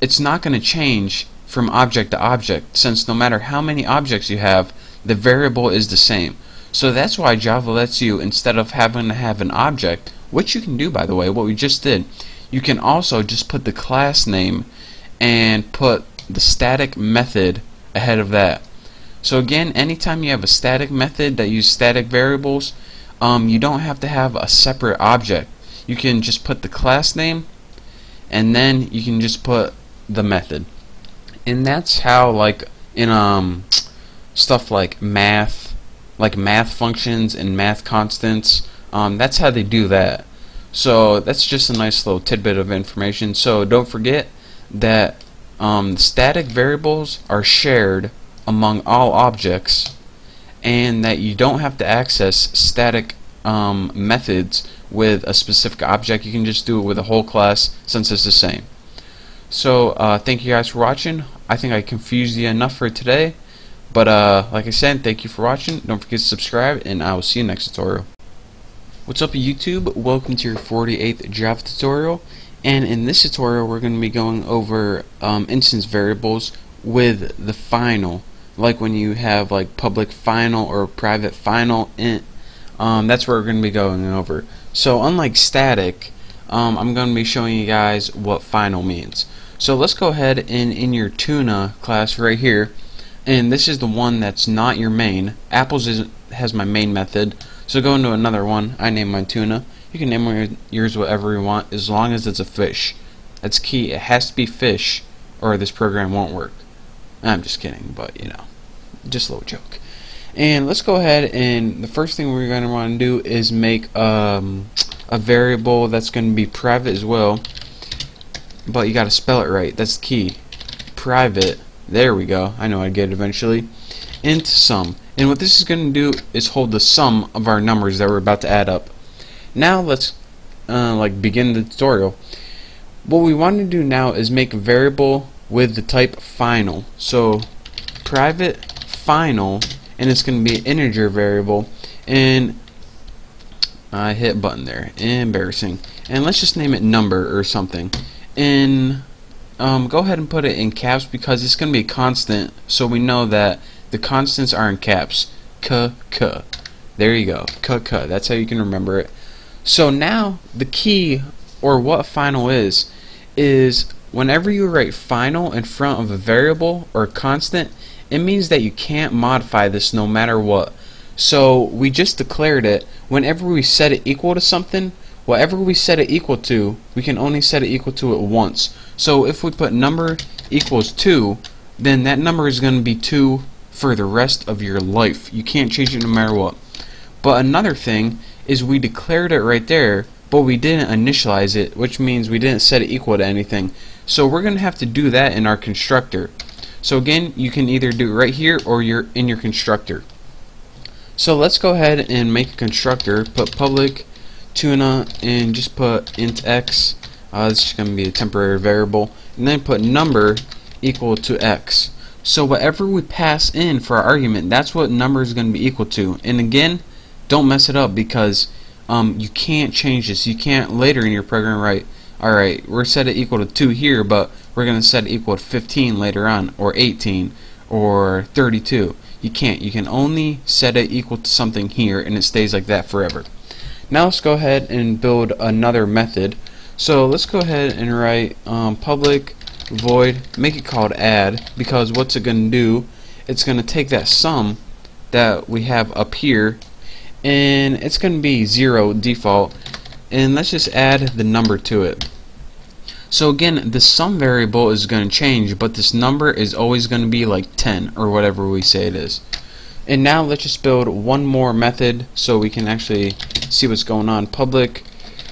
it's not going to change from object to object since no matter how many objects you have the variable is the same. So that's why Java lets you instead of having to have an object which you can do by the way what we just did you can also just put the class name and put the static method ahead of that. So again anytime you have a static method that uses static variables um, you don't have to have a separate object. You can just put the class name and then you can just put the method. And that's how like in um stuff like math like math functions and math constants um, that's how they do that. So that's just a nice little tidbit of information. So don't forget that um, static variables are shared among all objects and that you don't have to access static um, methods with a specific object. You can just do it with a whole class since it's the same. So uh, thank you guys for watching. I think I confused you enough for today but uh, like I said thank you for watching. Don't forget to subscribe and I will see you next tutorial. What's up YouTube? Welcome to your 48th Java tutorial and in this tutorial we're going to be going over um, instance variables with the final like when you have like public final or private final int um, that's what we're going to be going over so unlike static, um, I'm going to be showing you guys what final means. So let's go ahead and in your tuna class right here, and this is the one that's not your main. Apples is, has my main method, so go into another one. I name my tuna. You can name yours whatever you want as long as it's a fish. That's key. It has to be fish or this program won't work. I'm just kidding, but you know, just a little joke. And let's go ahead and the first thing we're going to want to do is make um, a variable that's going to be private as well. But you got to spell it right. That's key. Private. There we go. I know I'd get it eventually. Int sum. And what this is going to do is hold the sum of our numbers that we're about to add up. Now let's uh, like begin the tutorial. What we want to do now is make a variable with the type final. So private final and it's going to be an integer variable and I hit button there. Embarrassing. And let's just name it number or something. And um, go ahead and put it in caps because it's going to be a constant so we know that the constants are in caps. K k. There you go. K k. That's how you can remember it so now the key or what final is is whenever you write final in front of a variable or a constant it means that you can't modify this no matter what. So we just declared it. Whenever we set it equal to something, whatever we set it equal to, we can only set it equal to it once. So if we put number equals 2, then that number is going to be 2 for the rest of your life. You can't change it no matter what. But another thing is we declared it right there, but we didn't initialize it, which means we didn't set it equal to anything. So we're going to have to do that in our constructor. So again, you can either do it right here or you're in your constructor. So let's go ahead and make a constructor. Put public tuna and just put int x. Uh, this is going to be a temporary variable. And then put number equal to x. So whatever we pass in for our argument, that's what number is going to be equal to. And again, don't mess it up because um, you can't change this. You can't later in your program write, alright, we're set it equal to 2 here, but we're going to set it equal to 15 later on, or 18, or 32. You can't. You can only set it equal to something here, and it stays like that forever. Now let's go ahead and build another method. So let's go ahead and write um, public void, make it called add, because what's it going to do? It's going to take that sum that we have up here, and it's going to be 0 default, and let's just add the number to it. So again, the sum variable is going to change, but this number is always going to be like 10 or whatever we say it is. And now let's just build one more method so we can actually see what's going on. Public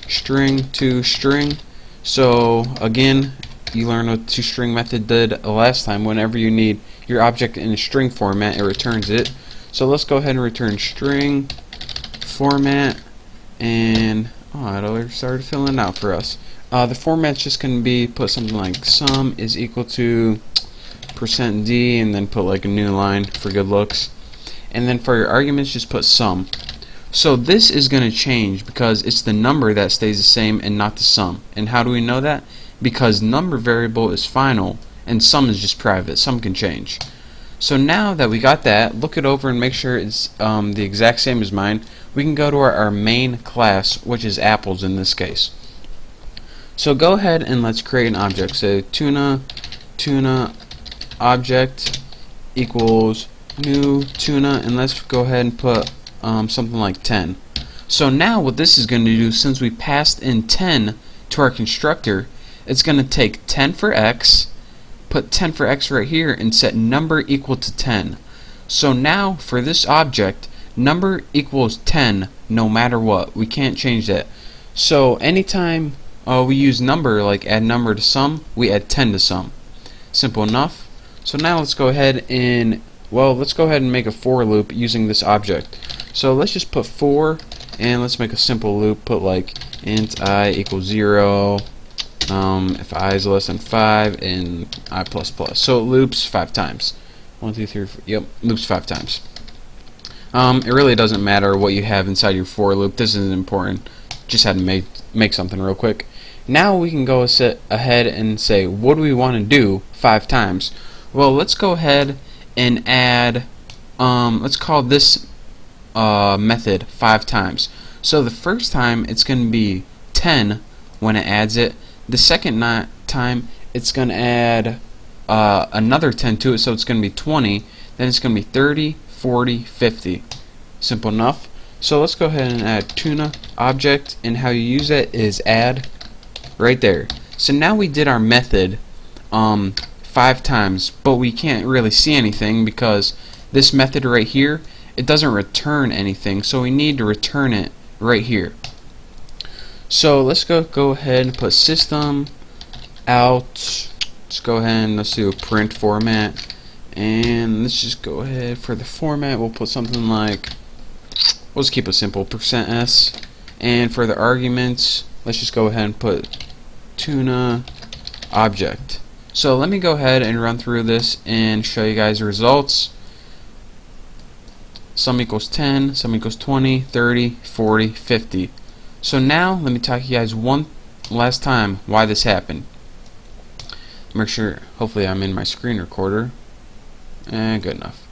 string toString So again, you learned what toString method did last time. Whenever you need your object in string format, it returns it. So let's go ahead and return string format and oh, it already started filling out for us. Uh, the format's just going to be put something like sum is equal to percent %d and then put like a new line for good looks. And then for your arguments, just put sum. So this is going to change because it's the number that stays the same and not the sum. And how do we know that? Because number variable is final and sum is just private. Sum can change. So now that we got that, look it over and make sure it's um, the exact same as mine. We can go to our, our main class, which is apples in this case. So go ahead and let's create an object. Say tuna, tuna object equals new tuna, and let's go ahead and put um, something like 10. So now what this is going to do, since we passed in 10 to our constructor, it's going to take 10 for x, put 10 for x right here, and set number equal to 10. So now for this object, number equals 10 no matter what. We can't change that. So anytime uh, we use number, like add number to sum, we add 10 to sum. Simple enough. So now let's go ahead and, well, let's go ahead and make a for loop using this object. So let's just put 4 and let's make a simple loop. Put like int i equals 0 um, if i is less than 5 and i plus plus. So it loops 5 times. 1, 2, 3, 4, yep, loops 5 times. Um, it really doesn't matter what you have inside your for loop. This isn't important. Just had to make, make something real quick. Now we can go ahead and say, what do we want to do 5 times? Well, let's go ahead and add, um, let's call this uh, method five times. So the first time it's going to be 10 when it adds it. The second time it's going to add uh, another 10 to it, so it's going to be 20. Then it's going to be 30, 40, 50. Simple enough. So let's go ahead and add tuna object, and how you use it is add right there. So now we did our method um, five times, but we can't really see anything because this method right here it doesn't return anything so we need to return it right here so let's go go ahead and put system out let's go ahead and let's do a print format and let's just go ahead for the format we'll put something like we'll just keep it simple percent s and for the arguments let's just go ahead and put tuna object so let me go ahead and run through this and show you guys the results sum equals 10, sum equals 20, 30, 40, 50. So now let me talk to you guys one last time why this happened. Make sure, hopefully I'm in my screen recorder. Eh, good enough.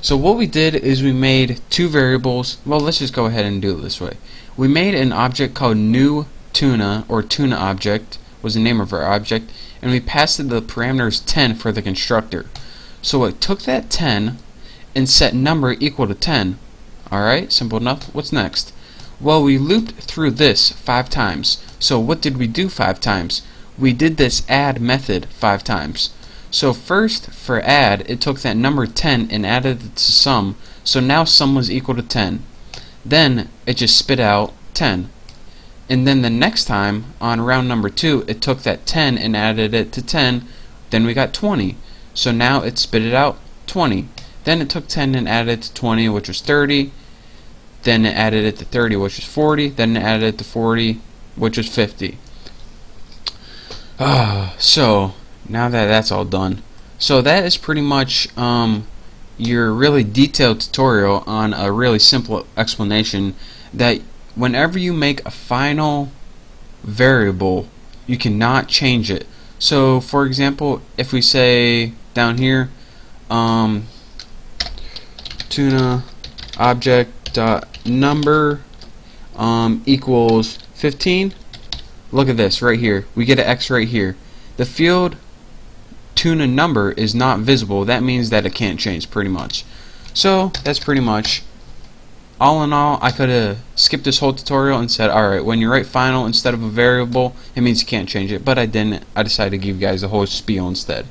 So what we did is we made two variables. Well, let's just go ahead and do it this way. We made an object called new tuna or tuna object was the name of our object and we passed it the parameters 10 for the constructor. So it took that 10 and set number equal to 10. Alright, simple enough. What's next? Well, we looped through this five times. So what did we do five times? We did this add method five times. So first, for add, it took that number 10 and added it to sum. So now sum was equal to 10. Then, it just spit out 10. And then the next time, on round number 2, it took that 10 and added it to 10. Then we got 20. So now it spit it out 20. Then it took 10 and added it to 20, which was 30. Then it added it to 30, which was 40. Then it added it to 40, which was 50. Uh, so, now that that's all done. So that is pretty much um, your really detailed tutorial on a really simple explanation that whenever you make a final variable, you cannot change it. So, for example, if we say down here, um, tuna object dot number um, equals 15 look at this right here we get an X right here the field tuna number is not visible that means that it can't change pretty much so that's pretty much all in all I could have skipped this whole tutorial and said alright when you write final instead of a variable it means you can't change it but I didn't I decided to give you guys the whole spiel instead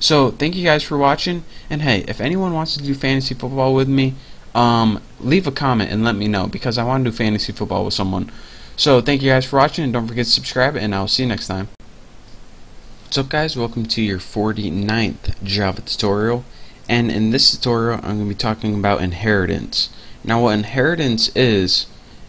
so thank you guys for watching. And hey, if anyone wants to do fantasy football with me, um, leave a comment and let me know because I want to do fantasy football with someone. So thank you guys for watching and don't forget to subscribe and I'll see you next time. What's up guys, welcome to your 49th Java tutorial and in this tutorial I'm going to be talking about inheritance. Now what inheritance is,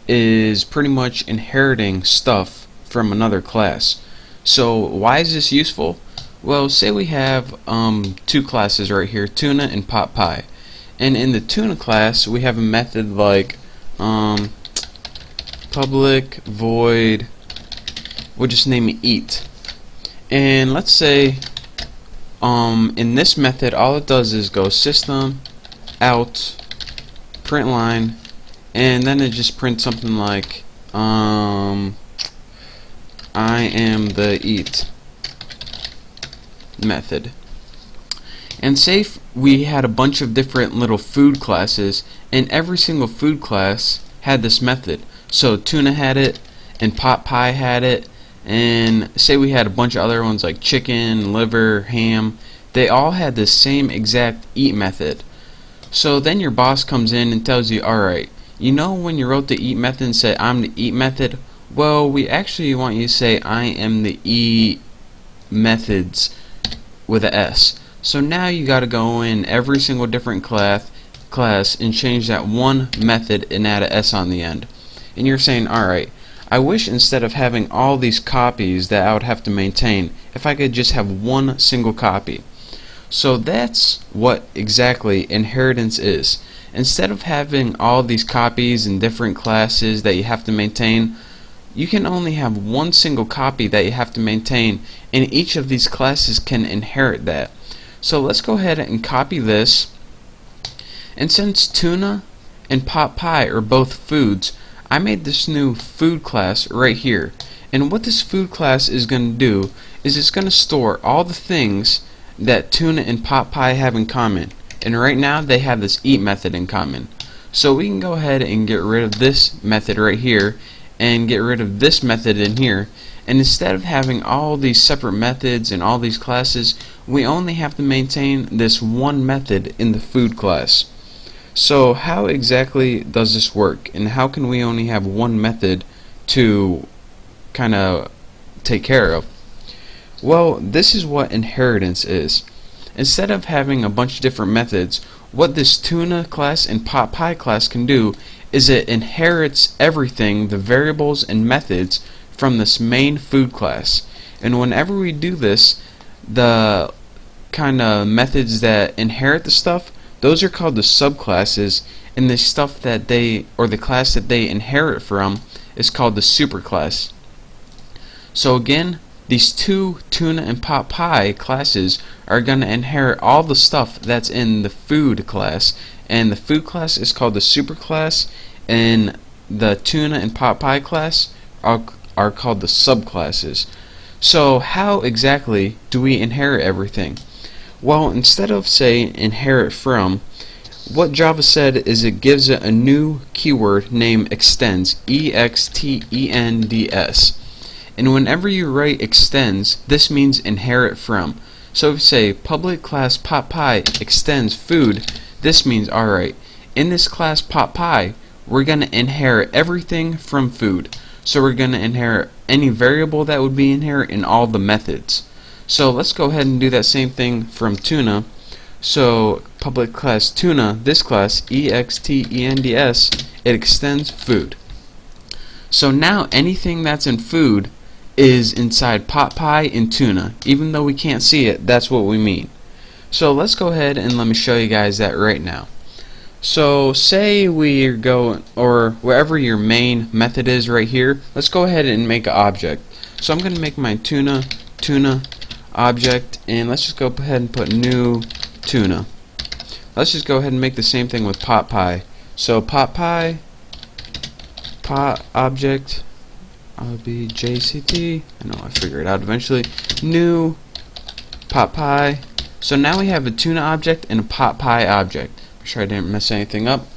is pretty much inheriting stuff from another class. So why is this useful? Well say we have um, two classes right here, tuna and pot pie. And in the tuna class we have a method like um, public void we'll just name it eat and let's say um, in this method all it does is go system out print line and then it just prints something like um, I am the eat method. And say we had a bunch of different little food classes and every single food class had this method. So tuna had it and pot pie had it and say we had a bunch of other ones like chicken, liver, ham. They all had the same exact eat method. So then your boss comes in and tells you alright you know when you wrote the eat method and said I'm the eat method well we actually want you to say I am the eat methods with a S. So now you gotta go in every single different class class and change that one method and add a S on the end. And you're saying alright I wish instead of having all these copies that I would have to maintain if I could just have one single copy. So that's what exactly inheritance is. Instead of having all these copies in different classes that you have to maintain you can only have one single copy that you have to maintain and each of these classes can inherit that. So let's go ahead and copy this. And since tuna and pot pie are both foods I made this new food class right here. And what this food class is going to do is it's going to store all the things that tuna and pot pie have in common. And right now they have this eat method in common. So we can go ahead and get rid of this method right here and get rid of this method in here. And instead of having all these separate methods and all these classes we only have to maintain this one method in the food class so how exactly does this work and how can we only have one method to kind of take care of? Well, this is what inheritance is. Instead of having a bunch of different methods, what this tuna class and pot pie class can do is it inherits everything, the variables and methods from this main food class. And whenever we do this, the kind of methods that inherit the stuff those are called the subclasses, and the stuff that they, or the class that they inherit from, is called the superclass. So again, these two tuna and pot pie classes are going to inherit all the stuff that's in the food class, and the food class is called the superclass, and the tuna and pot pie class are, are called the subclasses. So how exactly do we inherit everything? Well, instead of say inherit from, what Java said is it gives it a new keyword named extends, E-X-T-E-N-D-S. And whenever you write extends, this means inherit from. So if you say public class pot pie extends food, this means alright, in this class pot pie, we're going to inherit everything from food. So we're going to inherit any variable that would be inherit in all the methods. So let's go ahead and do that same thing from tuna. So public class tuna, this class, EXTENDS, it extends food. So now anything that's in food is inside pot pie and tuna. Even though we can't see it, that's what we mean. So let's go ahead and let me show you guys that right now. So say we go, or wherever your main method is right here, let's go ahead and make an object. So I'm going to make my tuna, tuna, object and let's just go ahead and put new tuna. Let's just go ahead and make the same thing with pot pie. So pot pie pot object I'll be JCT I know I figure it out eventually. New pot pie. So now we have a tuna object and a pot pie object. Make sure I didn't mess anything up.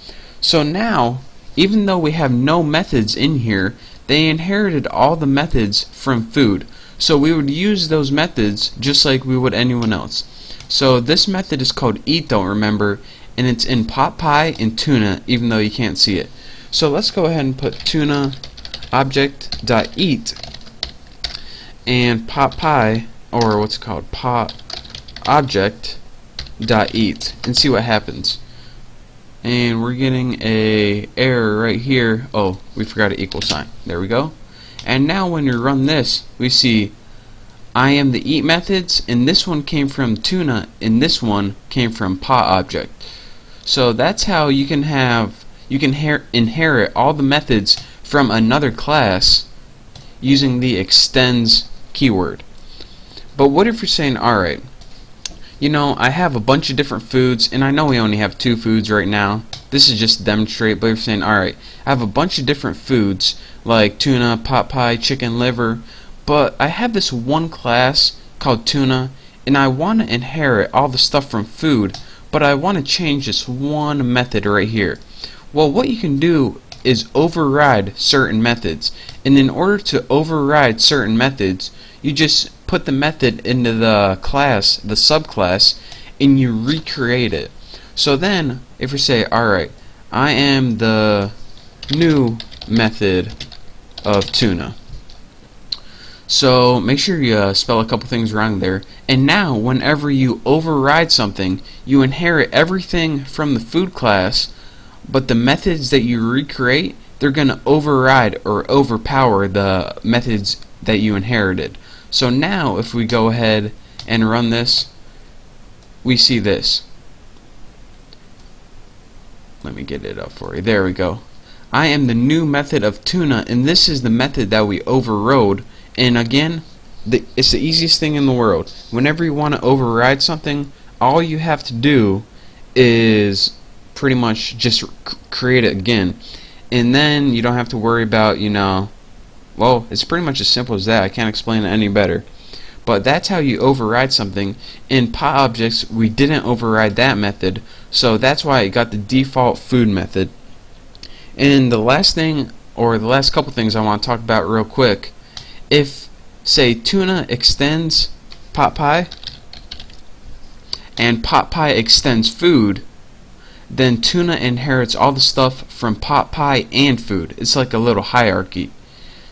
So now even though we have no methods in here they inherited all the methods from food so we would use those methods just like we would anyone else. So this method is called eat don't remember and it's in pot pie and tuna even though you can't see it. So let's go ahead and put tuna object.eat and PotPie or what's called pot object dot eat and see what happens and we're getting a error right here oh we forgot an equal sign there we go and now when we run this we see I am the eat methods and this one came from tuna and this one came from pot object so that's how you can have you can inherit all the methods from another class using the extends keyword but what if you're saying alright you know, I have a bunch of different foods, and I know we only have two foods right now. This is just demonstrate, but you're saying, alright, I have a bunch of different foods, like tuna, pot pie, chicken liver, but I have this one class called tuna, and I want to inherit all the stuff from food, but I want to change this one method right here. Well, what you can do is override certain methods, and in order to override certain methods, you just put the method into the class, the subclass, and you recreate it. So then, if you say, alright, I am the new method of tuna. So make sure you uh, spell a couple things wrong there. And now, whenever you override something, you inherit everything from the food class, but the methods that you recreate, they're going to override or overpower the methods that you inherited. So now if we go ahead and run this, we see this. Let me get it up for you. There we go. I am the new method of tuna, and this is the method that we overrode. And again, the, it's the easiest thing in the world. Whenever you want to override something, all you have to do is pretty much just create it again. And then you don't have to worry about, you know, well, it's pretty much as simple as that. I can't explain it any better. But that's how you override something. In pot objects, we didn't override that method, so that's why it got the default food method. And the last thing, or the last couple things I want to talk about real quick, if, say, tuna extends pot pie, and pot pie extends food, then tuna inherits all the stuff from pot pie and food. It's like a little hierarchy.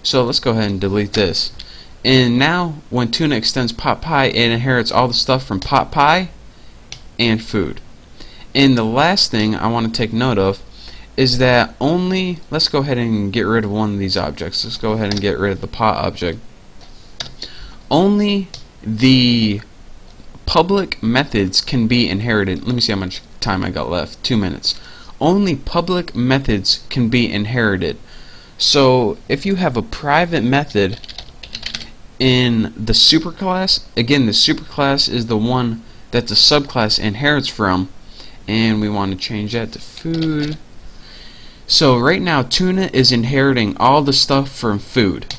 So let's go ahead and delete this. And now, when tuna extends pot pie, it inherits all the stuff from pot pie and food. And the last thing I want to take note of is that only, let's go ahead and get rid of one of these objects. Let's go ahead and get rid of the pot object. Only the public methods can be inherited. Let me see how much time I got left. Two minutes. Only public methods can be inherited. So if you have a private method in the superclass, again the superclass is the one that the subclass inherits from and we want to change that to food. So right now tuna is inheriting all the stuff from food.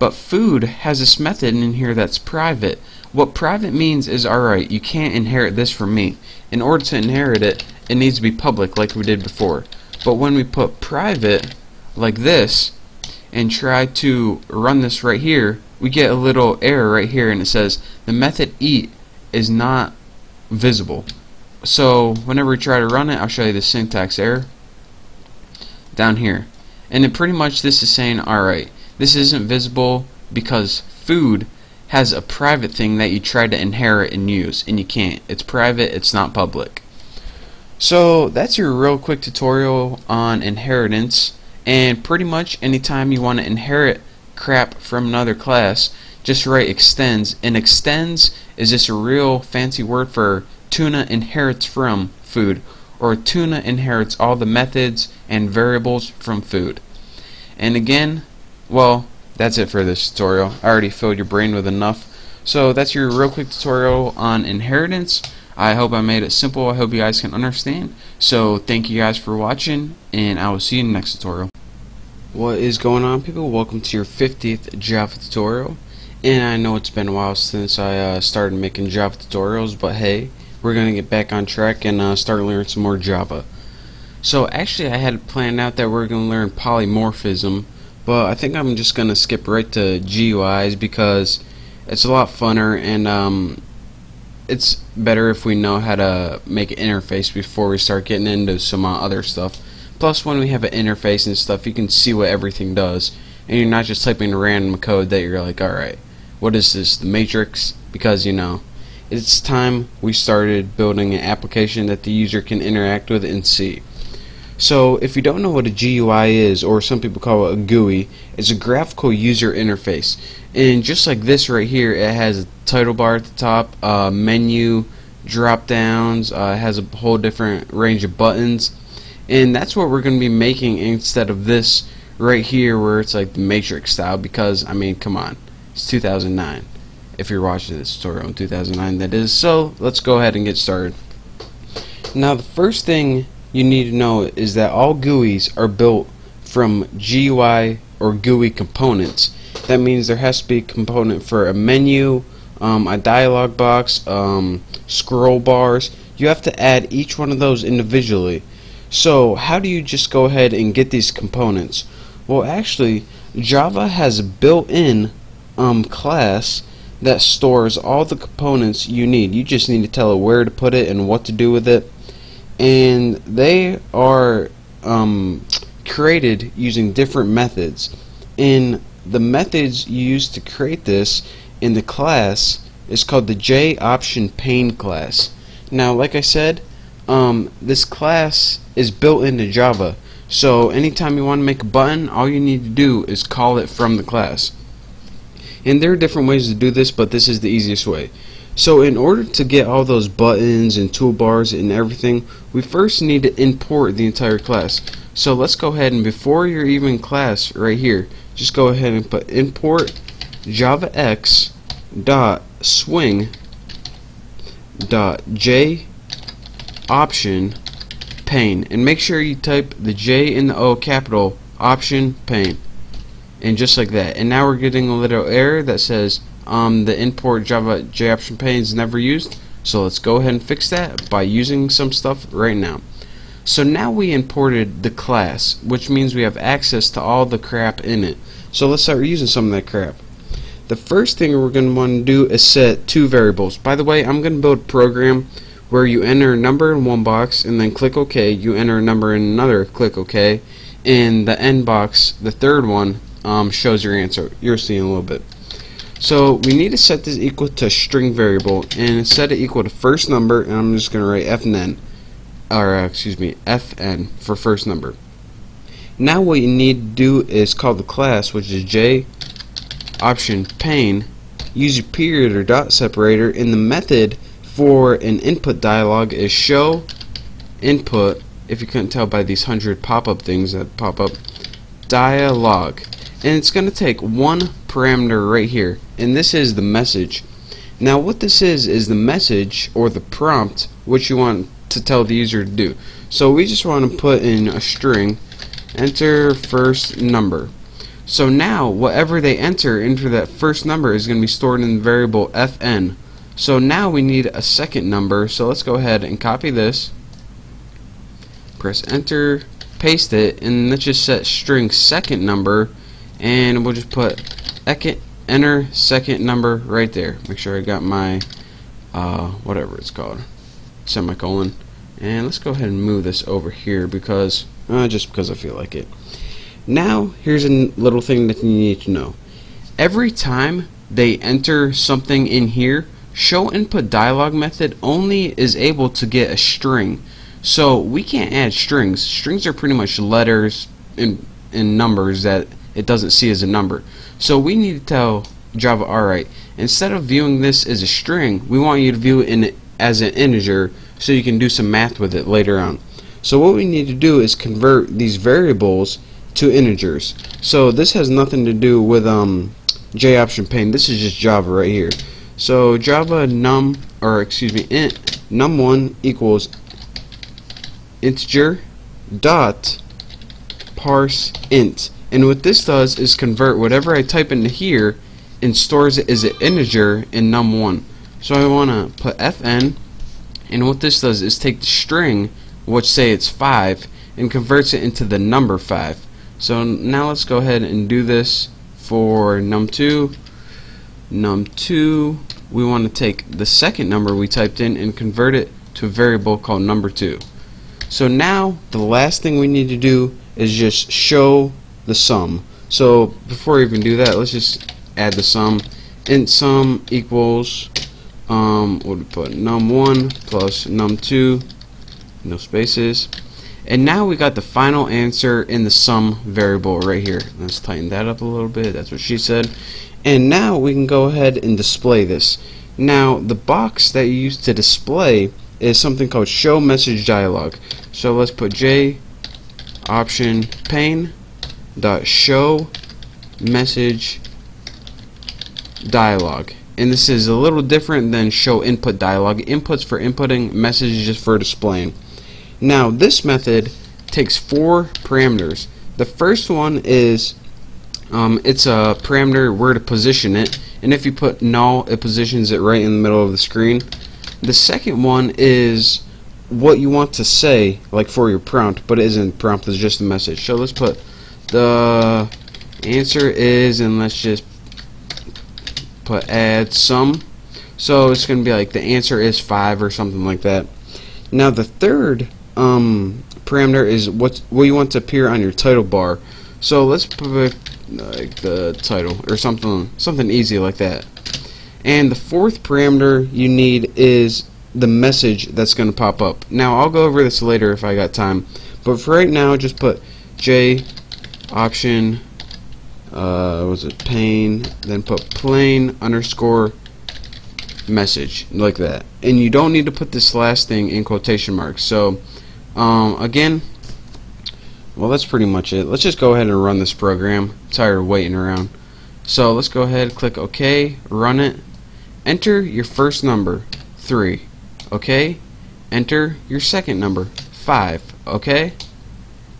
But food has this method in here that's private. What private means is alright, you can't inherit this from me. In order to inherit it, it needs to be public like we did before. But when we put private like this and try to run this right here, we get a little error right here and it says the method eat is not visible. So whenever we try to run it, I'll show you the syntax error down here. And it pretty much this is saying, alright, this isn't visible because food has a private thing that you try to inherit and use, and you can't. It's private, it's not public. So that's your real quick tutorial on inheritance and pretty much anytime you want to inherit crap from another class just write extends and extends is just a real fancy word for tuna inherits from food or tuna inherits all the methods and variables from food and again well that's it for this tutorial I already filled your brain with enough so that's your real quick tutorial on inheritance I hope I made it simple. I hope you guys can understand. So thank you guys for watching, and I will see you in the next tutorial. What is going on people? Welcome to your 50th Java tutorial. And I know it's been a while since I uh, started making Java tutorials, but hey, we're going to get back on track and uh, start learning some more Java. So actually I had planned out that we're going to learn polymorphism, but I think I'm just going to skip right to GUIs because it's a lot funner and um, it's better if we know how to make an interface before we start getting into some uh, other stuff. Plus, when we have an interface and stuff, you can see what everything does. and you're not just typing random code that you're like, alright, what is this, the matrix? Because, you know, it's time we started building an application that the user can interact with and see. So if you don't know what a GUI is, or some people call it a GUI, it's a graphical user interface. And just like this right here, it has a title bar at the top, uh, menu, drop downs, uh, has a whole different range of buttons. And that's what we're going to be making instead of this right here where it's like the matrix style because, I mean, come on, it's 2009 if you're watching this tutorial in 2009 that is. So let's go ahead and get started. Now the first thing you need to know is that all GUIs are built from GUI or GUI components. That means there has to be a component for a menu um, a dialog box um, scroll bars. You have to add each one of those individually. So how do you just go ahead and get these components? Well actually Java has a built-in um, class that stores all the components you need. You just need to tell it where to put it and what to do with it. And they are um, created using different methods. And the methods used to create this in the class is called the J option pane class. Now, like I said, um, this class is built into Java. So anytime you want to make a button, all you need to do is call it from the class. And there are different ways to do this, but this is the easiest way. So in order to get all those buttons and toolbars and everything, we first need to import the entire class. So let's go ahead and before your even class right here, just go ahead and put import javax dot swing dot j option pane and make sure you type the J and the O capital option pane and just like that. And now we're getting a little error that says um, the import java joption pane is never used. So let's go ahead and fix that by using some stuff right now. So now we imported the class which means we have access to all the crap in it. So let's start using some of that crap. The first thing we're going to want to do is set two variables. By the way I'm going to build a program where you enter a number in one box and then click OK. You enter a number in another click OK. And the end box the third one um, shows your answer. You'll see in a little bit. So we need to set this equal to string variable and set it equal to first number and I'm just going to write fn or uh, excuse me fn for first number. Now what you need to do is call the class which is j option pane use your period or dot separator and the method for an input dialog is show input if you couldn't tell by these hundred pop-up things that pop up dialog and it's going to take one parameter right here and this is the message. Now what this is is the message or the prompt which you want to tell the user to do. So we just want to put in a string enter first number. So now whatever they enter into that first number is going to be stored in the variable fn. So now we need a second number so let's go ahead and copy this. Press enter paste it and let's just set string second number and we'll just put enter second number right there. Make sure I got my uh, whatever it's called semicolon. And let's go ahead and move this over here because uh, just because I feel like it. Now here's a little thing that you need to know. Every time they enter something in here show input dialog method only is able to get a string. So we can't add strings. Strings are pretty much letters and, and numbers that it doesn't see as a number. So we need to tell Java, alright, instead of viewing this as a string, we want you to view it in, as an integer so you can do some math with it later on. So what we need to do is convert these variables to integers. So this has nothing to do with um, J option pane. This is just Java right here. So Java num or excuse me int num1 equals integer dot parse int and what this does is convert whatever I type into here and stores it as an integer in num1. So I want to put fn and what this does is take the string which say it's 5 and converts it into the number 5. So now let's go ahead and do this for num2 num2 we want to take the second number we typed in and convert it to a variable called number 2. So now the last thing we need to do is just show the sum. So before we even do that, let's just add the sum. int sum equals um, what do we put? Num1 plus num2 no spaces. And now we got the final answer in the sum variable right here. Let's tighten that up a little bit. That's what she said. And now we can go ahead and display this. Now the box that you use to display is something called show message dialog. So let's put J option pane dot show message dialog and this is a little different than show input dialog inputs for inputting messages for displaying. Now this method takes four parameters. The first one is um, it's a parameter where to position it. And if you put null it positions it right in the middle of the screen. The second one is what you want to say like for your prompt but it isn't prompt it's just a message. So let's put the answer is and let's just put add sum so it's going to be like the answer is 5 or something like that. Now the third um, parameter is what what you want to appear on your title bar. So let's put like the title or something something easy like that. And the fourth parameter you need is the message that's going to pop up. Now I'll go over this later if I got time. But for right now just put J option uh, was it pane then put plain underscore message like that. And you don't need to put this last thing in quotation marks. So um, again well that's pretty much it. Let's just go ahead and run this program. I'm tired of waiting around. So let's go ahead click OK run it. Enter your first number 3 okay enter your second number 5 okay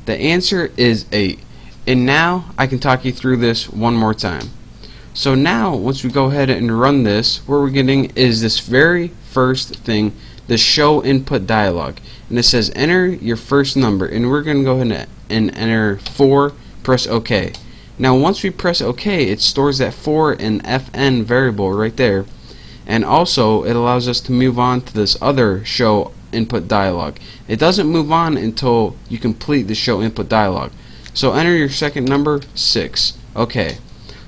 the answer is 8 and now I can talk you through this one more time. So now, once we go ahead and run this, what we're getting is this very first thing, the show input dialog. And it says enter your first number. And we're going to go ahead and enter 4, press OK. Now once we press OK, it stores that 4 in fn variable right there. And also, it allows us to move on to this other show input dialog. It doesn't move on until you complete the show input dialog. So enter your second number, 6. Okay.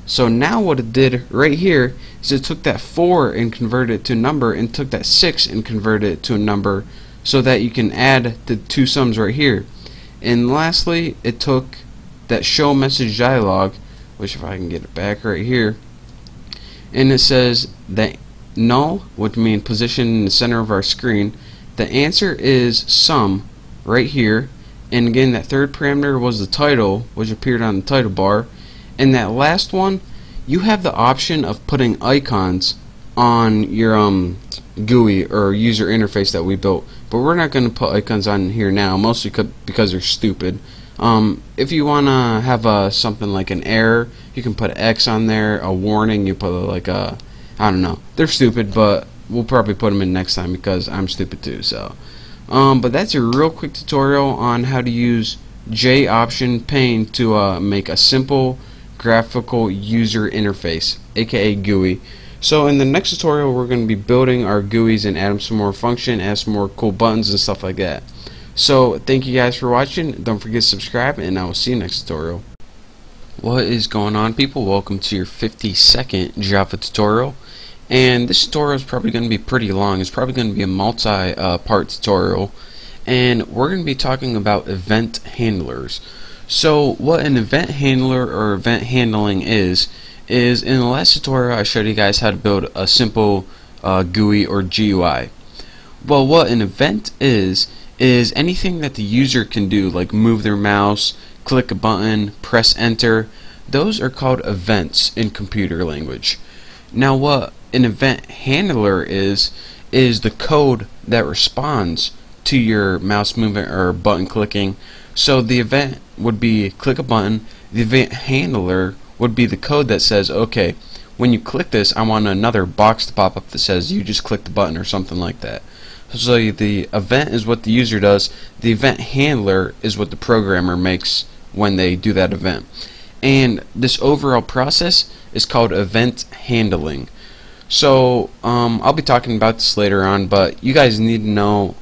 So now what it did right here is it took that 4 and converted it to a number and took that 6 and converted it to a number so that you can add the two sums right here. And lastly, it took that show message dialog, which if I can get it back right here, and it says that null, which means position in the center of our screen, the answer is sum right here and again that third parameter was the title which appeared on the title bar. And that last one you have the option of putting icons on your um, GUI or user interface that we built. But we're not going to put icons on here now mostly because they're stupid. Um, if you want to have a, something like an error you can put X on there a warning you put like a I don't know. They're stupid but we'll probably put them in next time because I'm stupid too so um, but that's a real quick tutorial on how to use J option pane to uh, make a simple graphical user interface aka GUI so in the next tutorial we're going to be building our GUIs and adding some more function add some more cool buttons and stuff like that. So thank you guys for watching. Don't forget to subscribe and I will see you next tutorial. What is going on people? Welcome to your 52nd Java tutorial and this tutorial is probably going to be pretty long. It's probably going to be a multi-part uh, tutorial and we're going to be talking about event handlers. So what an event handler or event handling is is in the last tutorial I showed you guys how to build a simple uh, GUI or GUI. Well what an event is is anything that the user can do like move their mouse, click a button, press enter. Those are called events in computer language. Now what an event handler is is the code that responds to your mouse movement or button clicking. So the event would be click a button. The event handler would be the code that says, okay, when you click this, I want another box to pop up that says you just click the button or something like that. So the event is what the user does. The event handler is what the programmer makes when they do that event. And this overall process is called event handling. So um, I'll be talking about this later on, but you guys need to know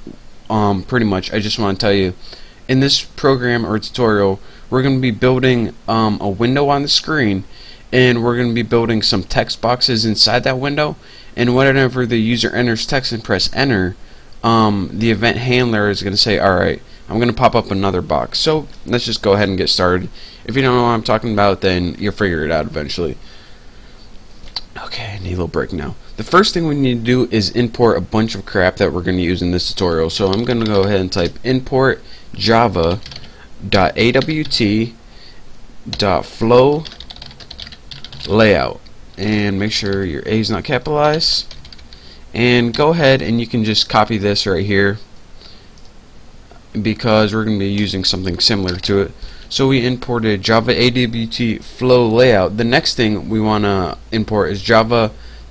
um, pretty much. I just want to tell you, in this program or tutorial, we're going to be building um, a window on the screen and we're going to be building some text boxes inside that window and whenever the user enters text and press enter um, the event handler is going to say alright I'm going to pop up another box. So let's just go ahead and get started. If you don't know what I'm talking about then you'll figure it out eventually okay I need a little break now. The first thing we need to do is import a bunch of crap that we're going to use in this tutorial. So I'm going to go ahead and type import java.awt.flow layout. And make sure your A is not capitalized. And go ahead and you can just copy this right here because we're going to be using something similar to it so we imported java awt flow layout the next thing we want to import is java.awt.event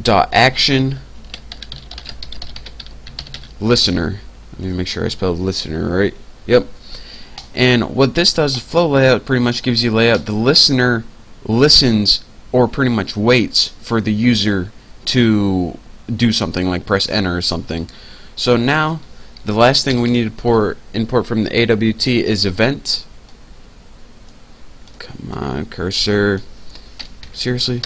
dot action listener let me make sure I spelled listener right yep and what this does, flow layout pretty much gives you layout. The listener listens or pretty much waits for the user to do something like press enter or something. So now the last thing we need to port, import from the AWT is event. Come on, cursor. Seriously?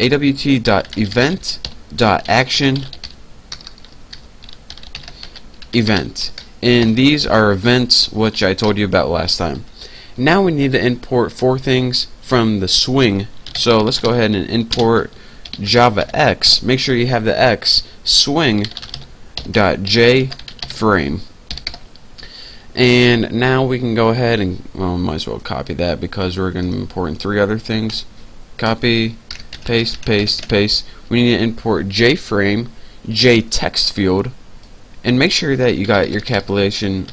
AWT.event.action event and these are events which I told you about last time. Now we need to import four things from the swing. So let's go ahead and import Java X. Make sure you have the X swing.jframe. And now we can go ahead and well, might as well copy that because we're going to be importing three other things. Copy, paste, paste, paste. We need to import JFrame, JTextField, field, and make sure that you got your capitalization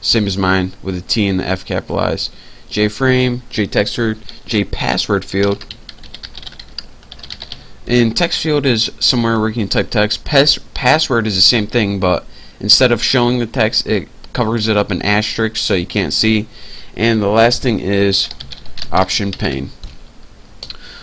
same as mine with the T and the F capitalized. JFrame, JTextField, JPassword field. And text field is somewhere where you can type text. Pass password is the same thing, but instead of showing the text, it covers it up in asterisk so you can't see. And the last thing is option pane.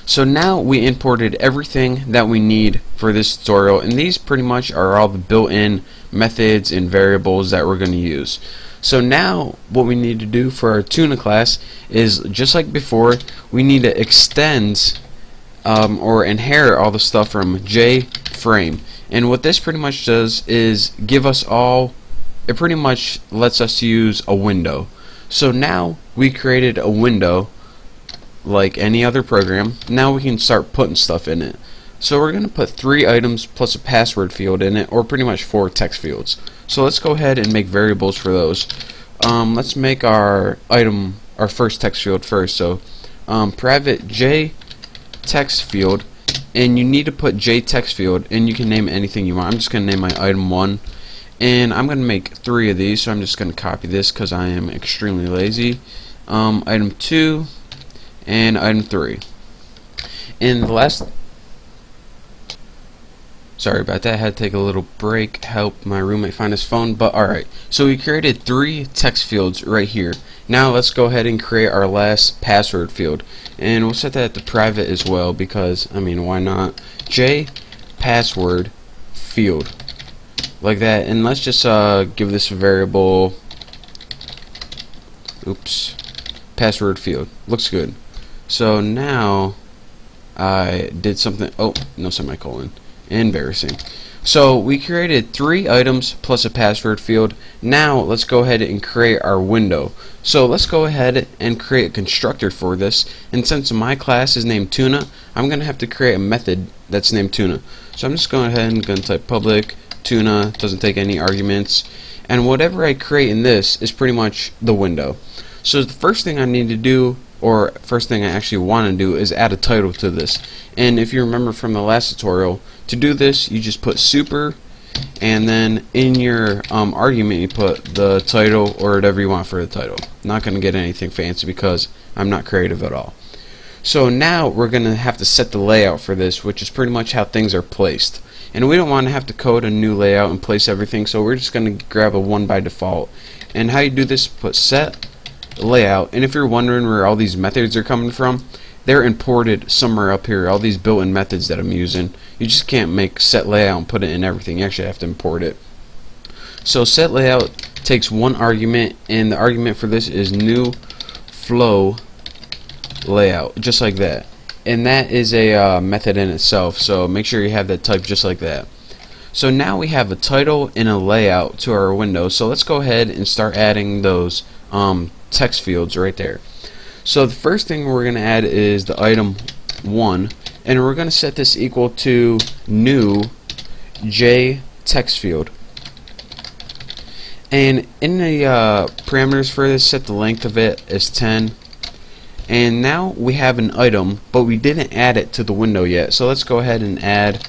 So now we imported everything that we need for this tutorial and these pretty much are all the built-in methods and variables that we're going to use. So now what we need to do for our tuna class is just like before we need to extend um, or inherit all the stuff from JFrame and what this pretty much does is give us all it pretty much lets us use a window. So now we created a window like any other program. Now we can start putting stuff in it. So we're going to put three items plus a password field in it, or pretty much four text fields. So let's go ahead and make variables for those. Um, let's make our item, our first text field first. So um, private J text field, and you need to put J text field, and you can name anything you want. I'm just going to name my item one, and I'm going to make three of these. So I'm just going to copy this because I am extremely lazy. Um, item two, and item 3. And the last Sorry about that, I had to take a little break, help my roommate find his phone, but alright. So we created three text fields right here. Now let's go ahead and create our last password field. And we'll set that to private as well because, I mean, why not? J password field. Like that. And let's just uh, give this variable. Oops. Password field. Looks good. So now I did something. Oh, no semicolon. Embarrassing. So we created three items plus a password field. Now let's go ahead and create our window. So let's go ahead and create a constructor for this. And since my class is named Tuna, I'm going to have to create a method that's named Tuna. So I'm just going ahead and going to type public Tuna. Doesn't take any arguments. And whatever I create in this is pretty much the window. So the first thing I need to do or first thing I actually want to do is add a title to this. And if you remember from the last tutorial to do this you just put super and then in your um, argument you put the title or whatever you want for the title. Not gonna get anything fancy because I'm not creative at all. So now we're gonna have to set the layout for this which is pretty much how things are placed. And we don't want to have to code a new layout and place everything so we're just gonna grab a one by default. And how you do this put set layout. And if you're wondering where all these methods are coming from, they're imported somewhere up here. All these built-in methods that I'm using. You just can't make set layout and put it in everything. You actually have to import it. So set layout takes one argument and the argument for this is new flow layout just like that and that is a uh, method in itself so make sure you have that type just like that so now we have a title and a layout to our window so let's go ahead and start adding those um, text fields right there. So the first thing we're going to add is the item 1 and we're going to set this equal to new J text field. And in the uh, parameters for this set the length of it as 10 and now we have an item but we didn't add it to the window yet. So let's go ahead and add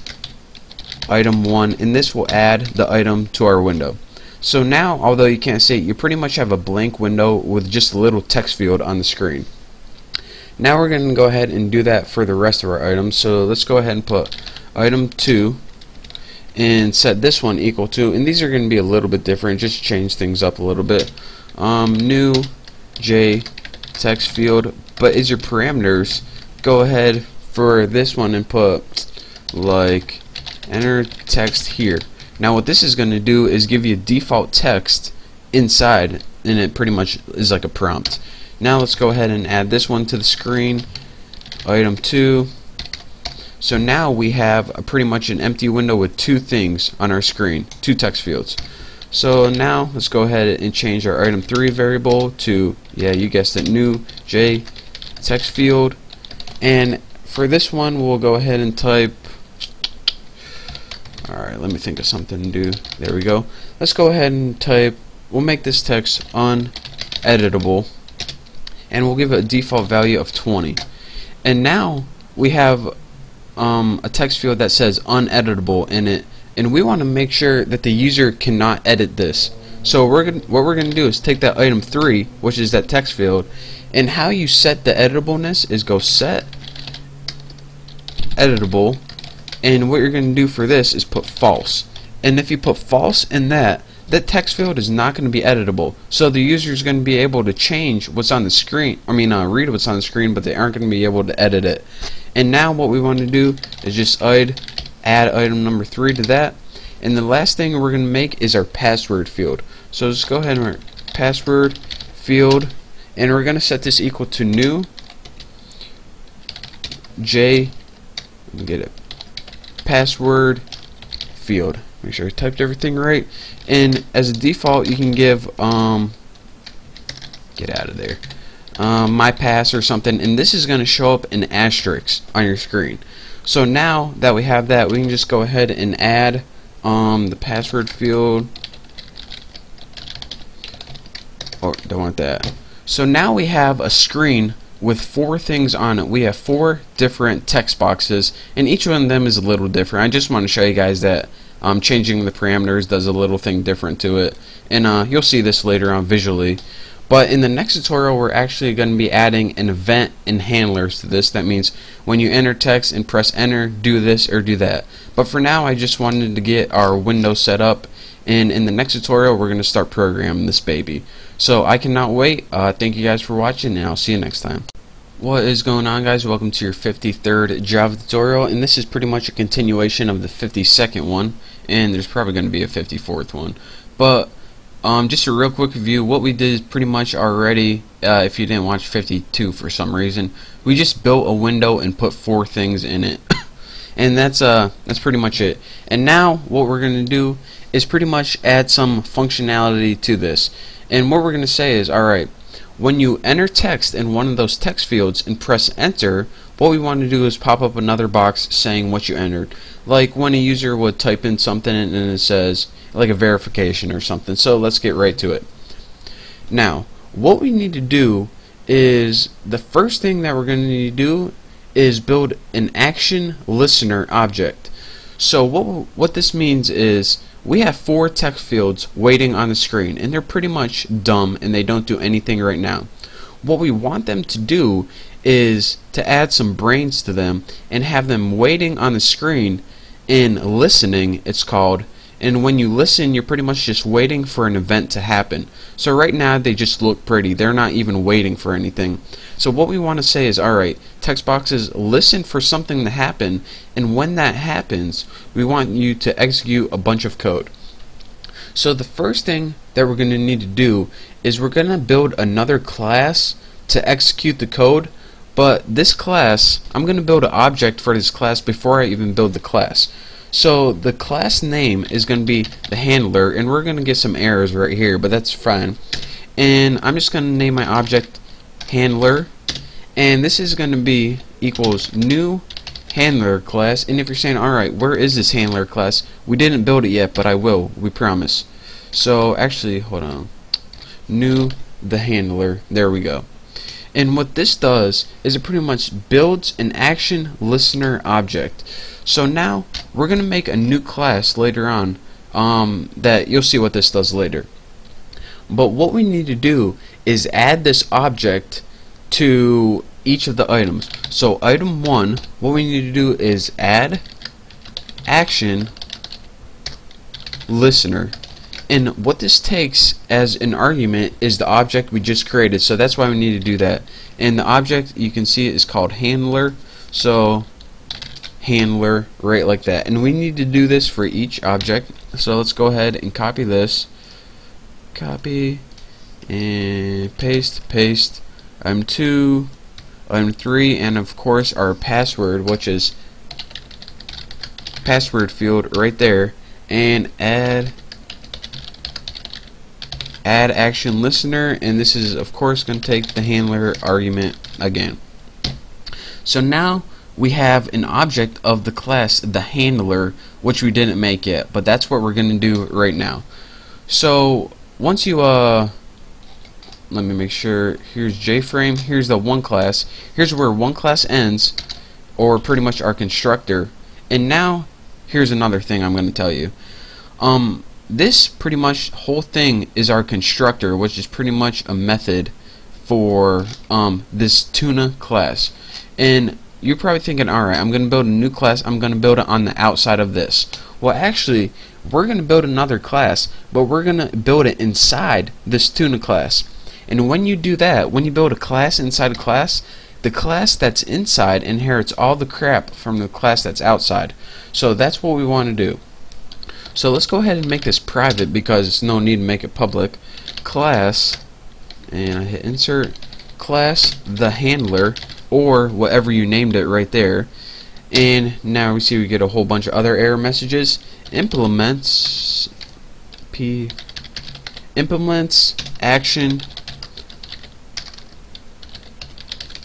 item 1 and this will add the item to our window so now although you can't see it you pretty much have a blank window with just a little text field on the screen. Now we're going to go ahead and do that for the rest of our items. So let's go ahead and put item 2 and set this one equal to and these are going to be a little bit different just change things up a little bit. Um, new J text field but as your parameters go ahead for this one and put like enter text here now what this is going to do is give you a default text inside and it pretty much is like a prompt now let's go ahead and add this one to the screen item 2 so now we have a pretty much an empty window with two things on our screen, two text fields. So now let's go ahead and change our item 3 variable to, yeah, you guessed it, new J text field. And for this one, we'll go ahead and type, alright, let me think of something to do. There we go. Let's go ahead and type, we'll make this text uneditable. And we'll give it a default value of 20. And now we have um, a text field that says uneditable in it and we want to make sure that the user cannot edit this so we're gonna, what we're going to do is take that item 3 which is that text field and how you set the editableness is go set editable and what you're going to do for this is put false and if you put false in that that text field is not going to be editable so the user is going to be able to change what's on the screen I mean uh, read what's on the screen but they aren't going to be able to edit it and now what we want to do is just add, add item number 3 to that. And the last thing we're going to make is our password field. So let's go ahead and password field and we're going to set this equal to new J get it password field. Make sure I typed everything right. And as a default you can give um get out of there um, my pass or something. And this is going to show up in asterisk on your screen. So now that we have that we can just go ahead and add um, the password field. Oh, don't want that. So now we have a screen with four things on it we have four different text boxes and each one of them is a little different I just want to show you guys that um, changing the parameters does a little thing different to it and uh, you'll see this later on visually but in the next tutorial, we're actually going to be adding an event and handlers to this. That means when you enter text and press enter, do this or do that. But for now, I just wanted to get our window set up. And in the next tutorial, we're going to start programming this baby. So I cannot wait. Uh, thank you guys for watching, and I'll see you next time. What is going on guys? Welcome to your 53rd Java tutorial and this is pretty much a continuation of the 52nd one and there's probably going to be a 54th one. But um, just a real quick review. What we did is pretty much already, uh, if you didn't watch 52 for some reason, we just built a window and put four things in it. and that's uh that's pretty much it. And now what we're going to do is pretty much add some functionality to this. And what we're going to say is, alright, when you enter text in one of those text fields and press enter, what we want to do is pop up another box saying what you entered. Like when a user would type in something and it says, like a verification or something. So let's get right to it. Now, what we need to do is the first thing that we're going to need to do is build an action listener object. So what what this means is we have four text fields waiting on the screen and they're pretty much dumb and they don't do anything right now. What we want them to do is to add some brains to them and have them waiting on the screen in listening it's called. And when you listen you're pretty much just waiting for an event to happen. So right now they just look pretty. They're not even waiting for anything so what we want to say is alright text boxes listen for something to happen and when that happens we want you to execute a bunch of code. So the first thing that we're going to need to do is we're going to build another class to execute the code but this class I'm going to build an object for this class before I even build the class. So the class name is going to be the handler and we're going to get some errors right here but that's fine. And I'm just going to name my object handler. And this is going to be equals new handler class. And if you're saying alright where is this handler class? We didn't build it yet but I will we promise. So actually hold on. New the handler. There we go. And what this does is it pretty much builds an action listener object. So now we're gonna make a new class later on um, that you'll see what this does later. But what we need to do is add this object to each of the items. So item 1, what we need to do is add action listener. And what this takes as an argument is the object we just created. So that's why we need to do that. And the object, you can see it is called handler. So handler right like that. And we need to do this for each object. So let's go ahead and copy this. Copy and paste, paste. I'm 2 I'm 3 and of course our password which is password field right there. And add add action listener and this is of course going to take the handler argument again. So now we have an object of the class the handler which we didn't make yet but that's what we're going to do right now. So once you uh let me make sure. Here's JFrame. Here's the one class. Here's where one class ends or pretty much our constructor. And now here's another thing I'm going to tell you. Um this pretty much whole thing is our constructor which is pretty much a method for um this tuna class. And you're probably thinking alright I'm gonna build a new class. I'm gonna build it on the outside of this. Well actually we're gonna build another class but we're gonna build it inside this tuna class and when you do that, when you build a class inside a class, the class that's inside inherits all the crap from the class that's outside. So that's what we want to do. So let's go ahead and make this private because it's no need to make it public. Class, and I hit insert, class the handler, or whatever you named it right there. And now we see we get a whole bunch of other error messages. Implements, P, implements, action,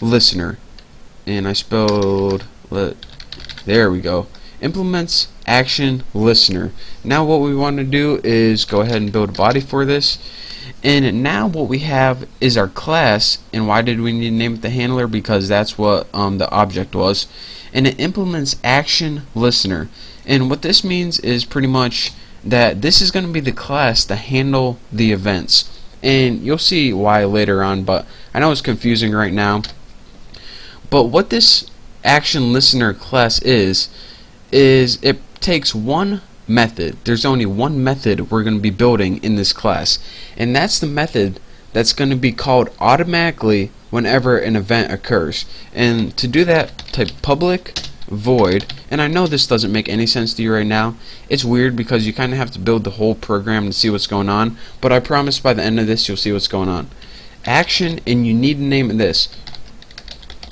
listener. And I spelled let there we go. Implements action listener. Now what we want to do is go ahead and build a body for this. And now what we have is our class and why did we need to name it the handler? Because that's what um, the object was. And it implements action listener. And what this means is pretty much that this is going to be the class to handle the events. And you'll see why later on but I know it's confusing right now but what this action listener class is, is it takes one method. There's only one method we're going to be building in this class. And that's the method that's going to be called automatically whenever an event occurs. And to do that, type public void and I know this doesn't make any sense to you right now it's weird because you kind of have to build the whole program to see what's going on but I promise by the end of this you'll see what's going on action and you need to name this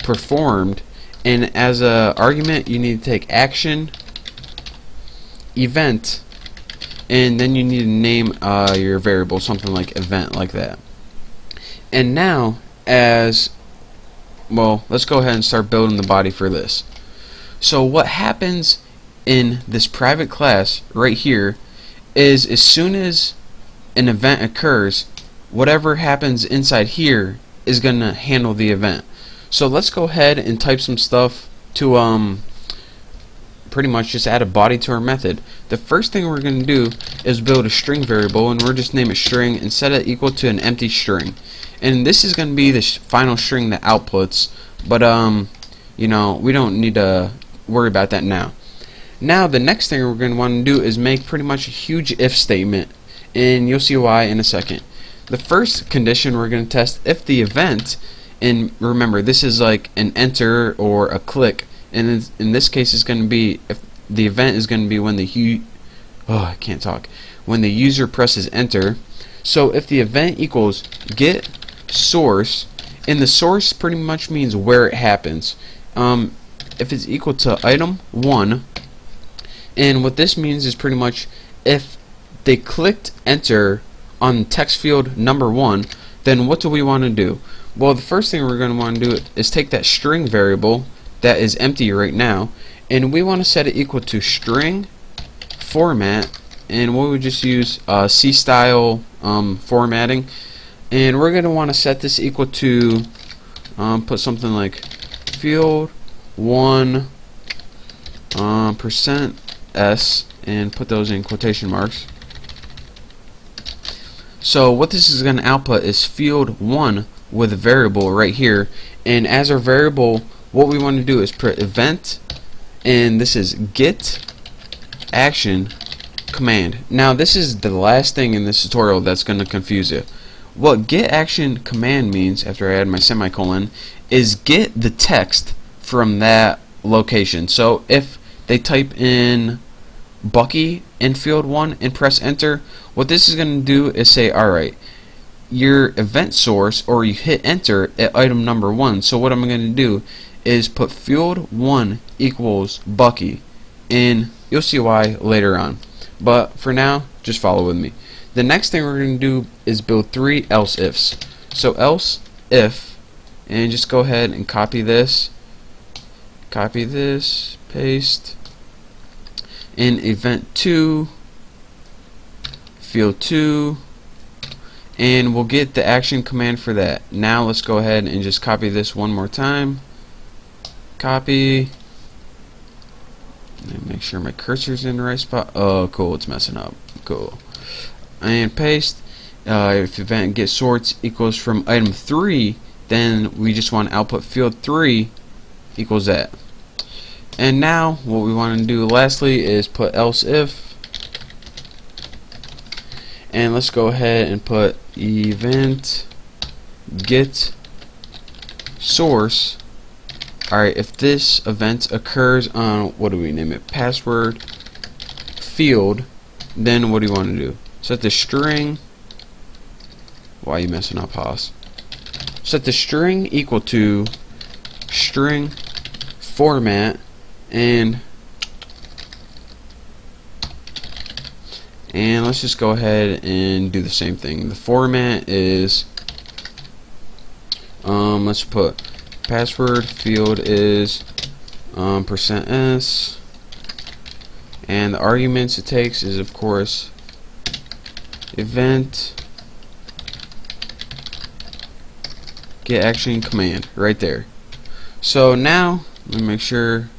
performed and as a argument you need to take action event and then you need to name uh, your variable something like event like that. And now as well let's go ahead and start building the body for this. So what happens in this private class right here is as soon as an event occurs whatever happens inside here is going to handle the event so let's go ahead and type some stuff to um pretty much just add a body to our method. The first thing we're going to do is build a string variable and we're just name it string and set it equal to an empty string. And this is going to be the final string that outputs, but um you know, we don't need to worry about that now. Now the next thing we're going to want to do is make pretty much a huge if statement and you'll see why in a second. The first condition we're going to test if the event and remember this is like an enter or a click and in this case it's going to be if the event is going to be when the oh I can't talk when the user presses enter. So if the event equals get source and the source pretty much means where it happens. Um, if it's equal to item 1 and what this means is pretty much if they clicked enter on text field number 1 then what do we want to do well the first thing we're going to want to do is take that string variable that is empty right now and we want to set it equal to string format and we would just use uh, C style um, formatting. And we're going to want to set this equal to um, put something like field 1 um, percent s and put those in quotation marks. So what this is going to output is field 1 with a variable right here. And as our variable what we want to do is put event and this is get action command. Now this is the last thing in this tutorial that's going to confuse you. What get action command means after I add my semicolon is get the text from that location. So if they type in Bucky in field 1 and press enter, what this is going to do is say, alright, your event source, or you hit enter at item number 1. So what I'm going to do is put field 1 equals Bucky, and you'll see why later on. But for now, just follow with me. The next thing we're going to do is build three else ifs. So else if, and just go ahead and copy this, copy this, paste, in event 2 field 2 and we'll get the action command for that. Now let's go ahead and just copy this one more time. Copy. And make sure my cursor's in the right spot. Oh cool. It's messing up. Cool. And paste. Uh, if event get source equals from item 3 then we just want output field 3 equals that. And now what we want to do lastly is put else if and let's go ahead and put event get source. Alright if this event occurs on what do we name it? Password field then what do you want to do? Set the string. Why are you messing up Haas? Set the string equal to string format and and let's just go ahead and do the same thing. The format is um, let's put password field is um, percent %s. And the arguments it takes is of course event get action command right there. So now let me make sure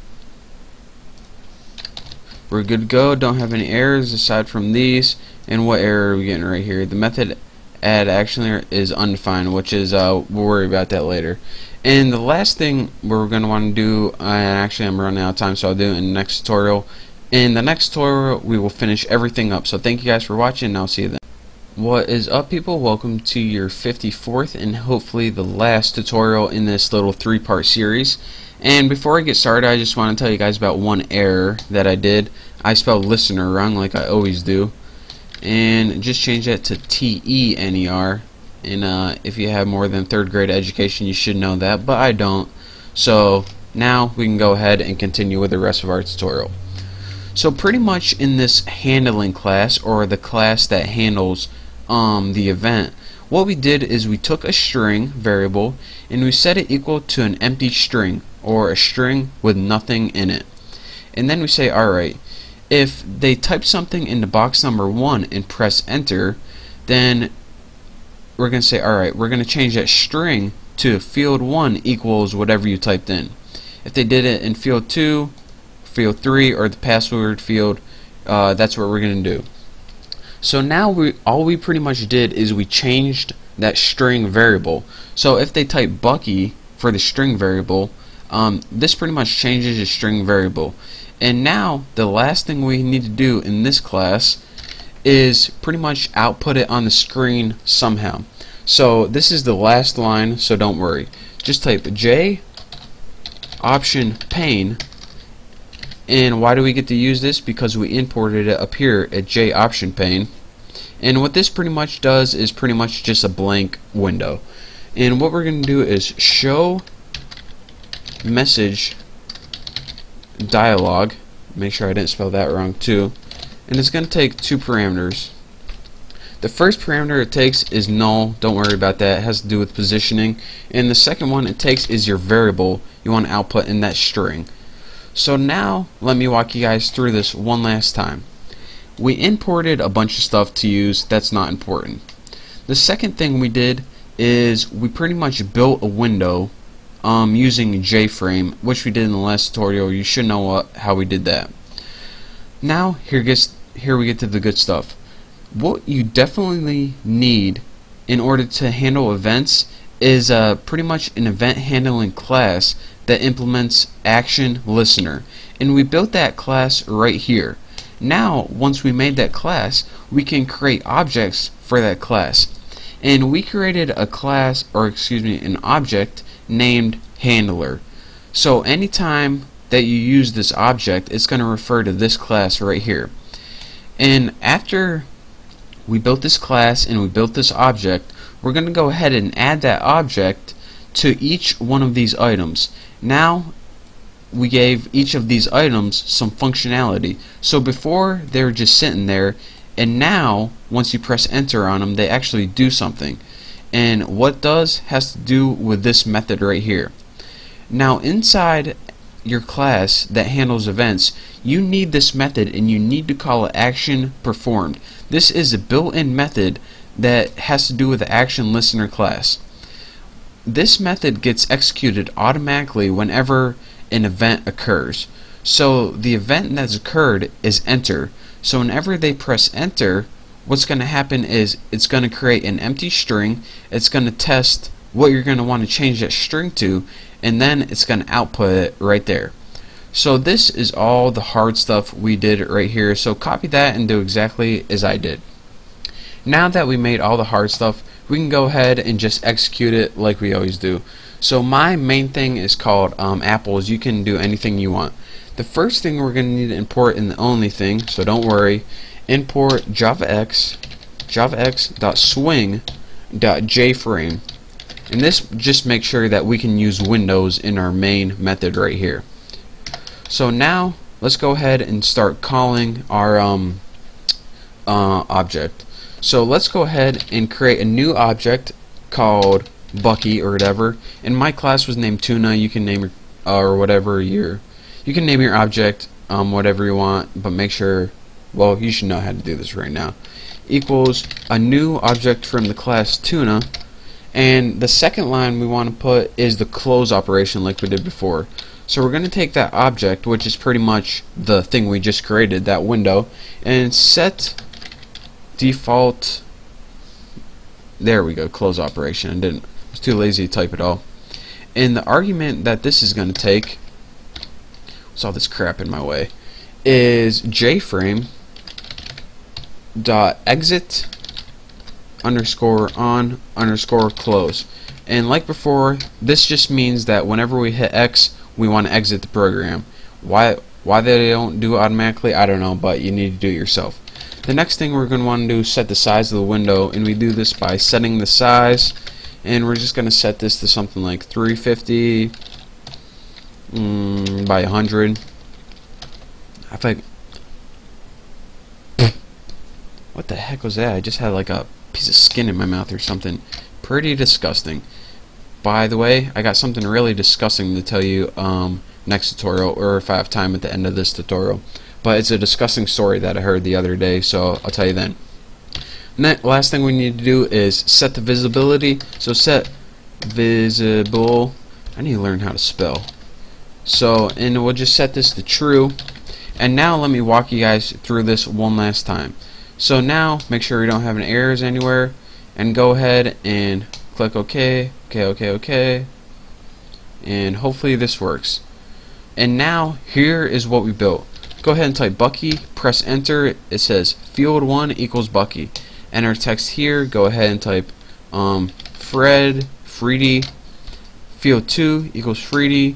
we're good to go. Don't have any errors aside from these. And what error are we getting right here? The method add action is undefined, which is uh, we'll worry about that later. And the last thing we're going to want to do, uh, and actually I'm running out of time, so I'll do it in the next tutorial. In the next tutorial, we will finish everything up. So thank you guys for watching, and I'll see you then. What is up people? Welcome to your 54th and hopefully the last tutorial in this little three-part series. And before I get started, I just want to tell you guys about one error that I did. I spelled listener wrong like I always do. And just change that to T-E-N-E-R. And uh, if you have more than third grade education, you should know that, but I don't. So now we can go ahead and continue with the rest of our tutorial. So pretty much in this handling class, or the class that handles um, the event, what we did is we took a string variable and we set it equal to an empty string or a string with nothing in it. And then we say, alright, if they type something into box number 1 and press enter, then we're going to say, alright, we're going to change that string to field 1 equals whatever you typed in. If they did it in field 2, field 3, or the password field, uh, that's what we're going to do. So now we all we pretty much did is we changed that string variable. So if they type Bucky for the string variable, um, this pretty much changes the string variable. And now the last thing we need to do in this class is pretty much output it on the screen somehow. So this is the last line, so don't worry. Just type J option pane and why do we get to use this because we imported it up here at J option pane and what this pretty much does is pretty much just a blank window and what we're going to do is show message dialog make sure I didn't spell that wrong too. And it's going to take two parameters. The first parameter it takes is null. Don't worry about that. It has to do with positioning. And the second one it takes is your variable. You want to output in that string. So now let me walk you guys through this one last time. We imported a bunch of stuff to use. That's not important. The second thing we did is we pretty much built a window um, using JFrame, which we did in the last tutorial. You should know how we did that. Now, here gets here we get to the good stuff. What you definitely need in order to handle events is uh, pretty much an event handling class that implements action listener and we built that class right here now once we made that class we can create objects for that class and we created a class or excuse me an object named handler. So anytime that you use this object it's going to refer to this class right here. And after we built this class and we built this object we're going to go ahead and add that object to each one of these items. Now we gave each of these items some functionality. So before they were just sitting there and now once you press enter on them they actually do something and what does has to do with this method right here. Now inside your class that handles events you need this method and you need to call it action performed. This is a built-in method that has to do with the action listener class. This method gets executed automatically whenever an event occurs. So the event that's occurred is enter. So whenever they press enter, what's going to happen is it's going to create an empty string. It's going to test what you're going to want to change that string to, and then it's going to output it right there. So this is all the hard stuff we did right here. So copy that and do exactly as I did. Now that we made all the hard stuff, we can go ahead and just execute it like we always do. So my main thing is called um, apples. You can do anything you want. The first thing we're going to need to import and the only thing, so don't worry, import javax javax.swing.jframe and this just makes sure that we can use windows in our main method right here. So now let's go ahead and start calling our um, uh, object. So let's go ahead and create a new object called Bucky or whatever. And my class was named Tuna. You can name uh, or whatever your you can name your object um, whatever you want, but make sure, well, you should know how to do this right now, equals a new object from the class tuna, and the second line we want to put is the close operation like we did before. So we're going to take that object, which is pretty much the thing we just created, that window, and set default, there we go, close operation. I didn't, I was too lazy to type it all. And the argument that this is going to take what's all this crap in my way, is jframe dot exit underscore on underscore close. And like before, this just means that whenever we hit X, we want to exit the program. Why why they don't do it automatically, I don't know, but you need to do it yourself. The next thing we're going to want to do is set the size of the window, and we do this by setting the size, and we're just going to set this to something like 350 mm, by 100. I think. What the heck was that? I just had like a piece of skin in my mouth or something. Pretty disgusting. By the way, I got something really disgusting to tell you um, next tutorial, or if I have time at the end of this tutorial. But it's a disgusting story that I heard the other day, so I'll tell you then. Next, last thing we need to do is set the visibility. So set visible. I need to learn how to spell. So, and we'll just set this to true. And now let me walk you guys through this one last time. So now, make sure you don't have any errors anywhere, and go ahead and click OK, OK, OK, OK, and hopefully this works. And now, here is what we built. Go ahead and type Bucky, press enter, it says field 1 equals Bucky. Enter text here, go ahead and type um, Fred, Freedy, field 2 equals Freedy,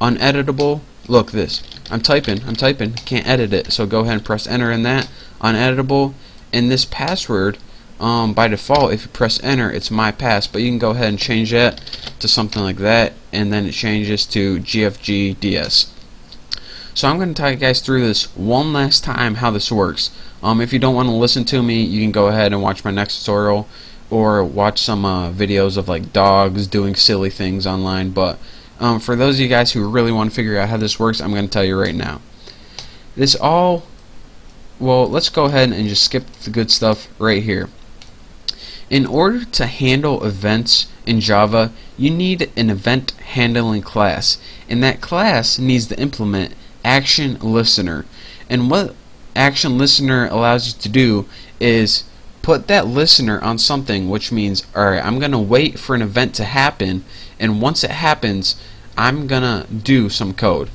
uneditable, look this, I'm typing, I'm typing, can't edit it. So go ahead and press enter in that, uneditable. And this password, um, by default, if you press enter, it's my pass, but you can go ahead and change that to something like that, and then it changes to GFGDS. So I'm going to talk you guys through this one last time how this works. Um, if you don't want to listen to me, you can go ahead and watch my next tutorial or watch some uh, videos of like dogs doing silly things online. But um, for those of you guys who really want to figure out how this works, I'm going to tell you right now. This all, well, let's go ahead and just skip the good stuff right here. In order to handle events in Java, you need an event handling class, and that class needs to implement action listener. And what action listener allows you to do is put that listener on something, which means, alright, I'm going to wait for an event to happen, and once it happens, I'm going to do some code.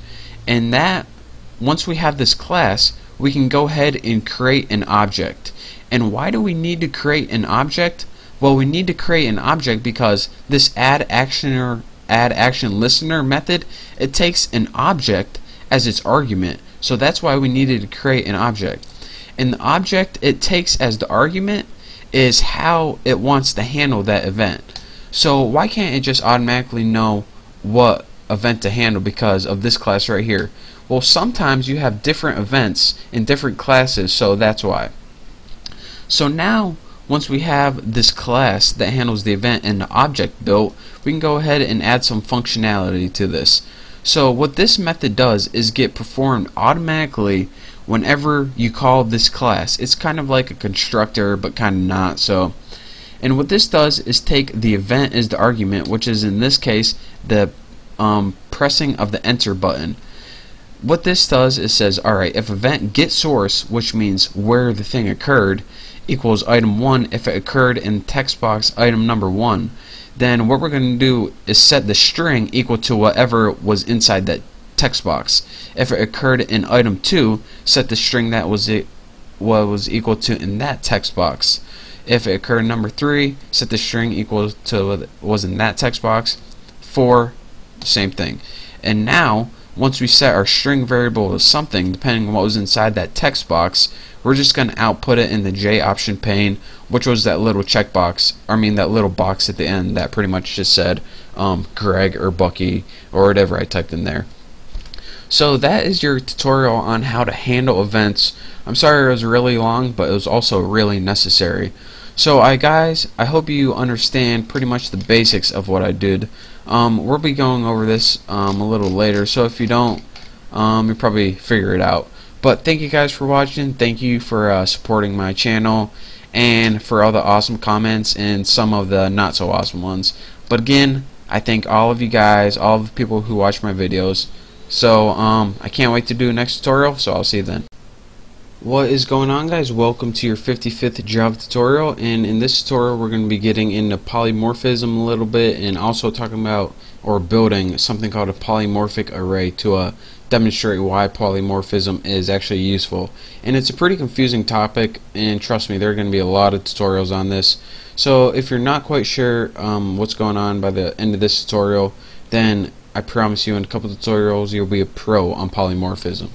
And that, once we have this class, we can go ahead and create an object. And why do we need to create an object? Well, we need to create an object because this add actioner add action listener method, it takes an object as its argument. So that's why we needed to create an object. And the object it takes as the argument is how it wants to handle that event. So why can't it just automatically know what event to handle because of this class right here? Well, sometimes you have different events in different classes, so that's why. So now, once we have this class that handles the event and the object built, we can go ahead and add some functionality to this. So what this method does is get performed automatically whenever you call this class. It's kind of like a constructor but kind of not. So and what this does is take the event as the argument which is in this case the um, pressing of the enter button. What this does is says alright if event get source which means where the thing occurred equals item 1 if it occurred in text box item number 1 then what we're going to do is set the string equal to whatever was inside that text box. If it occurred in item 2, set the string that was it what was equal to in that text box. If it occurred in number 3, set the string equal to what was in that text box. 4, same thing. And now, once we set our string variable to something, depending on what was inside that text box, we're just going to output it in the J option pane, which was that little checkbox, I mean that little box at the end that pretty much just said um, Greg or Bucky or whatever I typed in there. So that is your tutorial on how to handle events. I'm sorry it was really long, but it was also really necessary. So I guys, I hope you understand pretty much the basics of what I did. Um, we'll be going over this um, a little later, so if you don't, um, you probably figure it out. But thank you guys for watching. Thank you for uh, supporting my channel and for all the awesome comments and some of the not so awesome ones. But again, I thank all of you guys, all the people who watch my videos. So um, I can't wait to do next tutorial, so I'll see you then. What is going on guys? Welcome to your 55th Java tutorial and in this tutorial we're going to be getting into polymorphism a little bit and also talking about or building something called a polymorphic array to uh, demonstrate why polymorphism is actually useful. And it's a pretty confusing topic and trust me there are going to be a lot of tutorials on this. So if you're not quite sure um, what's going on by the end of this tutorial then I promise you in a couple tutorials you'll be a pro on polymorphism.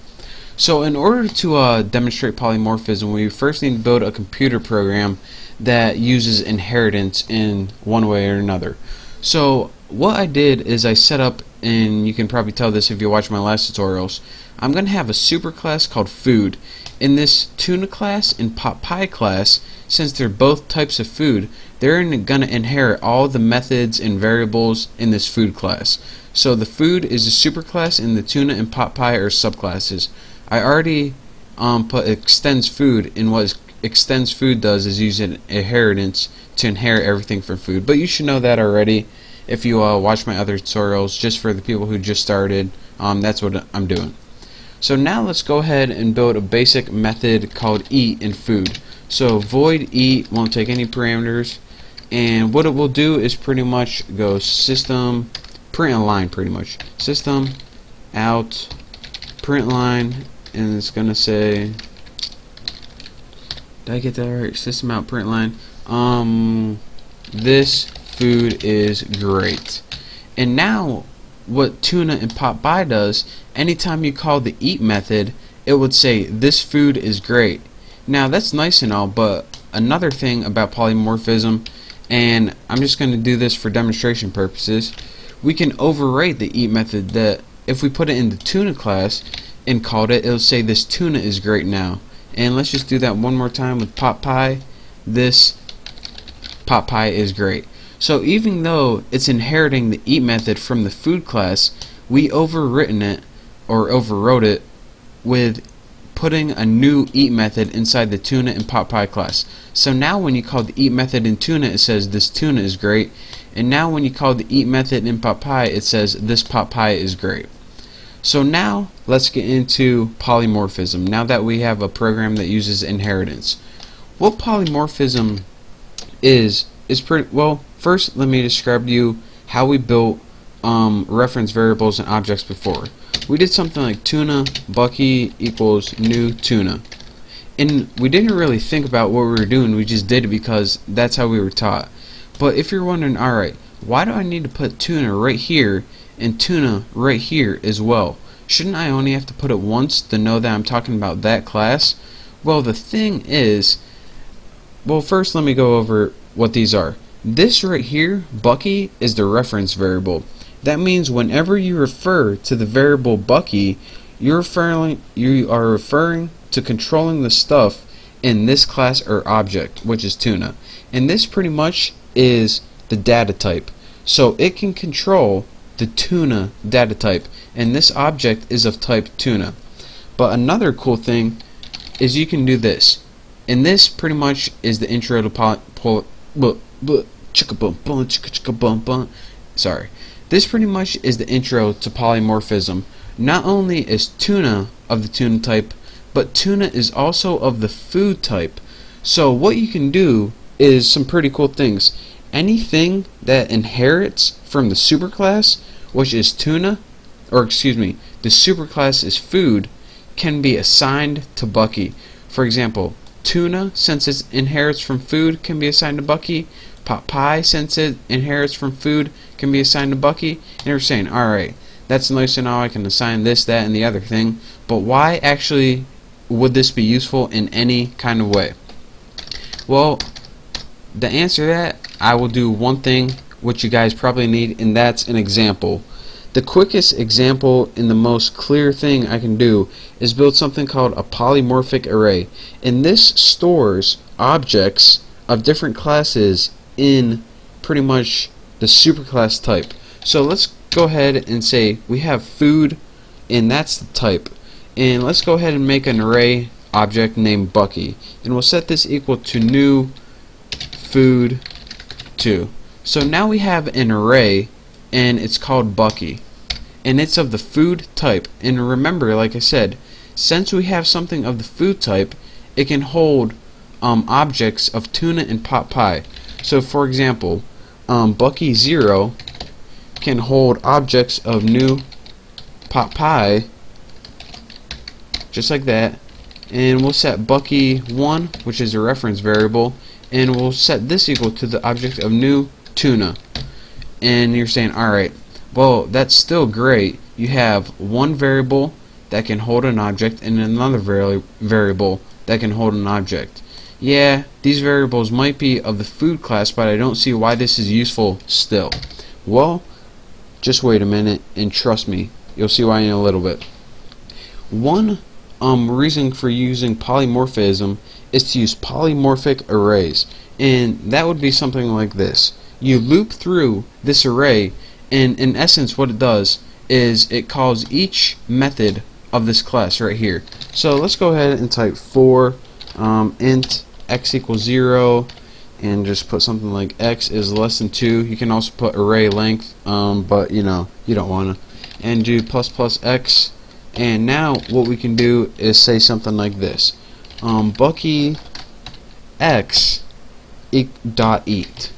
So in order to uh, demonstrate polymorphism we first need to build a computer program that uses inheritance in one way or another. So what I did is I set up and you can probably tell this if you watch my last tutorials I'm going to have a super class called food. In this tuna class and pot pie class since they're both types of food they're going to inherit all the methods and variables in this food class. So the food is a superclass and the tuna and pot pie are subclasses. I already um, put extends food and what extends food does is use an inheritance to inherit everything from food. But you should know that already if you uh, watch my other tutorials just for the people who just started. Um, that's what I'm doing. So now let's go ahead and build a basic method called eat in food. So void eat won't take any parameters and what it will do is pretty much go system print line pretty much. System out print line and it's gonna say did I get that right? System out print line. Um this food is great. And now what tuna and pot pie does, anytime you call the eat method, it would say this food is great. Now that's nice and all, but another thing about polymorphism, and I'm just going to do this for demonstration purposes, we can overwrite the eat method that if we put it in the tuna class and called it, it'll say this tuna is great now. And let's just do that one more time with pot pie. This pot pie is great. So even though it's inheriting the eat method from the food class, we overwritten it or overwrote it with putting a new eat method inside the tuna and pot pie class. So now when you call the eat method in tuna it says this tuna is great and now when you call the eat method in pot pie it says this pot pie is great. So now let's get into polymorphism now that we have a program that uses inheritance. What polymorphism is is pretty well first let me describe to you how we built um, reference variables and objects before. We did something like tuna bucky equals new tuna. And we didn't really think about what we were doing we just did it because that's how we were taught. But if you're wondering alright why do I need to put tuna right here and tuna right here as well shouldn't I only have to put it once to know that I'm talking about that class well the thing is well first let me go over what these are this right here Bucky is the reference variable that means whenever you refer to the variable Bucky, you're referring, you are referring to controlling the stuff in this class or object, which is tuna. And this pretty much is the data type. So it can control the tuna data type, and this object is of type tuna. But another cool thing is you can do this. And this pretty much is the intro to poly, sorry. This pretty much is the intro to polymorphism. Not only is tuna of the tuna type, but tuna is also of the food type. So what you can do is some pretty cool things. Anything that inherits from the superclass, which is tuna, or excuse me, the superclass is food, can be assigned to Bucky. For example, tuna, since it inherits from food, can be assigned to Bucky. Pot pie, since it inherits from food, can be assigned to Bucky. And we're saying, alright, that's nice and all, I can assign this, that, and the other thing. But why actually would this be useful in any kind of way? Well, the answer to that, I will do one thing which you guys probably need, and that's an example. The quickest example and the most clear thing I can do is build something called a polymorphic array. And this stores objects of different classes in pretty much the superclass type. So let's go ahead and say we have food and that's the type. And let's go ahead and make an array object named Bucky. And we'll set this equal to new food 2. So now we have an array and it's called Bucky. And it's of the food type. And remember, like I said, since we have something of the food type, it can hold um, objects of tuna and pot pie. So for example, um, Bucky 0 can hold objects of new pot pie just like that and we'll set Bucky 1 which is a reference variable and we'll set this equal to the object of new tuna and you're saying alright well that's still great you have one variable that can hold an object and another vari variable that can hold an object yeah, these variables might be of the food class, but I don't see why this is useful still. Well, just wait a minute and trust me, you'll see why in a little bit. One um, reason for using polymorphism is to use polymorphic arrays, and that would be something like this. You loop through this array, and in essence what it does is it calls each method of this class right here. So let's go ahead and type for um, int x equals 0 and just put something like x is less than 2 you can also put array length um, but you know you don't want to and do plus plus x. And now what we can do is say something like this um, Bucky x dot eat.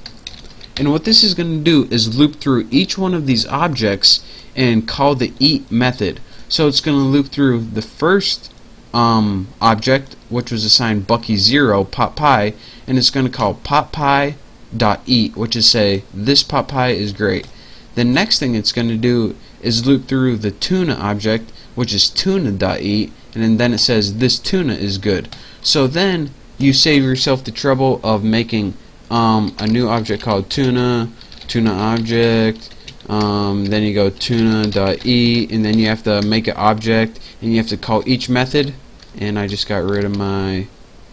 And what this is going to do is loop through each one of these objects and call the eat method. So it's going to loop through the first um, object which was assigned Bucky 0 pot pie and it's going to call pot pie dot eat which is say this pot pie is great. The next thing it's going to do is loop through the tuna object, which is tuna.eat, and then it says this tuna is good. So then you save yourself the trouble of making um, a new object called tuna, tuna object, um, then you go tuna.eat, and then you have to make an object, and you have to call each method, and I just got rid of my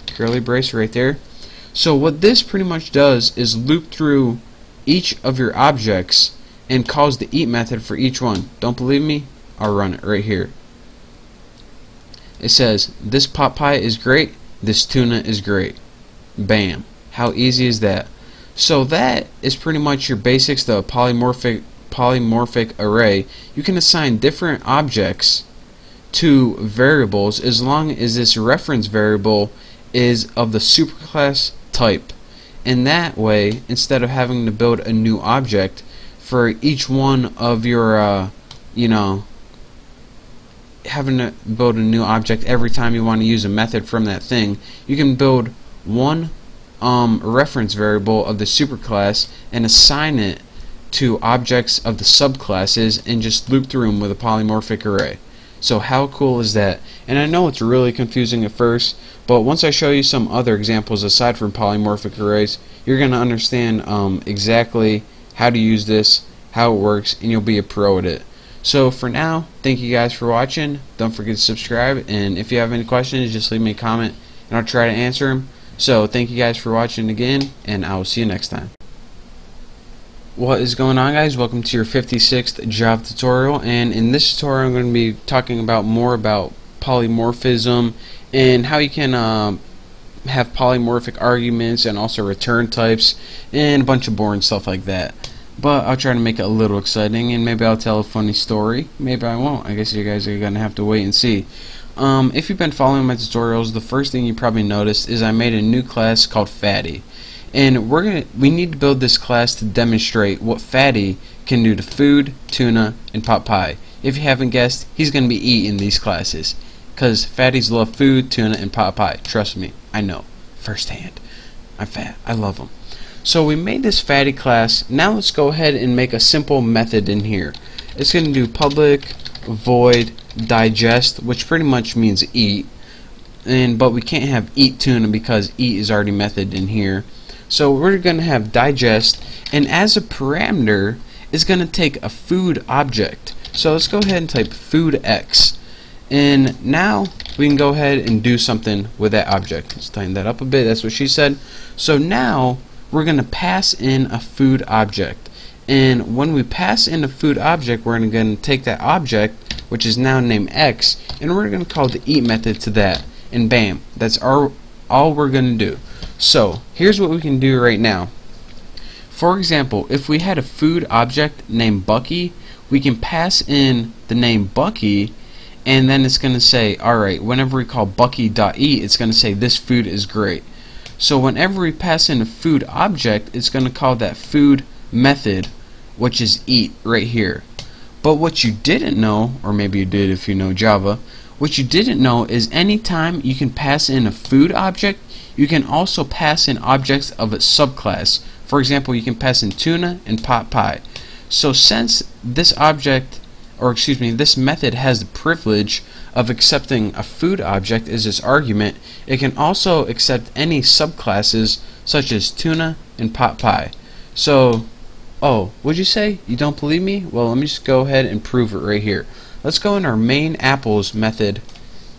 curly brace right there. So what this pretty much does is loop through each of your objects and calls the eat method for each one. Don't believe me? I'll run it right here. It says, this pot pie is great, this tuna is great. Bam. How easy is that? So that is pretty much your basics, the polymorphic polymorphic array. You can assign different objects to variables as long as this reference variable is of the superclass type. And that way, instead of having to build a new object for each one of your, uh, you know, having to build a new object every time you want to use a method from that thing, you can build one um, reference variable of the superclass and assign it to objects of the subclasses and just loop through them with a polymorphic array. So how cool is that? And I know it's really confusing at first, but once I show you some other examples aside from polymorphic arrays, you're going to understand um, exactly how to use this, how it works, and you'll be a pro at it. So for now, thank you guys for watching. Don't forget to subscribe, and if you have any questions, just leave me a comment, and I'll try to answer them. So thank you guys for watching again, and I will see you next time. What is going on guys? Welcome to your 56th Java tutorial, and in this tutorial I'm going to be talking about more about polymorphism and how you can uh, have polymorphic arguments and also return types and a bunch of boring stuff like that but I'll try to make it a little exciting and maybe I'll tell a funny story. Maybe I won't. I guess you guys are gonna have to wait and see. Um, if you've been following my tutorials the first thing you probably noticed is I made a new class called Fatty. And we're gonna we need to build this class to demonstrate what Fatty can do to food tuna and pot pie. If you haven't guessed he's gonna be eating these classes. Because fatties love food tuna and pot pie. Trust me I know. Firsthand. I'm fat. I love them so we made this fatty class. Now let's go ahead and make a simple method in here. It's going to do public void digest, which pretty much means eat. And but we can't have eat tuna because eat is already method in here. So we're going to have digest, and as a parameter, it's going to take a food object. So let's go ahead and type food x. And now we can go ahead and do something with that object. Let's tighten that up a bit. That's what she said. So now we're going to pass in a food object. And when we pass in a food object, we're going to take that object, which is now named x, and we're going to call the eat method to that. And bam, that's our, all we're going to do. So, here's what we can do right now. For example, if we had a food object named Bucky, we can pass in the name Bucky, and then it's going to say, alright, whenever we call Bucky.eat, it's going to say this food is great. So whenever we pass in a food object, it's going to call that food method, which is eat right here. But what you didn't know, or maybe you did if you know Java, what you didn't know is anytime you can pass in a food object, you can also pass in objects of its subclass. For example, you can pass in tuna and pot pie. So since this object, or excuse me, this method has the privilege of accepting a food object as its argument, it can also accept any subclasses such as tuna and pot pie. So, oh, would you say you don't believe me? Well, let me just go ahead and prove it right here. Let's go in our main apples method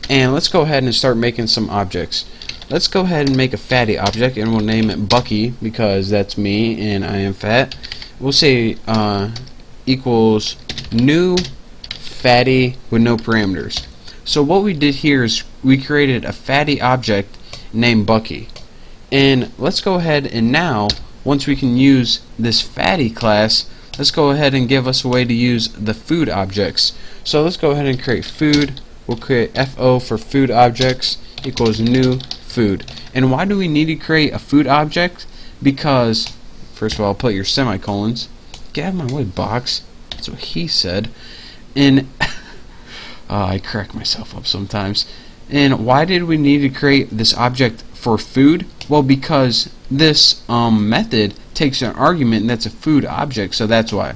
and let's go ahead and start making some objects. Let's go ahead and make a fatty object and we'll name it Bucky because that's me and I am fat. We'll say uh, equals new fatty with no parameters. So what we did here is we created a fatty object named Bucky. And let's go ahead and now, once we can use this fatty class, let's go ahead and give us a way to use the food objects. So let's go ahead and create food. We'll create FO for food objects equals new food. And why do we need to create a food object? Because, first of all, put your semicolons. Get out of my way, box. That's what he said. And Uh, I crack myself up sometimes. And why did we need to create this object for food? Well, because this um, method takes an argument that's a food object, so that's why.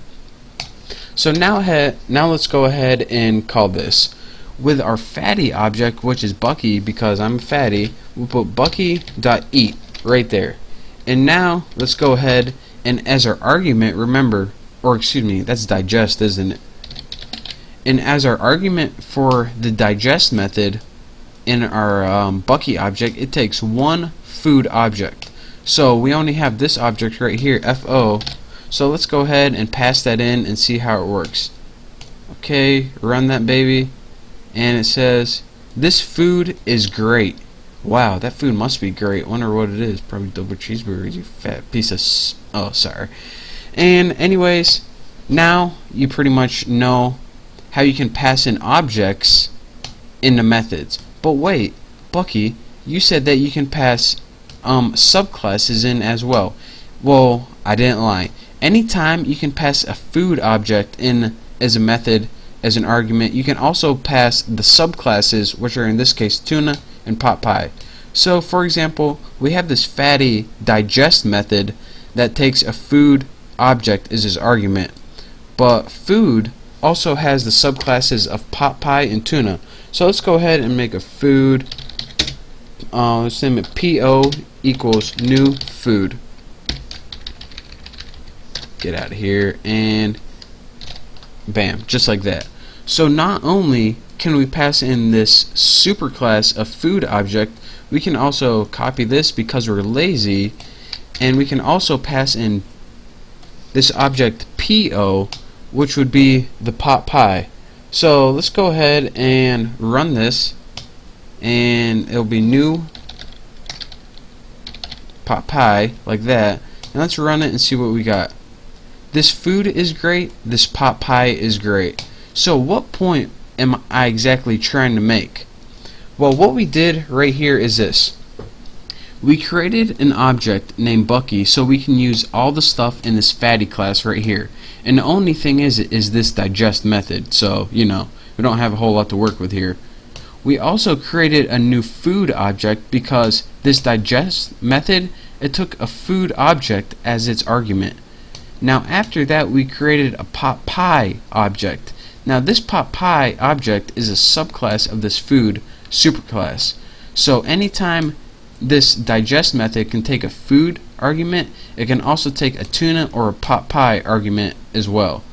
So now, now let's go ahead and call this. With our fatty object, which is Bucky, because I'm fatty, we'll put Bucky.eat right there. And now let's go ahead and as our argument, remember, or excuse me, that's digest, isn't it? And as our argument for the digest method in our um, Bucky object, it takes one food object. So we only have this object right here, FO. So let's go ahead and pass that in and see how it works. Okay, run that baby. And it says, this food is great. Wow, that food must be great. Wonder what it is. Probably double cheeseburgers, you fat piece of... oh, sorry. And anyways, now you pretty much know how you can pass in objects in the methods. But wait, Bucky, you said that you can pass um, subclasses in as well. Well, I didn't lie. Anytime you can pass a food object in as a method, as an argument, you can also pass the subclasses, which are in this case tuna and pot pie. So, for example, we have this fatty digest method that takes a food object as its argument. But food also has the subclasses of pot pie and tuna. So let's go ahead and make a food. Uh, let's name it PO equals new food. Get out of here and bam, just like that. So not only can we pass in this superclass of food object, we can also copy this because we're lazy and we can also pass in this object PO which would be the pot pie. So let's go ahead and run this and it'll be new pot pie like that. Now let's run it and see what we got. This food is great, this pot pie is great. So what point am I exactly trying to make? Well what we did right here is this. We created an object named Bucky so we can use all the stuff in this fatty class right here. And the only thing is is this digest method. So, you know, we don't have a whole lot to work with here. We also created a new food object because this digest method, it took a food object as its argument. Now after that we created a pot pie object. Now this pot pie object is a subclass of this food superclass. So anytime this digest method can take a food argument, it can also take a tuna or a pot pie argument as well.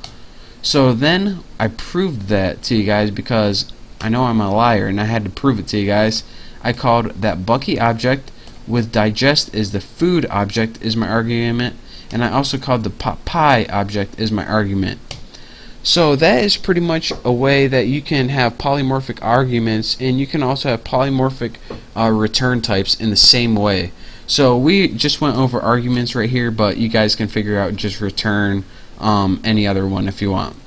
So then I proved that to you guys because I know I'm a liar and I had to prove it to you guys. I called that Bucky object with digest is the food object is my argument and I also called the pot pie object is my argument. So that is pretty much a way that you can have polymorphic arguments and you can also have polymorphic uh, return types in the same way. So we just went over arguments right here but you guys can figure out just return um, any other one if you want.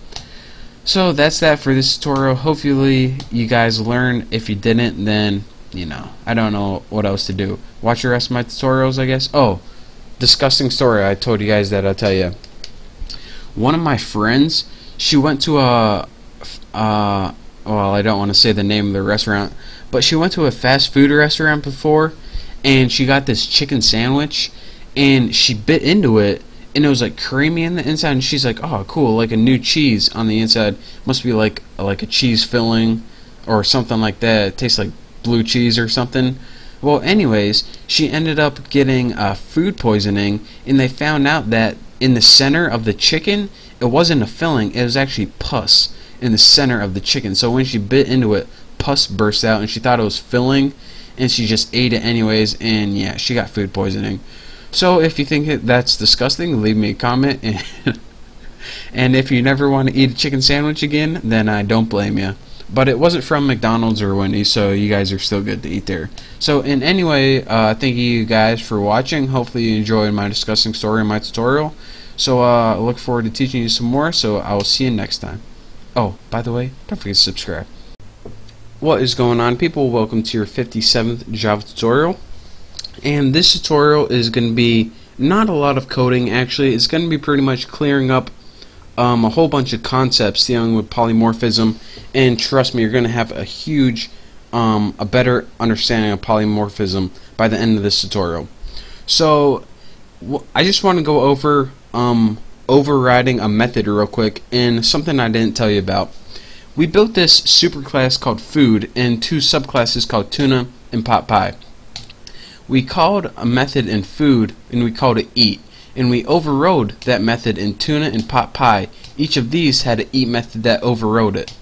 So that's that for this tutorial. Hopefully you guys learn. If you didn't then you know I don't know what else to do. Watch the rest of my tutorials I guess. Oh disgusting story I told you guys that I'll tell you. One of my friends she went to a uh, well I don't want to say the name of the restaurant but she went to a fast food restaurant before and she got this chicken sandwich and she bit into it and it was like creamy in the inside and she's like oh cool like a new cheese on the inside. Must be like like a cheese filling or something like that. It tastes like blue cheese or something. Well anyways she ended up getting uh, food poisoning and they found out that in the center of the chicken it wasn't a filling, it was actually pus in the center of the chicken. So when she bit into it, pus burst out and she thought it was filling and she just ate it anyways and yeah, she got food poisoning. So if you think that's disgusting, leave me a comment and, and if you never want to eat a chicken sandwich again, then I don't blame you. But it wasn't from McDonald's or Wendy's, so you guys are still good to eat there. So in any way, uh, thank you guys for watching. Hopefully you enjoyed my disgusting story and my tutorial. So uh, I look forward to teaching you some more, so I will see you next time. Oh, by the way, don't forget to subscribe. What is going on people? Welcome to your 57th Java tutorial. And this tutorial is going to be not a lot of coding actually. It's going to be pretty much clearing up um, a whole bunch of concepts dealing with polymorphism and trust me you're going to have a huge um, a better understanding of polymorphism by the end of this tutorial. So I just want to go over um, overriding a method real quick and something I didn't tell you about. We built this superclass called food and two subclasses called tuna and pot pie. We called a method in food and we called it eat and we overrode that method in tuna and pot pie. Each of these had an eat method that overrode it.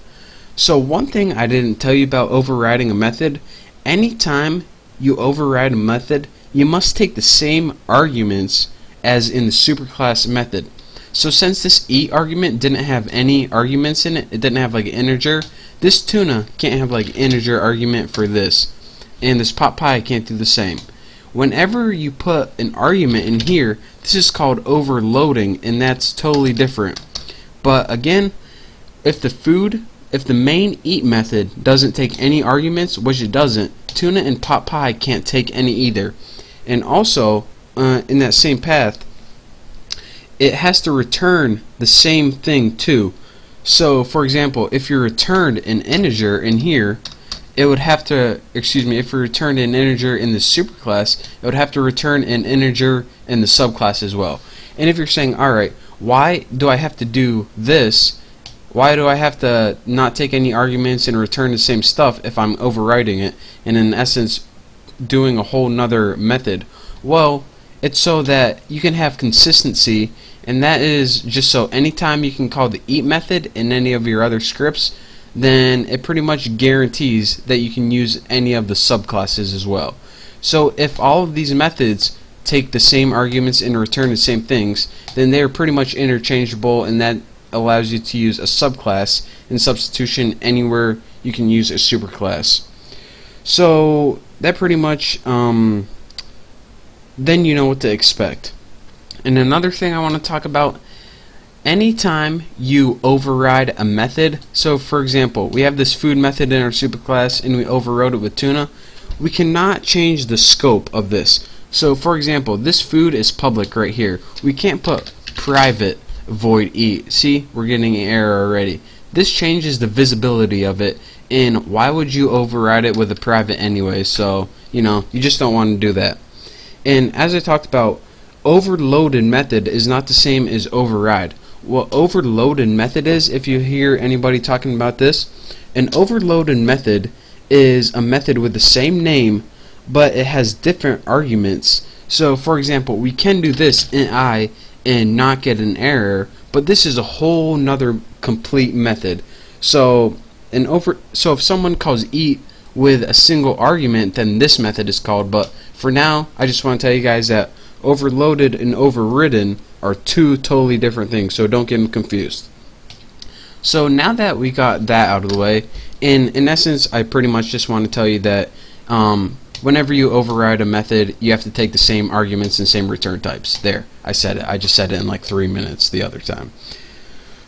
So one thing I didn't tell you about overriding a method, anytime you override a method, you must take the same arguments as in the superclass method. So since this eat argument didn't have any arguments in it, it didn't have like an integer, this tuna can't have like integer argument for this. And this pot pie can't do the same. Whenever you put an argument in here, this is called overloading and that's totally different. But again, if the food, if the main eat method doesn't take any arguments, which it doesn't, tuna and pot pie can't take any either. And also, uh, in that same path, it has to return the same thing too. So, for example, if you returned an integer in here, it would have to, excuse me, if you returned an integer in the superclass, it would have to return an integer in the subclass as well. And if you're saying, alright, why do I have to do this? Why do I have to not take any arguments and return the same stuff if I'm overriding it and in essence doing a whole nother method? Well, it's so that you can have consistency and that is just so anytime you can call the eat method in any of your other scripts then it pretty much guarantees that you can use any of the subclasses as well. So if all of these methods take the same arguments and return the same things, then they're pretty much interchangeable and that allows you to use a subclass in substitution anywhere you can use a superclass. So that pretty much um, then you know what to expect. And another thing I want to talk about anytime you override a method, so for example, we have this food method in our superclass and we overrode it with tuna, we cannot change the scope of this. So for example, this food is public right here. We can't put private void eat. See, we're getting an error already. This changes the visibility of it and why would you override it with a private anyway? So, you know, you just don't want to do that. And as I talked about, overloaded method is not the same as override what overloaded method is, if you hear anybody talking about this, an overloaded method is a method with the same name, but it has different arguments. So, for example, we can do this in I and not get an error, but this is a whole nother complete method. So, an over so if someone calls eat with a single argument, then this method is called. But for now, I just want to tell you guys that overloaded and overridden are two totally different things, so don't get them confused. So now that we got that out of the way, in in essence, I pretty much just want to tell you that um, whenever you override a method, you have to take the same arguments and same return types. There, I said it. I just said it in like three minutes the other time.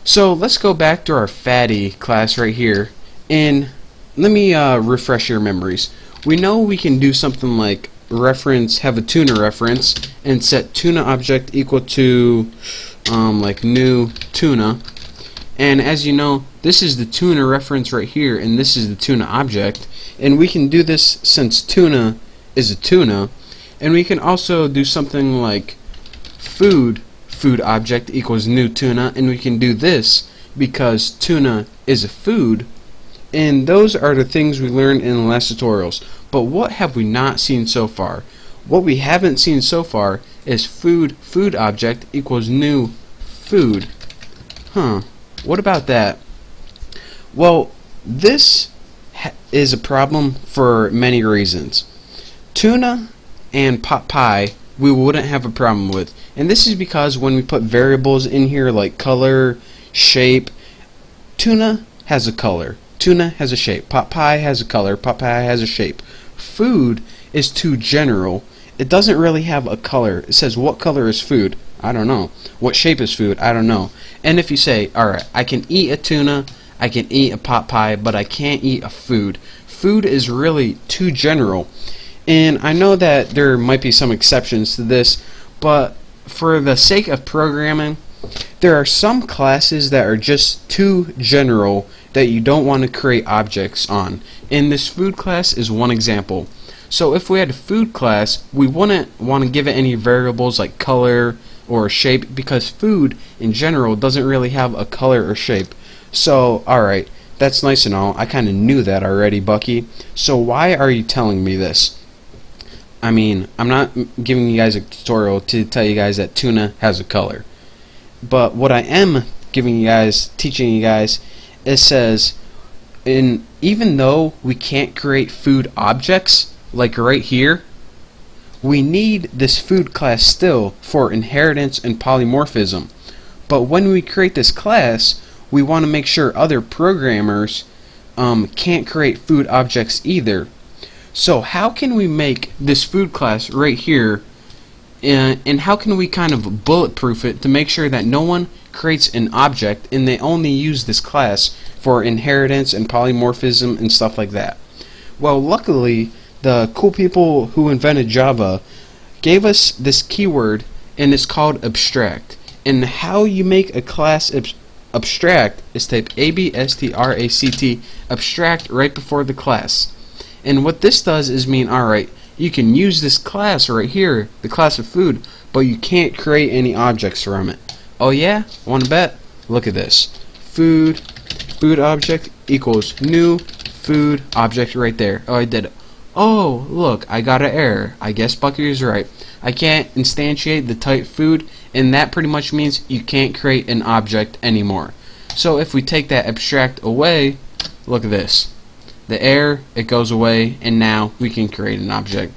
So let's go back to our fatty class right here, and let me uh, refresh your memories. We know we can do something like reference have a tuna reference and set tuna object equal to um, like new tuna. And as you know this is the tuna reference right here and this is the tuna object. And we can do this since tuna is a tuna. And we can also do something like food food object equals new tuna. And we can do this because tuna is a food and those are the things we learned in the last tutorials. But what have we not seen so far? What we haven't seen so far is food food object equals new food. Huh. What about that? Well, this is a problem for many reasons. Tuna and pot pie we wouldn't have a problem with. And this is because when we put variables in here like color, shape, tuna has a color. Tuna has a shape. Pot pie has a color. Pot pie has a shape. Food is too general. It doesn't really have a color. It says what color is food? I don't know. What shape is food? I don't know. And if you say, alright, I can eat a tuna, I can eat a pot pie, but I can't eat a food. Food is really too general. And I know that there might be some exceptions to this, but for the sake of programming, there are some classes that are just too general that you don't want to create objects on. And this food class is one example. So if we had a food class, we wouldn't want to give it any variables like color, or shape because food in general doesn't really have a color or shape. So, alright, that's nice and all. I kind of knew that already, Bucky. So why are you telling me this? I mean, I'm not giving you guys a tutorial to tell you guys that tuna has a color. But what I am giving you guys, teaching you guys, it says, in even though we can't create food objects, like right here, we need this food class still for inheritance and polymorphism. But when we create this class, we want to make sure other programmers um, can't create food objects either. So how can we make this food class right here and, and how can we kind of bulletproof it to make sure that no one creates an object and they only use this class for inheritance and polymorphism and stuff like that? Well, luckily, the cool people who invented Java gave us this keyword and it's called abstract. And how you make a class ab abstract is type A-B-S-T-R-A-C-T abstract right before the class. And what this does is mean, alright, you can use this class right here, the class of food, but you can't create any objects from it. Oh yeah? Wanna bet? Look at this. Food, food object equals new food object right there. Oh, I did it. Oh, look, I got an error. I guess Bucky is right. I can't instantiate the type food, and that pretty much means you can't create an object anymore. So if we take that abstract away, look at this the error, it goes away, and now we can create an object.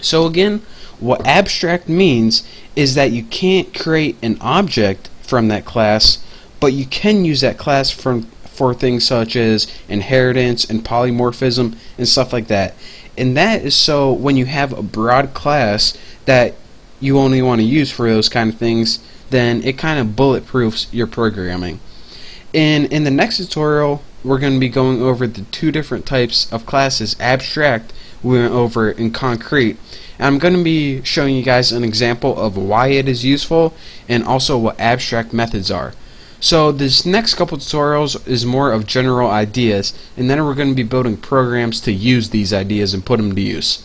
So again, what abstract means is that you can't create an object from that class, but you can use that class from for things such as inheritance and polymorphism and stuff like that. And that is so when you have a broad class that you only want to use for those kind of things, then it kind of bulletproofs your programming. And in the next tutorial, we're going to be going over the two different types of classes. Abstract, we went over in concrete. And I'm going to be showing you guys an example of why it is useful and also what abstract methods are. So this next couple tutorials is more of general ideas and then we're going to be building programs to use these ideas and put them to use.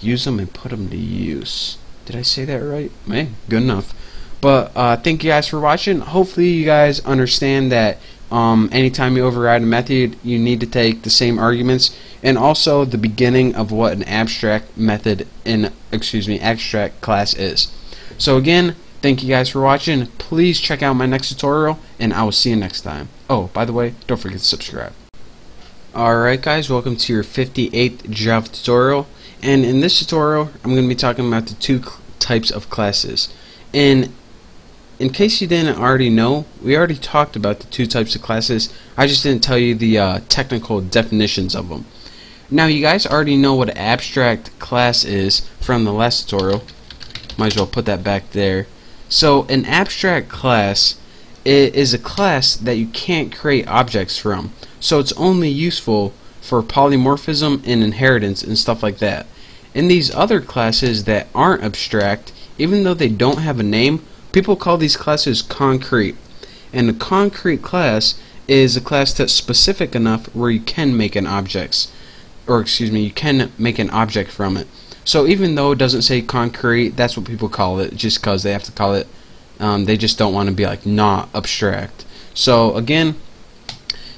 Use them and put them to use. Did I say that right? Man, good enough. But uh, thank you guys for watching. Hopefully you guys understand that um, anytime you override a method, you need to take the same arguments, and also the beginning of what an abstract method in, excuse me, abstract class is. So again, thank you guys for watching. Please check out my next tutorial, and I will see you next time. Oh, by the way, don't forget to subscribe. Alright guys, welcome to your 58th Java tutorial. And in this tutorial, I'm going to be talking about the two types of classes. In in case you didn't already know, we already talked about the two types of classes. I just didn't tell you the uh, technical definitions of them. Now, you guys already know what abstract class is from the last tutorial. Might as well put that back there. So, an abstract class is a class that you can't create objects from. So, it's only useful for polymorphism and inheritance and stuff like that. In these other classes that aren't abstract, even though they don't have a name, People call these classes concrete. And a concrete class is a class that's specific enough where you can make an object. Or excuse me, you can make an object from it. So even though it doesn't say concrete, that's what people call it, just because they have to call it. Um, they just don't want to be like not abstract. So again,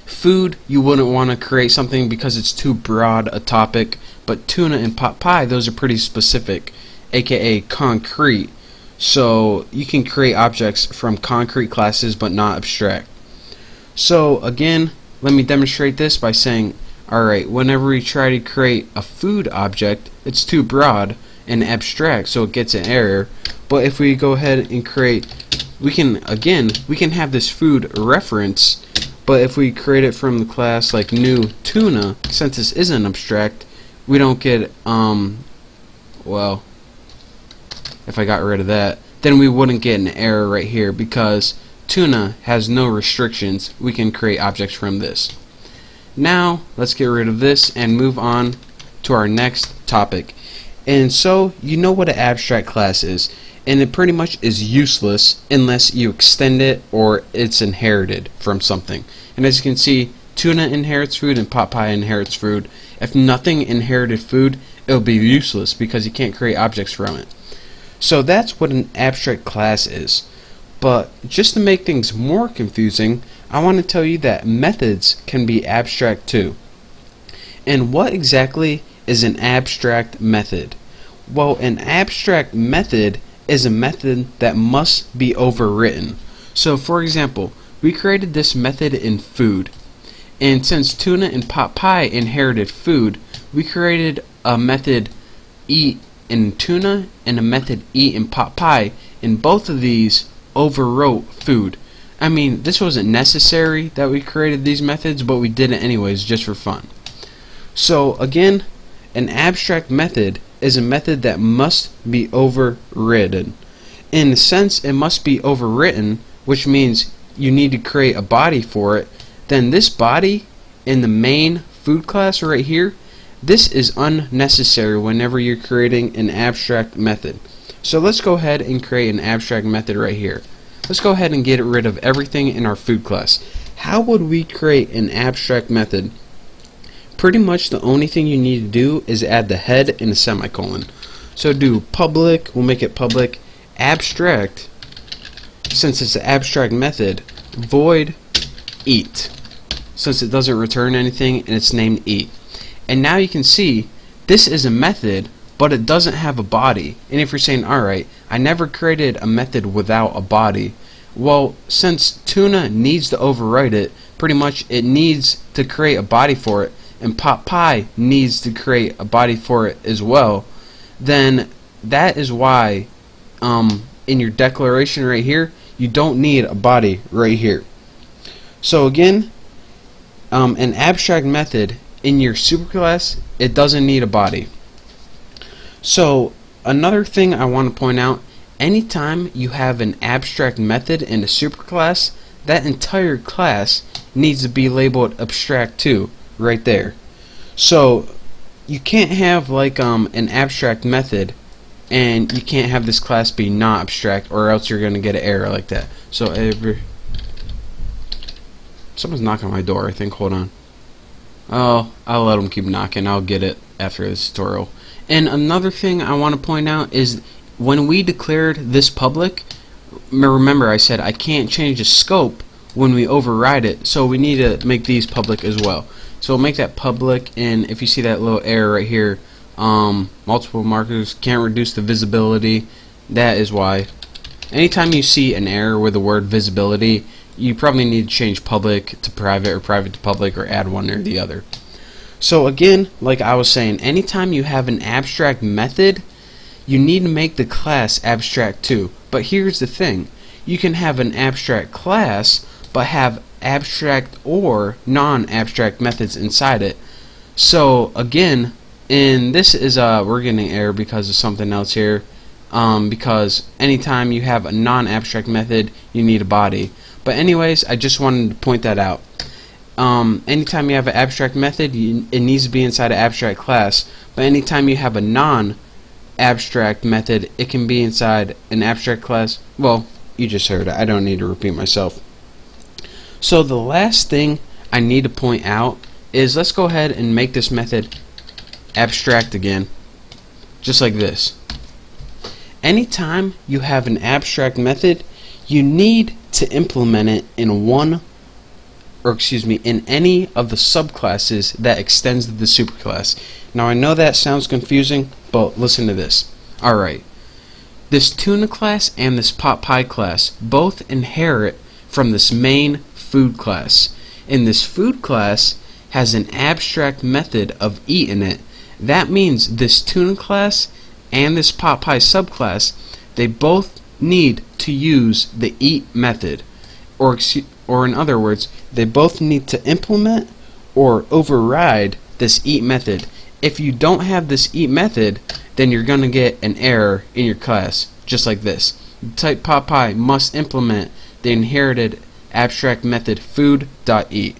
food you wouldn't want to create something because it's too broad a topic. But tuna and pot pie, those are pretty specific, aka concrete. So you can create objects from concrete classes but not abstract. So again, let me demonstrate this by saying, alright, whenever we try to create a food object, it's too broad and abstract so it gets an error. But if we go ahead and create, we can, again, we can have this food reference, but if we create it from the class like new tuna, since this isn't abstract, we don't get, um, well, if I got rid of that, then we wouldn't get an error right here because tuna has no restrictions. We can create objects from this. Now, let's get rid of this and move on to our next topic. And so, you know what an abstract class is, and it pretty much is useless unless you extend it or it's inherited from something. And as you can see, tuna inherits food and pot pie inherits food. If nothing inherited food, it'll be useless because you can't create objects from it. So that's what an abstract class is. But just to make things more confusing, I want to tell you that methods can be abstract too. And what exactly is an abstract method? Well, an abstract method is a method that must be overwritten. So, for example, we created this method in food. And since tuna and pot pie inherited food, we created a method eat in tuna and a method eat in pot pie, and both of these overwrote food. I mean, this wasn't necessary that we created these methods, but we did it anyways just for fun. So again, an abstract method is a method that must be overridden. In a sense, it must be overwritten, which means you need to create a body for it. Then this body in the main food class right here, this is unnecessary whenever you're creating an abstract method. So let's go ahead and create an abstract method right here. Let's go ahead and get rid of everything in our food class. How would we create an abstract method? Pretty much the only thing you need to do is add the head and a semicolon. So do public, we'll make it public, abstract, since it's an abstract method, void eat, since it doesn't return anything and it's named eat. And now you can see this is a method but it doesn't have a body. And if you're saying, alright, I never created a method without a body, well, since tuna needs to overwrite it, pretty much it needs to create a body for it, and pot pie needs to create a body for it as well, then that is why um, in your declaration right here, you don't need a body right here. So again, um, an abstract method in your superclass, it doesn't need a body. So another thing I want to point out, anytime you have an abstract method in a superclass, that entire class needs to be labeled abstract too, right there. So you can't have like um, an abstract method and you can't have this class be not abstract or else you're going to get an error like that. So every someone's knocking on my door I think hold on oh I'll let them keep knocking I'll get it after this tutorial and another thing I want to point out is when we declared this public, remember I said I can't change the scope when we override it, so we need to make these public as well. So we'll make that public, and if you see that little error right here, um, multiple markers can't reduce the visibility, that is why. Anytime you see an error with the word visibility, you probably need to change public to private or private to public or add one or the other. So again, like I was saying, anytime you have an abstract method, you need to make the class abstract too. But here's the thing. You can have an abstract class, but have abstract or non-abstract methods inside it. So again, and this is uh we're getting error because of something else here. Um, because anytime you have a non-abstract method, you need a body. But anyways, I just wanted to point that out um, anytime you have an abstract method, you, it needs to be inside an abstract class. But anytime you have a non-abstract method, it can be inside an abstract class. Well, you just heard it. I don't need to repeat myself. So the last thing I need to point out is let's go ahead and make this method abstract again. Just like this. Anytime you have an abstract method, you need to implement it in one or excuse me, in any of the subclasses that extends to the superclass. Now I know that sounds confusing, but listen to this. Alright, this tuna class and this pot pie class both inherit from this main food class. And this food class has an abstract method of eating it. That means this tuna class and this pot pie subclass, they both need to use the eat method. Or, or in other words, they both need to implement or override this eat method. If you don't have this eat method, then you're going to get an error in your class, just like this. Type PotPie must implement the inherited abstract method food.eat.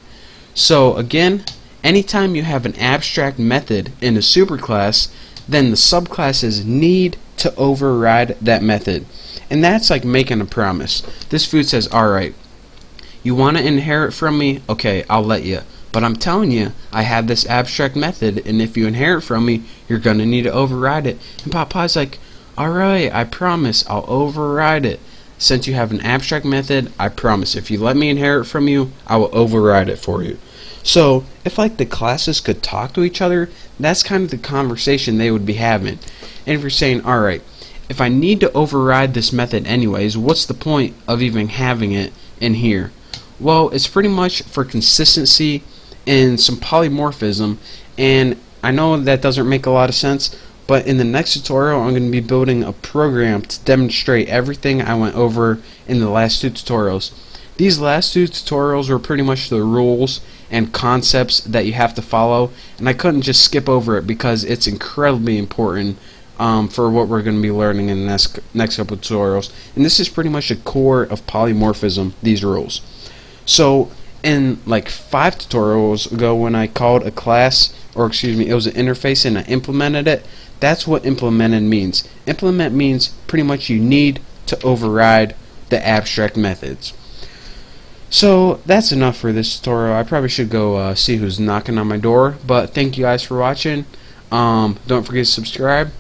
So again, anytime you have an abstract method in a superclass, then the subclasses need to override that method. And that's like making a promise. This food says, alright, you want to inherit from me? Okay, I'll let you. But I'm telling you, I have this abstract method, and if you inherit from me, you're going to need to override it. And PotPie's like, Alright, I promise I'll override it. Since you have an abstract method, I promise if you let me inherit from you, I will override it for you. So, if like the classes could talk to each other, that's kind of the conversation they would be having. And if you're saying, alright, if I need to override this method anyways, what's the point of even having it in here? Well, it's pretty much for consistency and some polymorphism, and I know that doesn't make a lot of sense, but in the next tutorial I'm going to be building a program to demonstrate everything I went over in the last two tutorials. These last two tutorials were pretty much the rules and concepts that you have to follow, and I couldn't just skip over it because it's incredibly important um, for what we're going to be learning in the next, next couple of tutorials. And this is pretty much the core of polymorphism, these rules. So in like five tutorials ago when I called a class, or excuse me, it was an interface and I implemented it, that's what implemented means. Implement means pretty much you need to override the abstract methods. So that's enough for this tutorial. I probably should go uh, see who's knocking on my door. But thank you guys for watching. Um, don't forget to subscribe.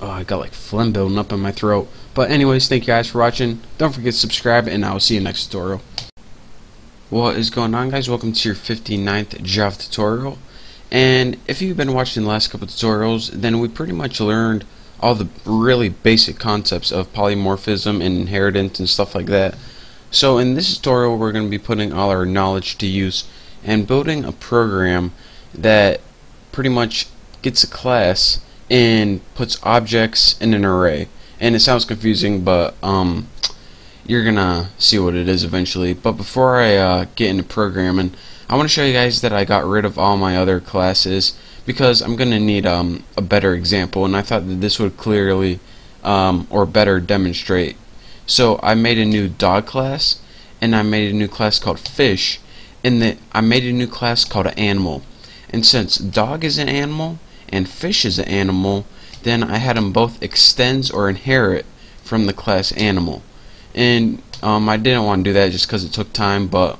Oh, I got like phlegm building up in my throat. But anyways, thank you guys for watching. Don't forget to subscribe, and I will see you next tutorial. What is going on, guys? Welcome to your 59th Java tutorial. And if you've been watching the last couple tutorials, then we pretty much learned all the really basic concepts of polymorphism and inheritance and stuff like that. So in this tutorial, we're going to be putting all our knowledge to use and building a program that pretty much gets a class and puts objects in an array. And it sounds confusing, but um, you're gonna see what it is eventually. But before I uh, get into programming, I want to show you guys that I got rid of all my other classes because I'm gonna need um, a better example, and I thought that this would clearly um, or better demonstrate. So I made a new dog class, and I made a new class called fish, and that I made a new class called animal. And since dog is an animal, and fish is an animal, then I had them both extends or inherit from the class animal. And um, I didn't want to do that just because it took time, but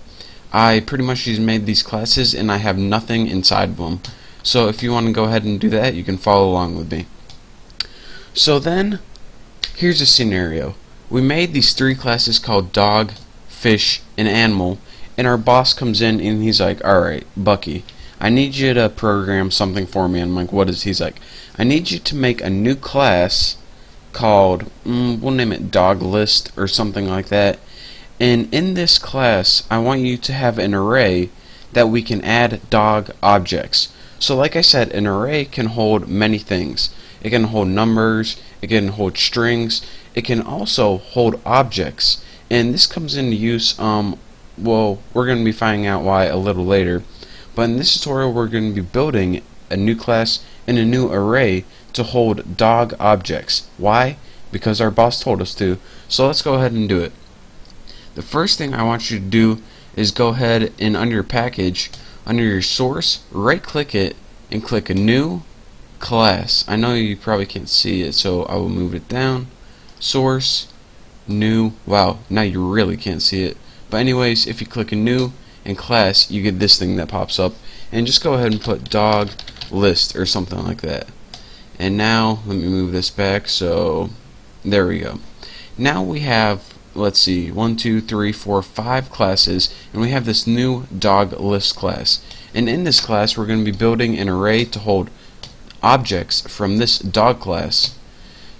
I pretty much just made these classes and I have nothing inside of them. So if you want to go ahead and do that, you can follow along with me. So then, here's a scenario. We made these three classes called dog, fish, and animal, and our boss comes in and he's like, alright, Bucky, I need you to program something for me. And I'm like, what is? He's like, I need you to make a new class called, mm, we'll name it dog list or something like that. And in this class, I want you to have an array that we can add dog objects. So like I said, an array can hold many things. It can hold numbers, it can hold strings, it can also hold objects. And this comes into use, um, well, we're going to be finding out why a little later. But in this tutorial we're going to be building a new class and a new array to hold dog objects. Why? Because our boss told us to. So let's go ahead and do it. The first thing I want you to do is go ahead and under your package, under your source, right click it and click a new class. I know you probably can't see it so I will move it down. Source, new, wow, now you really can't see it. But anyways, if you click a new, in class you get this thing that pops up and just go ahead and put dog list or something like that. And now let me move this back so there we go. Now we have let's see one two three four five classes and we have this new dog list class. And in this class we're going to be building an array to hold objects from this dog class.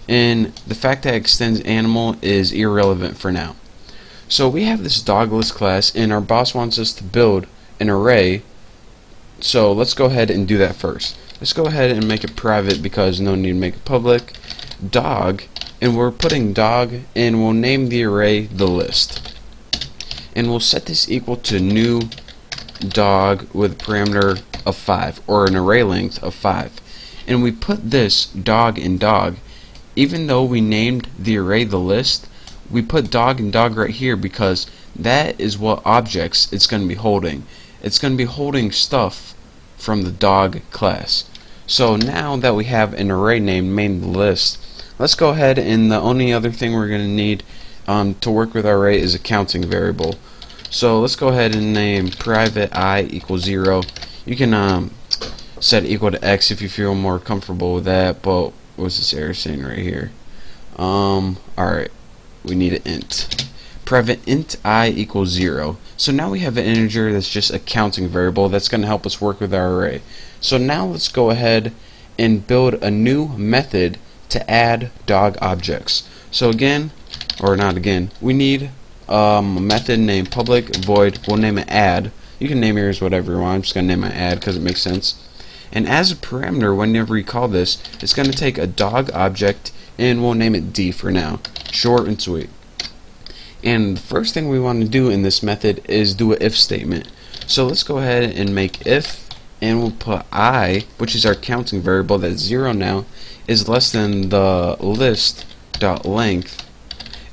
And the fact that it extends animal is irrelevant for now so we have this dog list class and our boss wants us to build an array. So let's go ahead and do that first. Let's go ahead and make it private because no need to make it public. Dog and we're putting dog and we'll name the array the list. And we'll set this equal to new dog with a parameter of 5 or an array length of 5. And we put this dog in dog even though we named the array the list we put dog and dog right here because that is what objects it's going to be holding. It's going to be holding stuff from the dog class. So now that we have an array named main list, let's go ahead and the only other thing we're going to need um, to work with our array is a counting variable. So let's go ahead and name private i equals 0. You can um, set equal to x if you feel more comfortable with that, but what's this error saying right here? Um, alright, we need an int. Private int i equals 0. So now we have an integer that's just a counting variable that's going to help us work with our array. So now let's go ahead and build a new method to add dog objects. So again, or not again, we need um, a method named public void, we'll name it add. You can name yours whatever you want, I'm just going to name it add because it makes sense. And as a parameter, whenever we call this, it's going to take a dog object and we'll name it D for now. Short and sweet. And the first thing we want to do in this method is do an if statement. So let's go ahead and make if and we'll put i, which is our counting variable that's zero now, is less than the list dot length.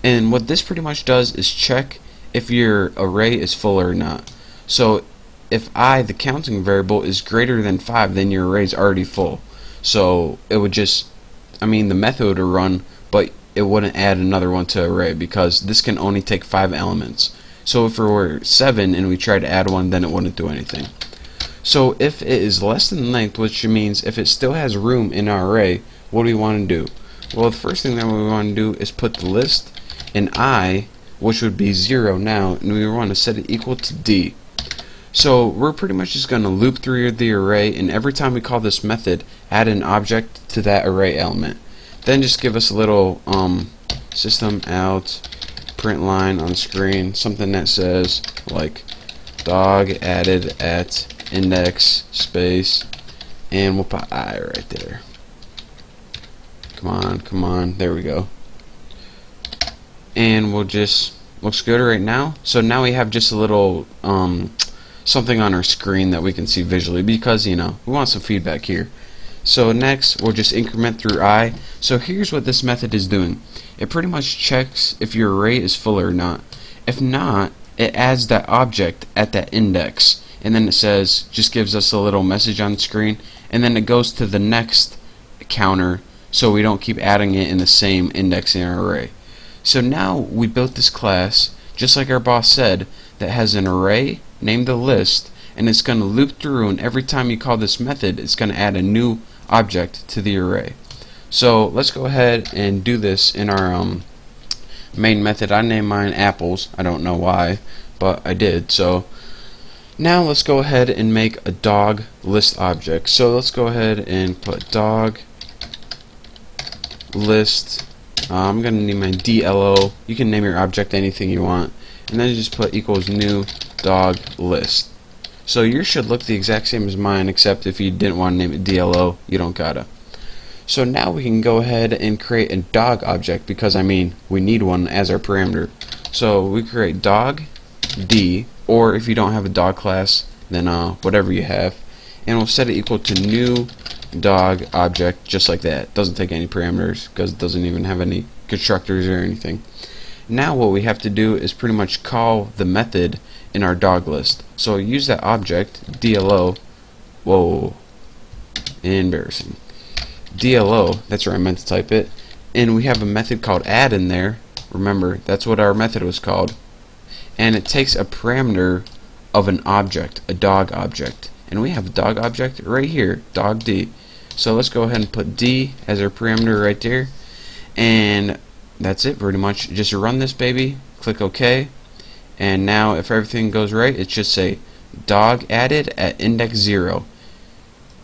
And what this pretty much does is check if your array is full or not. So if i, the counting variable, is greater than 5, then your array is already full. So it would just, I mean, the method would run, it wouldn't add another one to array because this can only take 5 elements. So if it were 7 and we tried to add one, then it wouldn't do anything. So if it is less than length, which means if it still has room in our array, what do we want to do? Well, the first thing that we want to do is put the list in i, which would be 0 now, and we want to set it equal to d. So we're pretty much just going to loop through the array, and every time we call this method, add an object to that array element. Then just give us a little um, system out print line on screen, something that says like dog added at index space, and we'll put i right there. Come on, come on, there we go. And we'll just looks good right now. So now we have just a little um, something on our screen that we can see visually because you know we want some feedback here. So next we'll just increment through i. So here's what this method is doing. It pretty much checks if your array is full or not. If not, it adds that object at that index and then it says just gives us a little message on the screen and then it goes to the next counter so we don't keep adding it in the same index in our array. So now we built this class just like our boss said that has an array named the list and it's going to loop through and every time you call this method it's going to add a new object to the array. So let's go ahead and do this in our um, main method. I named mine apples. I don't know why, but I did. So now let's go ahead and make a dog list object. So let's go ahead and put dog list. Uh, I'm going to name my DLO. You can name your object anything you want. And then you just put equals new dog list. So yours should look the exact same as mine, except if you didn't want to name it DLO, you don't gotta. So now we can go ahead and create a dog object because I mean we need one as our parameter. So we create dog D, or if you don't have a dog class, then uh, whatever you have, and we'll set it equal to new dog object just like that. Doesn't take any parameters because it doesn't even have any constructors or anything. Now what we have to do is pretty much call the method in our dog list. So use that object, DLO, whoa, embarrassing. DLO, that's where I meant to type it, and we have a method called add in there. Remember, that's what our method was called. And it takes a parameter of an object, a dog object. And we have a dog object right here, dog D. So let's go ahead and put D as our parameter right there. And that's it pretty much. Just run this baby, click OK, and now if everything goes right it should say dog added at index 0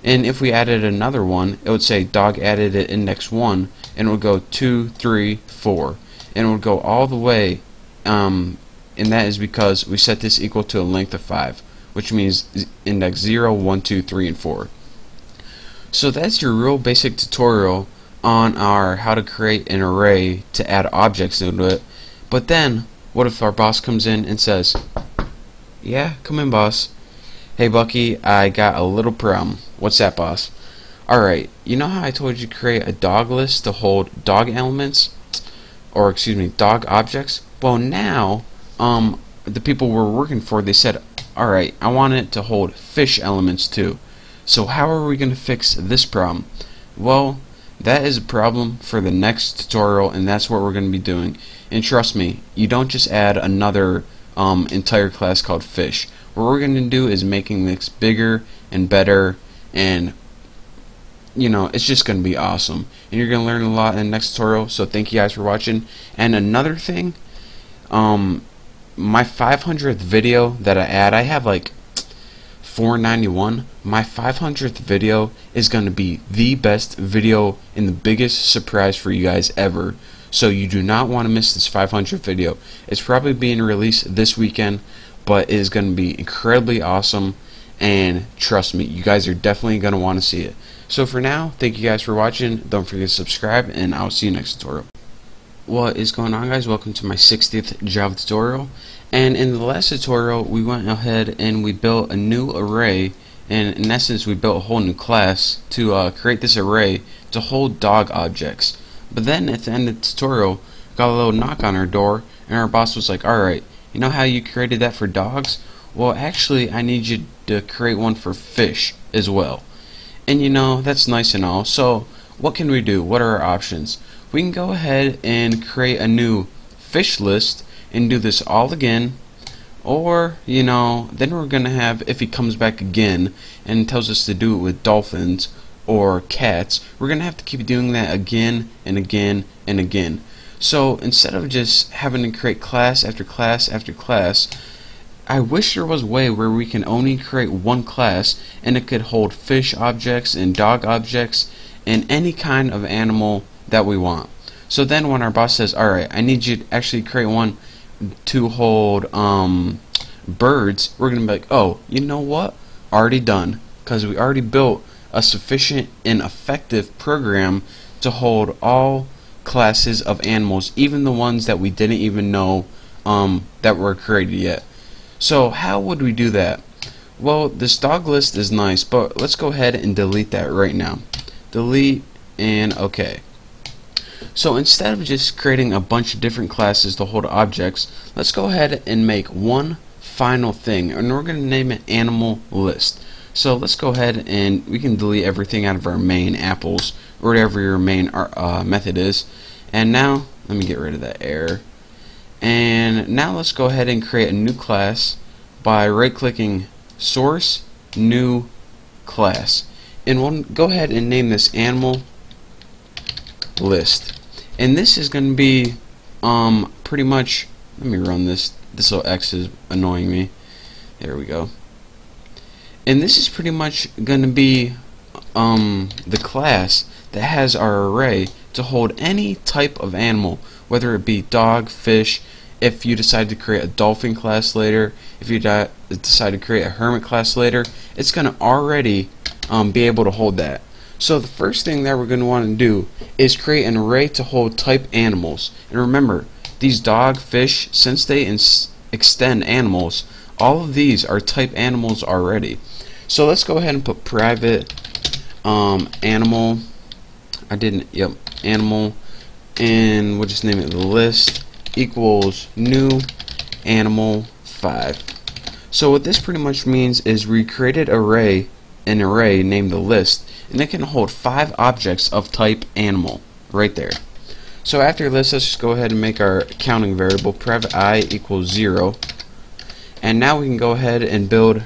and if we added another one it would say dog added at index 1 and it would go 2 3 4 and it would go all the way um, and that is because we set this equal to a length of 5 which means index 0 1 2 3 and 4 so that's your real basic tutorial on our how to create an array to add objects into it. But then what if our boss comes in and says, Yeah, come in, boss. Hey, Bucky, I got a little problem. What's that, boss? Alright, you know how I told you to create a dog list to hold dog elements? Or, excuse me, dog objects? Well, now, um, the people we're working for, they said, Alright, I want it to hold fish elements too. So how are we going to fix this problem? Well, that is a problem for the next tutorial and that's what we're going to be doing. And trust me, you don't just add another um, entire class called fish. What we're going to do is making this bigger and better and you know, it's just going to be awesome. And you're going to learn a lot in the next tutorial. So thank you guys for watching. And another thing, um, my 500th video that I add, I have like 491. My 500th video is going to be the best video and the biggest surprise for you guys ever. So you do not want to miss this 500th video. It's probably being released this weekend, but it is going to be incredibly awesome. And trust me, you guys are definitely going to want to see it. So for now, thank you guys for watching. Don't forget to subscribe, and I'll see you next tutorial. What is going on guys? Welcome to my 60th Java tutorial. And in the last tutorial, we went ahead and we built a new array. And in essence, we built a whole new class to uh, create this array to hold dog objects. But then at the end of the tutorial, got a little knock on our door, and our boss was like, alright, you know how you created that for dogs? Well, actually, I need you to create one for fish as well. And you know, that's nice and all. So, what can we do? What are our options? We can go ahead and create a new fish list and do this all again. Or, you know, then we're going to have, if he comes back again and tells us to do it with dolphins or cats, we're going to have to keep doing that again and again and again. So instead of just having to create class after class after class, I wish there was a way where we can only create one class and it could hold fish objects and dog objects and any kind of animal that we want. So then when our boss says, alright, I need you to actually create one to hold um, birds, we're going to be like, oh, you know what? Already done. Because we already built a sufficient and effective program to hold all classes of animals, even the ones that we didn't even know um, that were created yet. So how would we do that? Well, this dog list is nice, but let's go ahead and delete that right now. Delete and okay. So instead of just creating a bunch of different classes to hold objects, let's go ahead and make one final thing, and we're going to name it animal list. So let's go ahead and we can delete everything out of our main apples, or whatever your main uh, method is. And now, let me get rid of that error. And now let's go ahead and create a new class by right-clicking Source, New Class. And we'll go ahead and name this Animal List. And this is going to be um, pretty much, let me run this, this little X is annoying me. There we go. And this is pretty much going to be um, the class that has our array to hold any type of animal, whether it be dog, fish, if you decide to create a dolphin class later, if you decide to create a hermit class later, it's going to already um, be able to hold that. So the first thing that we're going to want to do is create an array to hold type animals. And remember, these dog, fish, since they extend animals, all of these are type animals already. So let's go ahead and put private um, animal. I didn't, yep, animal. And we'll just name it the list equals new animal 5. So what this pretty much means is we created array an array named the list and it can hold five objects of type animal right there. So after this let's just go ahead and make our counting variable private i equals 0 and now we can go ahead and build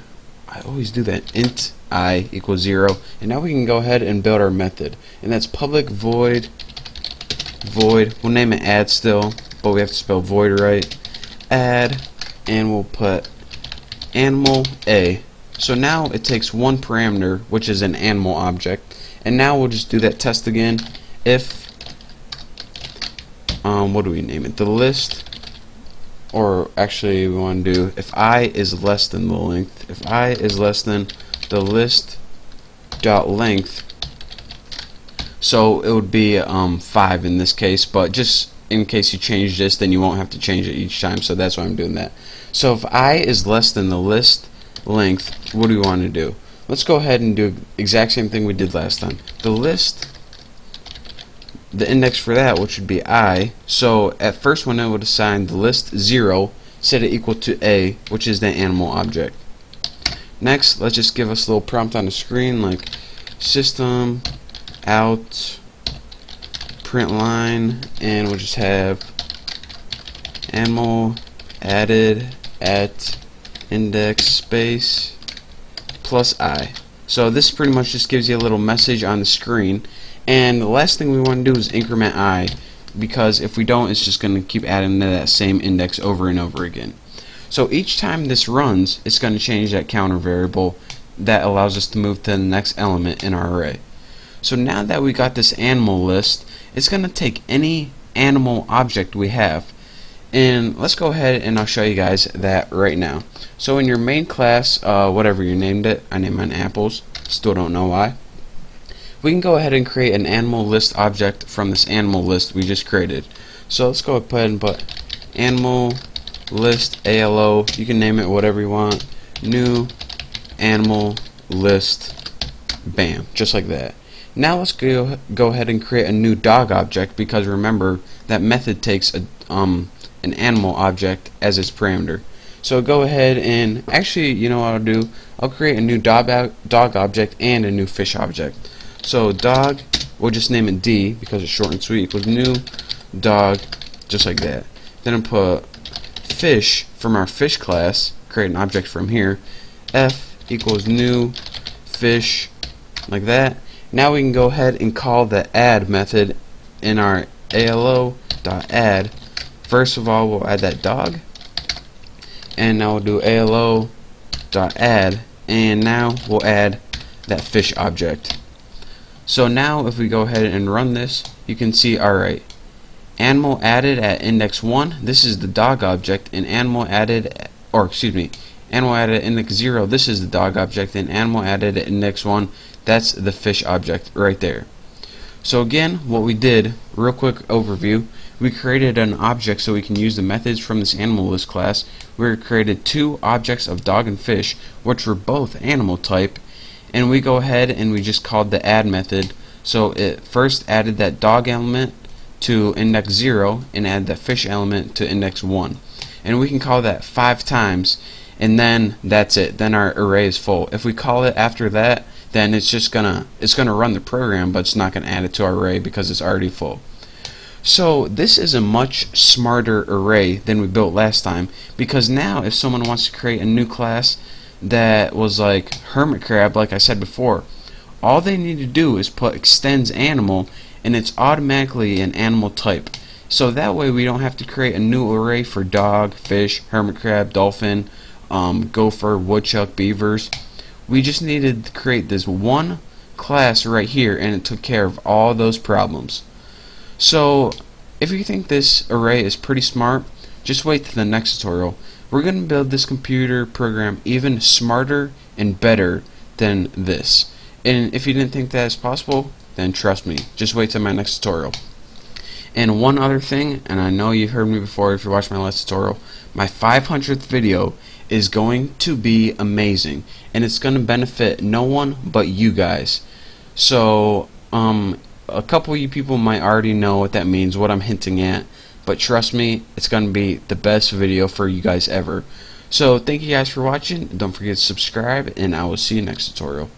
I always do that int i equals 0 and now we can go ahead and build our method. And that's public void void. We'll name it add still but we have to spell void right. Add and we'll put animal a. So now it takes one parameter which is an animal object. And now we'll just do that test again. If um, what do we name it? The list or actually we want to do if i is less than the length if i is less than the list dot length so it would be um, 5 in this case but just in case you change this then you won't have to change it each time so that's why I'm doing that. So if i is less than the list length what do we want to do? Let's go ahead and do exact same thing we did last time. The list the index for that which would be i. So at first when I would assign the list 0 set it equal to a which is the animal object. Next let's just give us a little prompt on the screen like system out print line and we'll just have animal added at index space plus i. So this pretty much just gives you a little message on the screen. And the last thing we want to do is increment i because if we don't it's just going to keep adding to that same index over and over again. So each time this runs it's going to change that counter variable that allows us to move to the next element in our array. So now that we got this animal list it's going to take any animal object we have and let's go ahead and I'll show you guys that right now. So in your main class, uh, whatever you named it, I named mine apples, still don't know why. We can go ahead and create an animal list object from this animal list we just created. So let's go ahead and put animal list ALO, you can name it whatever you want, new animal list, bam, just like that. Now let's go go ahead and create a new dog object because remember that method takes a um an animal object as its parameter. So go ahead and actually, you know what I'll do? I'll create a new dog, dog object and a new fish object. So dog, we'll just name it D because it's short and sweet equals new dog, just like that. Then I'll put fish from our fish class, create an object from here. F equals new fish, like that. Now we can go ahead and call the add method in our alo.add First of all, we'll add that dog. And now we'll do ALO dot add and now we'll add that fish object. So now if we go ahead and run this, you can see alright. Animal added at index 1, this is the dog object, and animal added, or excuse me, animal added at index 0, this is the dog object, and animal added at index 1, that's the fish object right there. So again, what we did, real quick overview, we created an object so we can use the methods from this animal list class. We created two objects of dog and fish, which were both animal type, and we go ahead and we just called the add method. So it first added that dog element to index 0 and add the fish element to index 1. And we can call that five times and then that's it. Then our array is full. If we call it after that, then it's just gonna it's gonna run the program, but it's not gonna add it to our array because it's already full. So this is a much smarter array than we built last time because now if someone wants to create a new class that was like hermit crab like I said before. All they need to do is put extends animal and it's automatically an animal type. So that way we don't have to create a new array for dog, fish, hermit crab, dolphin, um, gopher, woodchuck, beavers. We just needed to create this one class right here and it took care of all those problems. So if you think this array is pretty smart, just wait to the next tutorial. We're going to build this computer program even smarter and better than this. And if you didn't think that is possible, then trust me, just wait till my next tutorial. And one other thing, and I know you've heard me before if you watched my last tutorial, my 500th video is going to be amazing. And it's going to benefit no one but you guys. So, um, a couple of you people might already know what that means, what I'm hinting at, but trust me, it's going to be the best video for you guys ever. So thank you guys for watching. Don't forget to subscribe, and I will see you next tutorial.